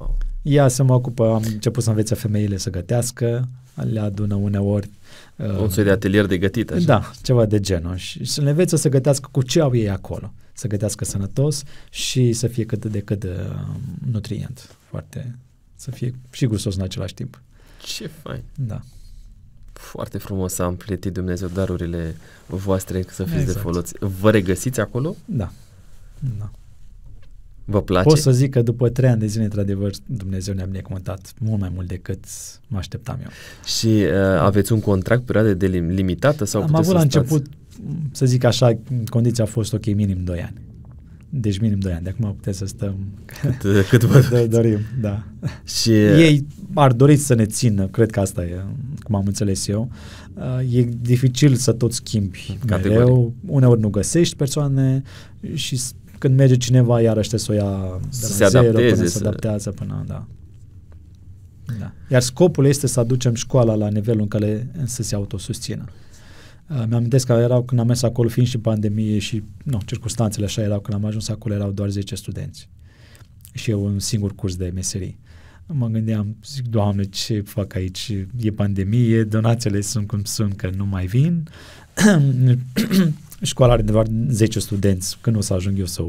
Wow. Ea se mă ocupă, am început să învețe femeile să gătească, le adună uneori. Un uh, soi de atelier de gătit, așa. Da, ceva de genul. Și să le învețe să gătească cu ce au ei acolo să gătească sănătos și să fie cât de cât de uh, nutrient. Foarte, să fie și gustos în același timp. Ce fain! Da. Foarte frumos să am plătit Dumnezeu darurile voastre să fiți exact. de folos. Vă regăsiți acolo? Da. da. Vă place? Pot să zic că după trei ani de zile, într-adevăr, Dumnezeu ne-a binecuvântat mult mai mult decât mă așteptam eu. Și uh, aveți un contract perioade de lim- limitată? sau Am avut la stați? început, să zic așa, condiția a fost ok, minim 2 ani. Deci minim 2 ani, de acum puteți să stăm cât, cât vă de dorim. Da. Și Ei ar dori să ne țină, cred că asta e, cum am înțeles eu. Uh, E dificil să tot schimbi Categoric. mereu, uneori nu găsești persoane și s- când merge cineva iarăși trebuie să o ia de Să la se zero adapteze, până să- se adaptează până, da. da. Iar scopul este să aducem școala la nivelul în care să se autosusțină. Uh, Mi-amintesc că erau când am mers acolo, fiind și pandemie și nu, circunstanțele așa erau, când am ajuns acolo erau doar 10 studenți și eu un singur curs de meserii. Mă gândeam, zic, Doamne, ce fac aici? E pandemie, donațiile sunt cum sunt, că nu mai vin. Școala are doar 10 studenți, când o să ajung eu să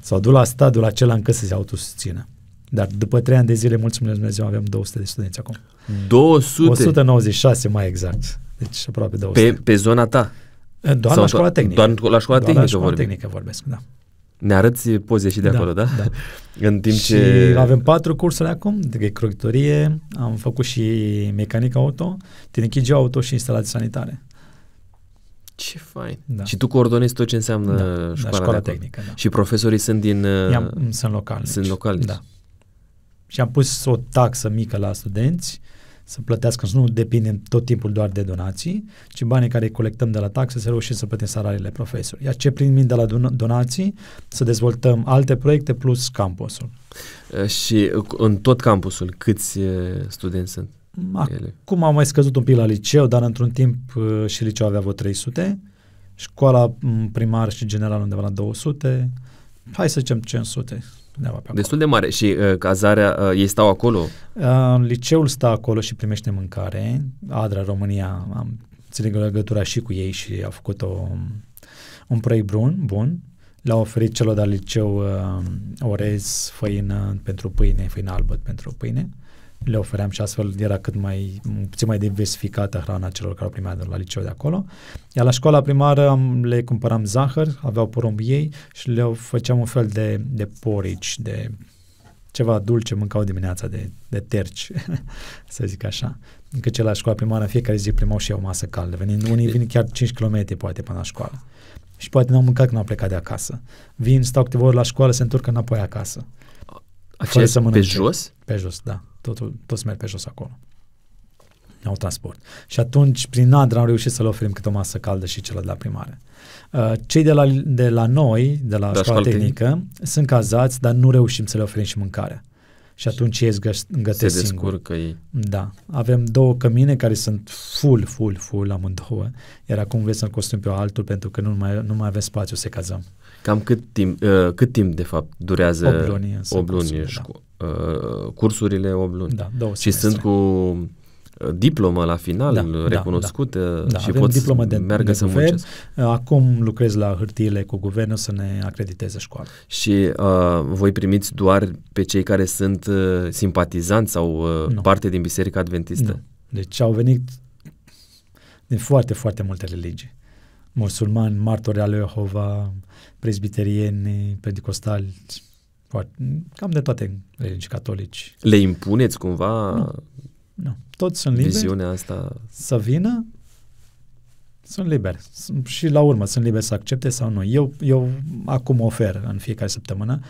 S-au dus la stadiul acela încât să se autosusțină. Dar după 3 ani de zile, mulțumesc Dumnezeu, avem 200 de studenți acum. 200 196 mai exact. Deci aproape 200. pe, pe zona ta. doar sau la școala to- tehnică. doar la școala doar la tehnică școala vorbim. tehnică vorbesc, da. Ne arăți poze și de Da, acolo, da? da. În timp și ce... avem patru cursuri acum, de croitorie, am făcut și mecanică auto, tehnicie auto și instalații sanitare. Ce fain. Da. Și tu coordonezi tot ce înseamnă Da, școala, la de școala acolo. tehnică, da. Și profesorii sunt din... uh, I-am, sunt localnici. sunt localnici. Da. Și am pus o taxă mică la studenți să plătească, să nu depindem tot timpul doar de donații, ci banii care îi colectăm de la taxe să reușim să plătim salariile profesorilor. Iar ce primim de la don- donații, să dezvoltăm alte proiecte plus campusul. Uh, Și uh, în tot campusul, câți uh, studenți sunt? Ele? Acum am mai scăzut un pic la liceu, dar într-un timp uh, și liceu avea vreo 300, școala m, primară și general undeva la 200, hai să zicem 500. Undeva pe acolo. Destul de mare. Și uh, cazarea, uh, ei stau acolo? Uh, liceul stă acolo și primește mâncare. Adra, România, am ținut legătura și cu ei și au făcut o, un proiect bun, bun. Le-au oferit celor de la liceu uh, orez, făină pentru pâine, făină albă pentru pâine. Le ofeream și astfel era cât mai, puțin mai diversificată hrana celor care au primit de la liceu de acolo. Iar la școala primară am, le cumpăram zahăr, aveau porumb ei și le făceam un fel de, de porridge, de ceva dulce mâncau dimineața de, de terci, să zic așa. Încă ce la școala primară, în fiecare zi primau și eu masă caldă. Venind, unii vin chiar 5 km poate până la școală. Și poate n-au mâncat când au plecat de acasă. Vin, stau câteva ori la școală, se întorc înapoi acasă. Aceea să pe mănânce. jos? Pe jos, da. Totul, toți merg pe jos acolo. Au transport. Și atunci, prin Adra, am reușit să le oferim câte o masă caldă și celor de la primare. Uh, cei de la, de la noi, de la De la școala școală tehnică, sunt cazați, dar nu reușim să le oferim și mâncarea. Și atunci ei îți gă- Se gătesc singuri. descurcă ei. Da. Avem două cămine care sunt full, full, full amândouă. Iar acum vrem să-l costum pe altul pentru că nu mai, nu mai avem spațiu să cazăm. Cam cât timp, uh, cât timp de fapt durează? Opt luni sunt 8 luni cursurile, șco- uh, cursurile 8 luni. Da, două Și semestre. sunt cu uh, diplomă la final, Da, da, recunoscută Da, și avem pot diplomă de, meargă de să guvern. muncesc. Acum lucrez la hârtiile cu guvernul să ne acrediteze școala. Și uh, voi primiți doar pe cei care sunt uh, simpatizanți sau uh, Nu. parte din Biserica Adventistă? Nu. Deci au venit din foarte, foarte multe religii. Musulmani, martori ale Jehova, prezbiterieni, pentecostali, foarte, cam de toate religii catolici. Le impuneți cumva Nu. Nu. Toți sunt liberi viziunea asta? să vină, sunt liberi. Sunt- Și la urmă sunt liberi să accepte sau nu. Eu, eu acum ofer în fiecare săptămână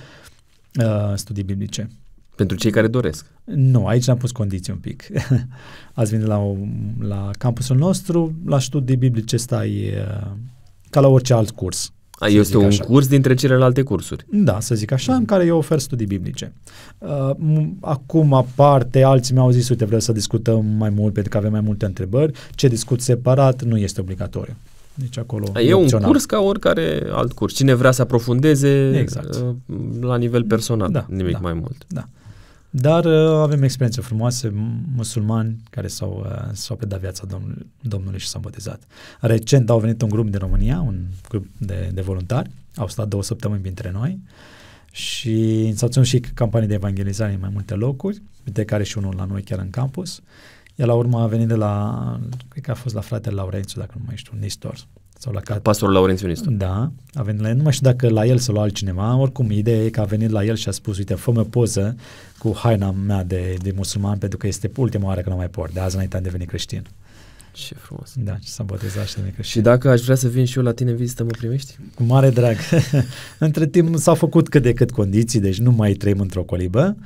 uh, studii biblice. Pentru cei care doresc. Nu, aici am pus condiții un pic. Ați venit la, o- la campusul nostru, la studii biblice stai uh, ca la orice alt curs. A, Să este zic un așa. curs dintre celelalte cursuri. Da, să zic așa, în care eu ofer studii biblice. Uh, m- acum, aparte, alții mi-au zis, uite, vreau să discutăm mai mult pentru că avem mai multe întrebări. Ce discut separat nu este obligatoriu. Deci acolo A, E un opțional. curs ca oricare alt curs. Cine vrea să aprofundeze Exact. uh, la nivel personal, Da, nimic da. mai mult. Da. Dar uh, avem experiențe frumoase, m- musulmani care s-au, uh, s-au predat viața Domnului, Domnului și s-au botezat. Recent au venit un grup din România, un grup de, de voluntari, au stat două săptămâni printre noi și s-au ținut și campanii de evangelizare în mai multe locuri, dintre care și unul la noi chiar în campus. Iar la urmă a venit de la, cred că a fost la fratele Laurențiu, dacă nu mai știu, Nistor, Sau la cat... Pastorul Laurențiu Nistu. Da, a venit la el. Nu mai știu dacă la el sau la altcineva. Oricum, ideea e că a venit la el și a spus, uite, fă poză cu haina mea de, de musulman pentru că este ultima oară când o mai port. De azi înainte am devenit creștin. Ce frumos. Da, și s-a botezat și devenit creștin. Și dacă aș vrea să vin și eu la tine în vizită, mă primești? Cu mare drag. Între timp s-au făcut cât de cât condiții, deci nu mai trăim într-o colibă.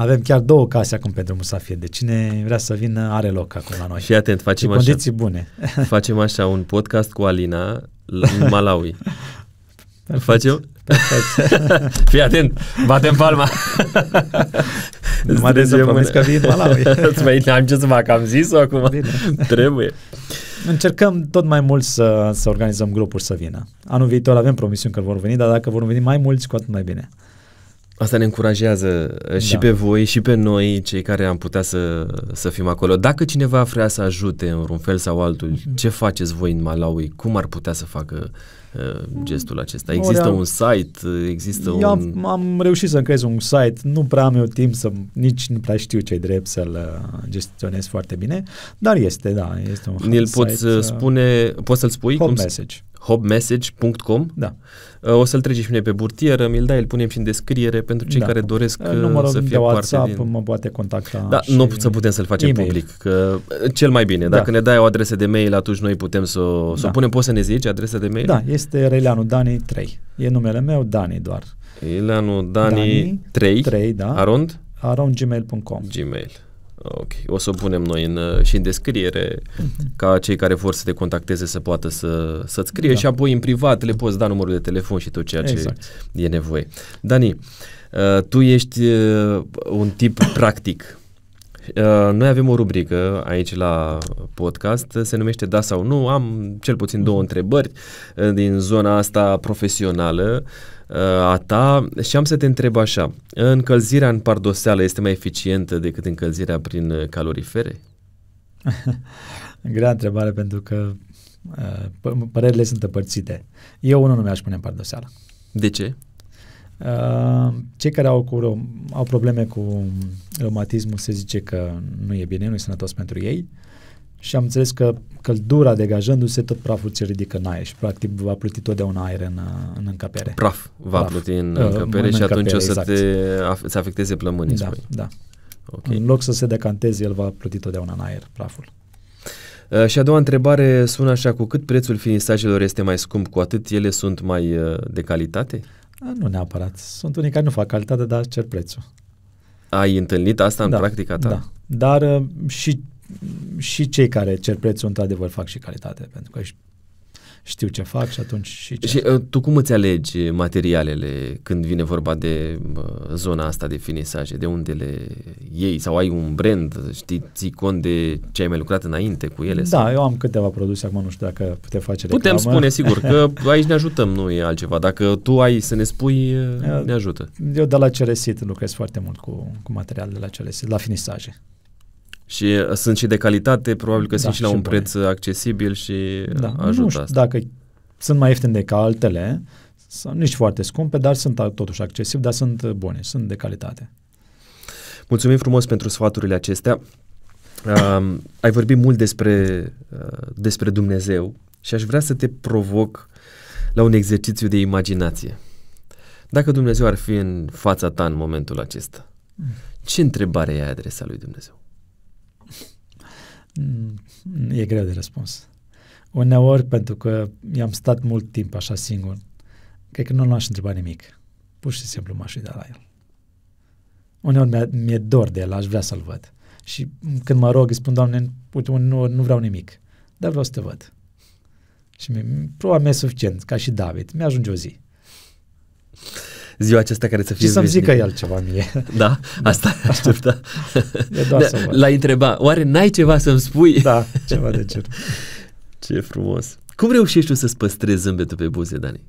Avem chiar două case acum pentru musafir. De cine vrea să vină, are loc acum la noi. Și atent, facem și așa. condiții bune. facem așa un podcast cu Alina în Malawi. Perfect. Facem? Perfect. Fii atent, batem palma. Numai de să promis că vin în Malawi. Păi am ce să fac, am zis-o acum. Bine. Trebuie. Încercăm tot mai mult să, să organizăm grupuri să vină. Anul viitor avem promisiuni că vor veni, dar dacă vor veni mai mulți, cu atât mai bine. Asta ne încurajează uh, și Da. pe voi și pe noi, cei care am putea să, să fim acolo. Dacă cineva vrea să ajute în un fel sau altul, Mhm. ce faceți voi în Malawi? Cum ar putea să facă uh, gestul acesta? Ori Există am- un site? uh, Există Eu un... am, am reușit să creez un site, nu prea am eu timp să, nici nu prea știu ce drept să-l uh, gestionez foarte bine, dar este, da, este un Ni-l site, poți uh, uh, spune, poți să-l spui? Hop Cum se- message. hobmessage.com Da. Uh, O să-l treci și mine pe burtieră, mi-l dai, îl punem și în descriere pentru cei Da. care doresc uh, Numărul să de fie WhatsApp parte din... mă poate contacta. Da, și nu să putem să-l facem e-mail. public, că uh, cel mai bine. Da. Dacă ne dai o adresă de mail, atunci noi putem să o, să o Da. punem. Poți să ne zici adresa de mail? Da, este Reileanu Dani 3. E numele meu, Dani doar. Ileanu Dani, Dani 3, 3, da. arond, arondgmail.com. gmail. Ok, o să o punem noi în, uh, și în descriere Mhm. ca cei care vor să te contacteze să poată să, să-ți scrie Da. și apoi în privat le poți da numărul de telefon și tot ceea ce Exact. e nevoie. Dani, uh, tu ești uh, un tip practic. Uh, Noi avem o rubrică aici la podcast, se numește Da sau Nu. Am cel puțin două întrebări uh, din zona asta profesională uh, a ta și am să te întreb așa. Încălzirea în pardoseală este mai eficientă decât încălzirea prin uh, calorifere? Grea întrebare pentru că uh, pă- părerile sunt împărțite. Eu unul nu mi-aș pune în pardoseală. De ce? Uh, Cei care au, cu, ro- au probleme cu reumatismul se zice că nu e bine, nu e sănătos pentru ei și am înțeles că căldura degajându-se tot praful se ridică în aer și practic va pluti totdeauna aer în, uh, în încăpere. Praf va Praf. pluti în Uh, încăpere în și atunci încăpere, o să exact. te af- să afecteze plămânii, da, spui. da. Ok. În loc să se decanteze, el va pluti totdeauna în aer, praful. Uh, și a doua întrebare sună așa, cu cât prețul finisajelor este mai scump, cu atât ele sunt mai uh, de calitate? Uh, Nu neapărat. Sunt unii care nu fac calitate, dar cer prețul. Ai întâlnit asta în da, practica ta? Da. Dar uh, și, și cei care cer prețul, într-adevăr, fac și calitate, pentru că ș- știu ce fac și atunci și cer. Și uh, tu cum îți alegi materialele când vine vorba de uh, zona asta de finisaje? De unde le iei? Sau ai un brand? Știi, ții cont de ce ai mai lucrat înainte cu ele? sau? Da, eu am câteva produse, acum nu știu dacă putem face Putem reclamă. spune, sigur, că aici ne ajutăm, nu e altceva. Dacă tu ai să ne spui, uh, ne ajută. Eu de la Ceresit lucrez foarte mult cu, cu materiale de la Ceresit, la finisaje. Și uh, sunt și de calitate, probabil că Da, sunt și la și un bune. preț accesibil și Da, ajută nu știu asta. dacă sunt mai ieftine ca altele, sau nici foarte scumpe, dar sunt a- totuși accesibile, dar sunt uh, bune, sunt de calitate. Mulțumim frumos pentru sfaturile acestea. Uh, ai vorbit mult despre, uh, despre Dumnezeu și aș vrea să te provoc la un exercițiu de imaginație. Dacă Dumnezeu ar fi în fața ta în momentul acesta, ce întrebare ai adresa lui Dumnezeu? Mm, E greu de răspuns. Uneori, pentru că i-am stat mult timp așa singur, cred că nu l-aș întreba nimic. Pur și simplu m-aș uita la el. Uneori mi-e, mi-e dor de el, aș vrea să-l văd. Și când mă rog, îi spun, Doamne, uite, nu, nu vreau nimic, dar vreau să te văd. Și mi, probabil mi-e suficient, ca și David. Mi-ajunge o zi. Ziua aceasta care să fie Și să-mi zică veșnică. el ceva mie. Da? Asta aștepta. E doar să văd. L-ai întreba, oare n-ai ceva să-mi spui? Da, ceva de genul. Ce frumos. Cum reușești tu să-ți păstrezi zâmbetul pe buze, Dani?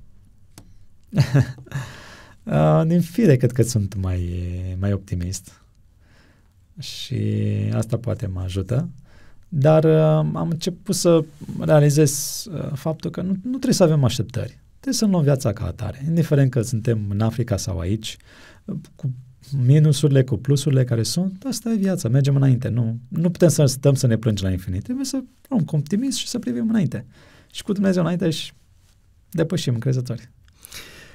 Uh, din fire cred că sunt mai, mai optimist și asta poate mă ajută. Dar uh, am început să realizez uh, faptul că nu, nu trebuie să avem așteptări. Trebuie să luăm viața ca atare. Indiferent că suntem în Africa sau aici, uh, cu minusurile, cu plusurile care sunt, asta e viața, mergem înainte. Nu, nu putem să stăm să ne plângem la infinit. Trebuie să luăm cu optimism și să privim înainte. și cu Dumnezeu înainte și depășim încrezători.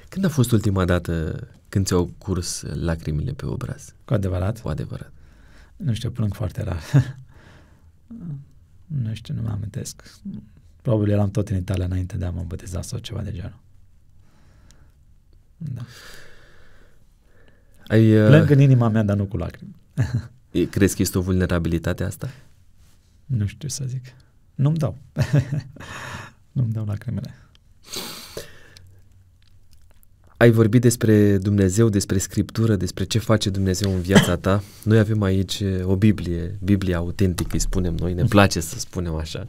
Când a fost ultima dată când ți-au curs lacrimile pe obraz? Cu adevărat? Cu adevărat. Nu știu, plâng foarte rar. nu știu, nu mă amintesc. Probabil eram tot în Italia înainte de a mă boteza sau ceva de genul. Da. Ai, uh, Plâng în inima mea, dar nu cu lacrimi. crezi că este o vulnerabilitate asta? Nu știu să zic. Nu-mi dau. nu-mi dau lacrimile. Ai vorbit despre Dumnezeu, despre Scriptură, despre ce face Dumnezeu în viața ta. Noi avem aici o Biblie, Biblia autentică, îi spunem noi, ne place să spunem așa.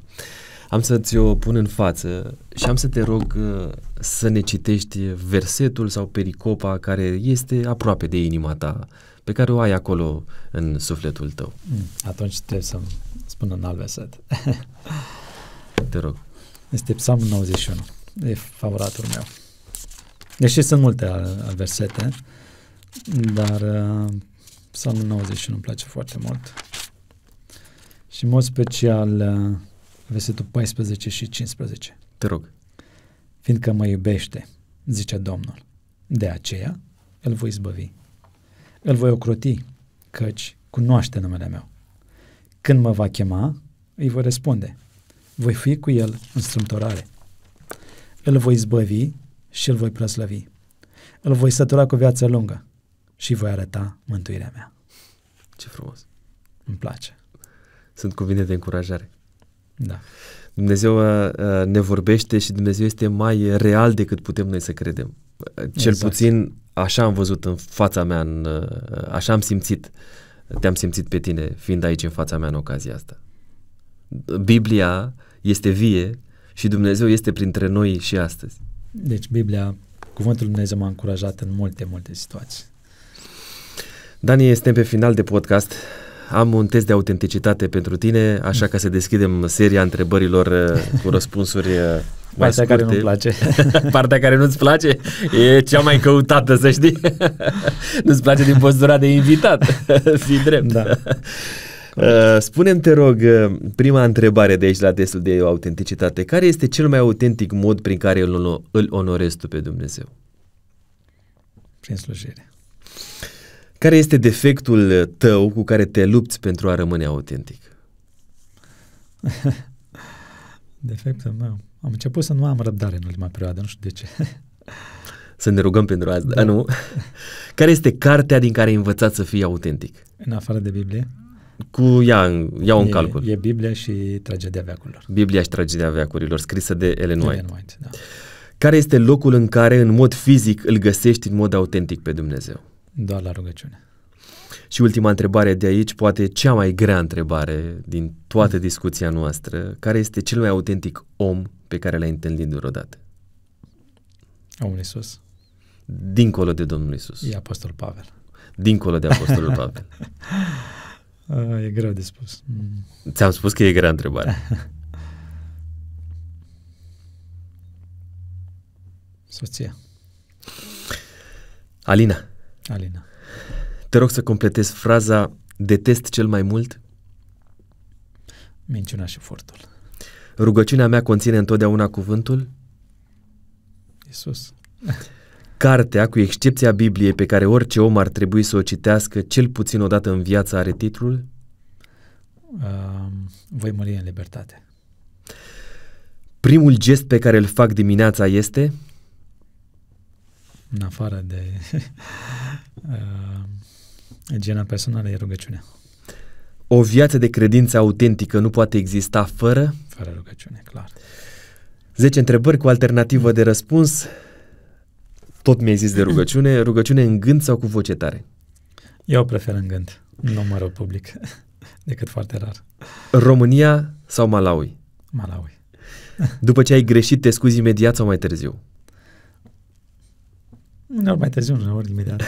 Am să ți-o pun în față și am să te rog uh, să ne citești versetul sau pericopa care este aproape de inima ta, pe care o ai acolo în sufletul tău. Mm, Atunci trebuie să spun în alt verset. Te rog. Este Psalmul 91. E favoritul meu. Deși sunt multe al- al versete, dar uh, Psalmul 91 îmi place foarte mult. Și în mod special uh, versetul 14 și 15. Te rog. Fiindcă mă iubește, zice Domnul, de aceea îl voi izbăvi. Îl voi ocroti, căci cunoaște numele meu. Când mă va chema, îi voi răspunde. Voi fi cu el în strâmtorare. Îl voi izbăvi și îl voi proslăvi. Îl voi sătura cu viață lungă și voi arăta mântuirea mea. Ce frumos. Îmi place. Sunt cuvinte de încurajare. Da. Dumnezeu uh, uh, ne vorbește și Dumnezeu este mai real decât putem noi să credem. Uh, Cel Exact. puțin așa am văzut în fața mea, în, uh, așa am simțit, te-am simțit pe tine fiind aici în fața mea în ocazia asta. Biblia este vie și Dumnezeu este printre noi și astăzi. Deci Biblia, cuvântul lui Dumnezeu m-a încurajat în multe, multe situații. Dani, este pe final de podcast. Am un test de autenticitate pentru tine, așa ca să deschidem seria întrebărilor uh, cu răspunsuri uh, mai Partea care scurte. nu-mi place. Partea care nu-ți place e cea mai căutată, să știi. nu-ți place din postura de invitat. Fii drept. Da. Uh, Spune-mi, te rog, uh, prima întrebare de aici la testul de autenticitate. Care este cel mai autentic mod prin care îl, îl onorezi tu pe Dumnezeu? Prin slujire. Care este defectul tău cu care te lupți pentru a rămâne autentic? Defectul meu. Am început să nu am răbdare în ultima perioadă, nu știu de ce. Să ne rugăm pentru asta, Da. nu? Care este cartea din care ai învățat să fii autentic? în afară de Biblie. Cu ea, în- iau în e, calcul. E Biblia și tragedia veacurilor. Biblia și tragedia veacurilor, scrisă de Ellen White. Ellen White da. Care este locul în care, în mod fizic, îl găsești în mod autentic pe Dumnezeu? Doar la rugăciune. Și ultima întrebare de aici, poate cea mai grea întrebare din toată discuția noastră, care este cel mai autentic om pe care l-ai întâlnit vreodată? Omul Iisus. Dincolo de Domnul Isus, E Apostol Pavel. dincolo de Apostolul Pavel. Uh, e greu de spus. Mm. Ți-am spus că e grea întrebare. Soția. Alina, Alina. te rog să completezi fraza detest cel mai mult? Minciuna și furtul. Rugăciunea mea conține întotdeauna cuvântul? Iisus. Cartea, cu excepția Bibliei, pe care orice om ar trebui să o citească cel puțin o dată în viață, are titlul? Uh, voi muri în libertate. Primul gest pe care îl fac dimineața este? În afară de uh, igiena personală e rugăciunea. O viață de credință autentică nu poate exista fără? Fără rugăciune, clar. 10 întrebări cu alternativă de răspuns. Tot mi-ai zis de rugăciune. Rugăciune în gând sau cu voce tare? Eu prefer în gând, nu mă rog public, decât foarte rar. România sau Malawi? Malawi. După ce ai greșit, te scuzi imediat sau mai târziu? Uneori mai târziu, uneori imediat.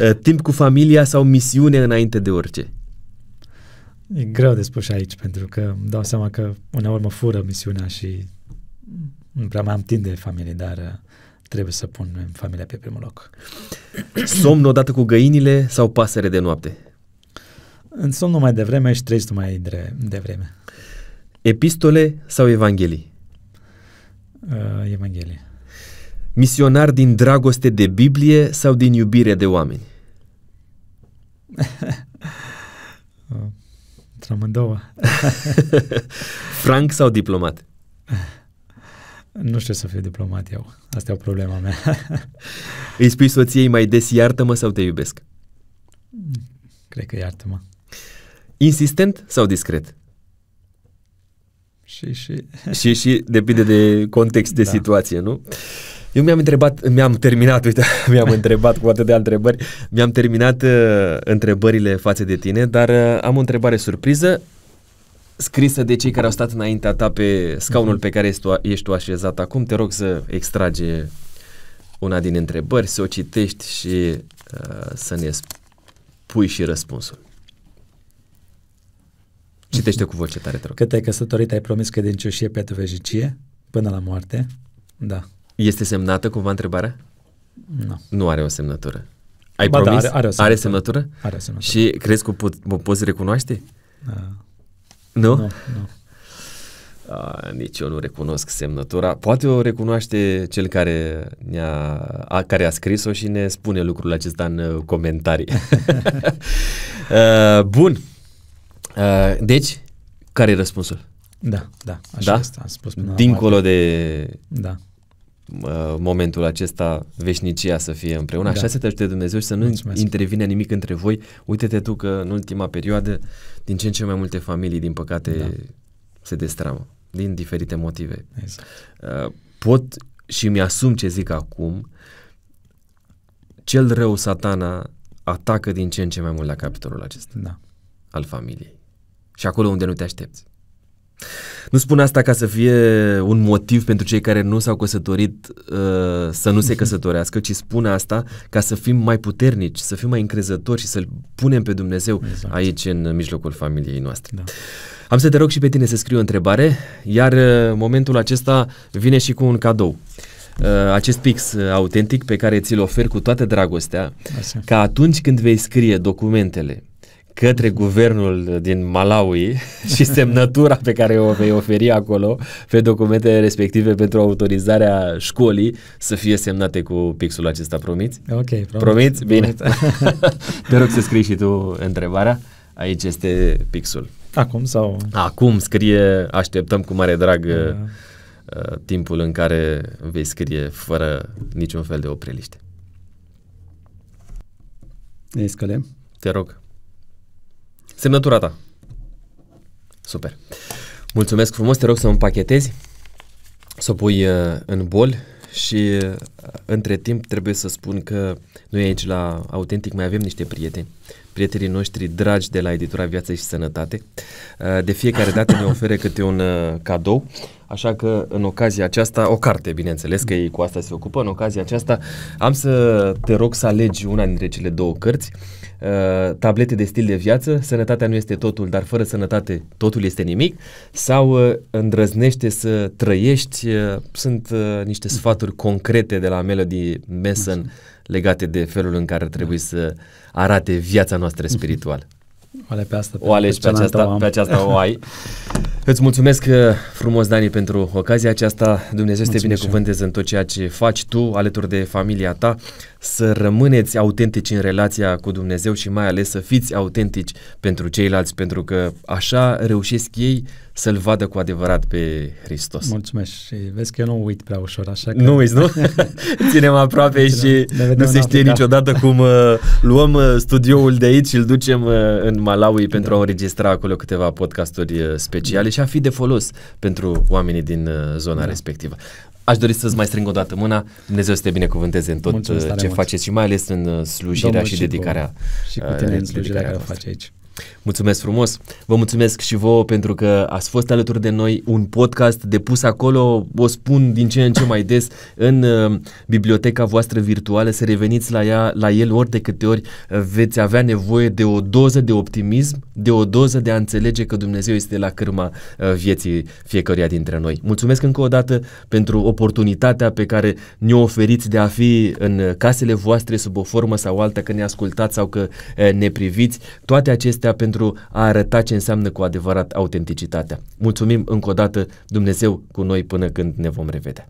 Uh, Timp cu familia sau misiune înainte de orice? E greu de spus și aici, pentru că îmi dau seama că uneori mă fură misiunea și nu prea mai am timp de familie, dar uh, trebuie să pun familia pe primul loc. Somn odată cu găinile sau pasăre de noapte? În somn numai de vreme și trăiesc numai de, de vreme. Epistole sau Evanghelii? Uh, Evanghelie. Misionar din dragoste de Biblie sau din iubire de oameni? Uh, amândouă. Frank sau diplomat? Nu știu să fiu diplomat eu. Asta e o problema mea. Îi spui soției mai des iartă-mă sau te iubesc? Cred că iartă-mă. Insistent sau discret? Și, și... și, și depinde de context, de Da. situație, nu? Eu mi-am întrebat, mi-am terminat, uite, mi-am întrebat cu atât de întrebări, mi-am terminat uh, întrebările față de tine, dar uh, am o întrebare surpriză scrisă de cei care au stat înaintea ta pe scaunul Mhm. pe care ești tu, ești tu așezat acum. Te rog să extrage una din întrebări, să o citești și uh, să ne spui și răspunsul. Citește cu voce tare, te rog. Cât ai căsătorit, ai promis credincioșie pe vejicie până la moarte? Da. Este semnată cumva întrebarea? Nu. Nu are o semnătură. Ai Ba da, promis? are- are o are semnătură. semnătură? Are o semnătură. Și crezi că o, pot, o poți recunoaște? Uh, Nu? nu, nu. A, nici eu nu recunosc semnătura. Poate o recunoaște cel care, ne-a, a, care a scris-o și ne spune lucrul acesta în uh, comentarii. uh, bun. Uh, deci, care e răspunsul? Da, da, așa Da? este. Am spus până la Dincolo de moarte. Da. Uh, momentul acesta, veșnicia să fie împreună. Așa Da. să te ajute Dumnezeu și să nu Mulțumesc. intervine nimic între voi. Uite-te tu că în ultima perioadă, din ce în ce mai multe familii, din păcate, Da. se destramă. Din diferite motive. Exact. Uh, pot și mi-asum ce zic acum, cel rău satana atacă din ce în ce mai mult la capitolul acesta Da. al familiei. Și acolo unde nu te aștepți. Nu spun asta ca să fie un motiv pentru cei care nu s-au căsătorit uh, să nu se căsătorească, ci spun asta ca să fim mai puternici, să fim mai încrezători și să-L punem pe Dumnezeu Exact. aici în mijlocul familiei noastre. Da. Am să te rog și pe tine să scrii o întrebare, iar uh, momentul acesta vine și cu un cadou. Uh, Acest pix uh, autentic pe care ți-l ofer cu toată dragostea, Așa. ca atunci când vei scrie documentele către guvernul din Malawi și semnătura pe care o vei oferi acolo pe documentele respective pentru autorizarea școlii să fie semnate cu pixul acesta, promiți? Ok, promit. Promiți? Bine. Promit. Te rog să scrii și tu întrebarea. Aici este pixul. Acum sau... Acum scrie, așteptăm cu mare drag uh, Uh, uh, timpul în care vei scrie fără niciun fel de opreliște. Ne scălem. Te rog. Semnătura ta. Super. Mulțumesc frumos, te rog să o împachetezi, să o pui uh, în bol și uh, între timp trebuie să spun că noi aici la Autentic mai avem niște prieteni, prietenii noștri dragi de la editura Viață și Sănătate. Uh, De fiecare dată ne oferă câte un uh, cadou, așa că în ocazia aceasta, o carte bineînțeles, că ei cu asta se ocupă, în ocazia aceasta am să te rog să alegi una dintre cele două cărți, uh, tablete de stil de viață, sănătatea nu este totul, dar fără sănătate totul este nimic, sau uh, îndrăznește să trăiești, uh, sunt uh, niște sfaturi concrete de la Melody Mason legate de felul în care trebuie să arate viața noastră spirituală. o alegi pe asta. O alegi pe cealaltă o aceasta, am. pe aceasta o ai. Îți mulțumesc uh, frumos, Dani, pentru ocazia aceasta. Dumnezeu să te Mulțumesc și eu. binecuvânteze în tot ceea ce faci tu, alături de familia ta, să rămâneți autentici în relația cu Dumnezeu și mai ales să fiți autentici pentru ceilalți, pentru că așa reușesc ei să-L vadă cu adevărat pe Hristos. Mulțumesc și vezi că eu nu uit prea ușor, așa că... Nu uiți, nu? Ținem aproape Ținem. și Ne vedem nu în se știe Africa. niciodată cum uh, luăm uh, studioul de aici și îl ducem uh, în Malawi pentru a înregistra acolo câteva podcasturi uh, speciale și a fi de folos pentru oamenii din uh, zona Da. respectivă. Aș dori să-ți mai strâng o dată mâna, Dumnezeu să te binecuvânteze în tot Mulțumesc uh, tare ce mult. faceți și mai ales în uh, slujirea Domnul și cu- dedicarea. Și cu uh, tine în dedicarea slujirea care o voastră. faci aici. Mulțumesc frumos! Vă mulțumesc și vouă pentru că ați fost alături de noi un podcast depus acolo, o spun din ce în ce mai des, în uh, biblioteca voastră virtuală, să reveniți la, ea, la el ori de câte ori uh, veți avea nevoie de o doză de optimism, de o doză de a înțelege că Dumnezeu este la cârma uh, vieții fiecăruia dintre noi. Mulțumesc încă o dată pentru oportunitatea pe care ne-o oferiți de a fi în casele voastre sub o formă sau alta, că ne ascultați sau că uh, ne priviți. Toate acestea acestea pentru a arăta ce înseamnă cu adevărat autenticitatea. Mulțumim încă o dată Dumnezeu cu noi până când ne vom revedea.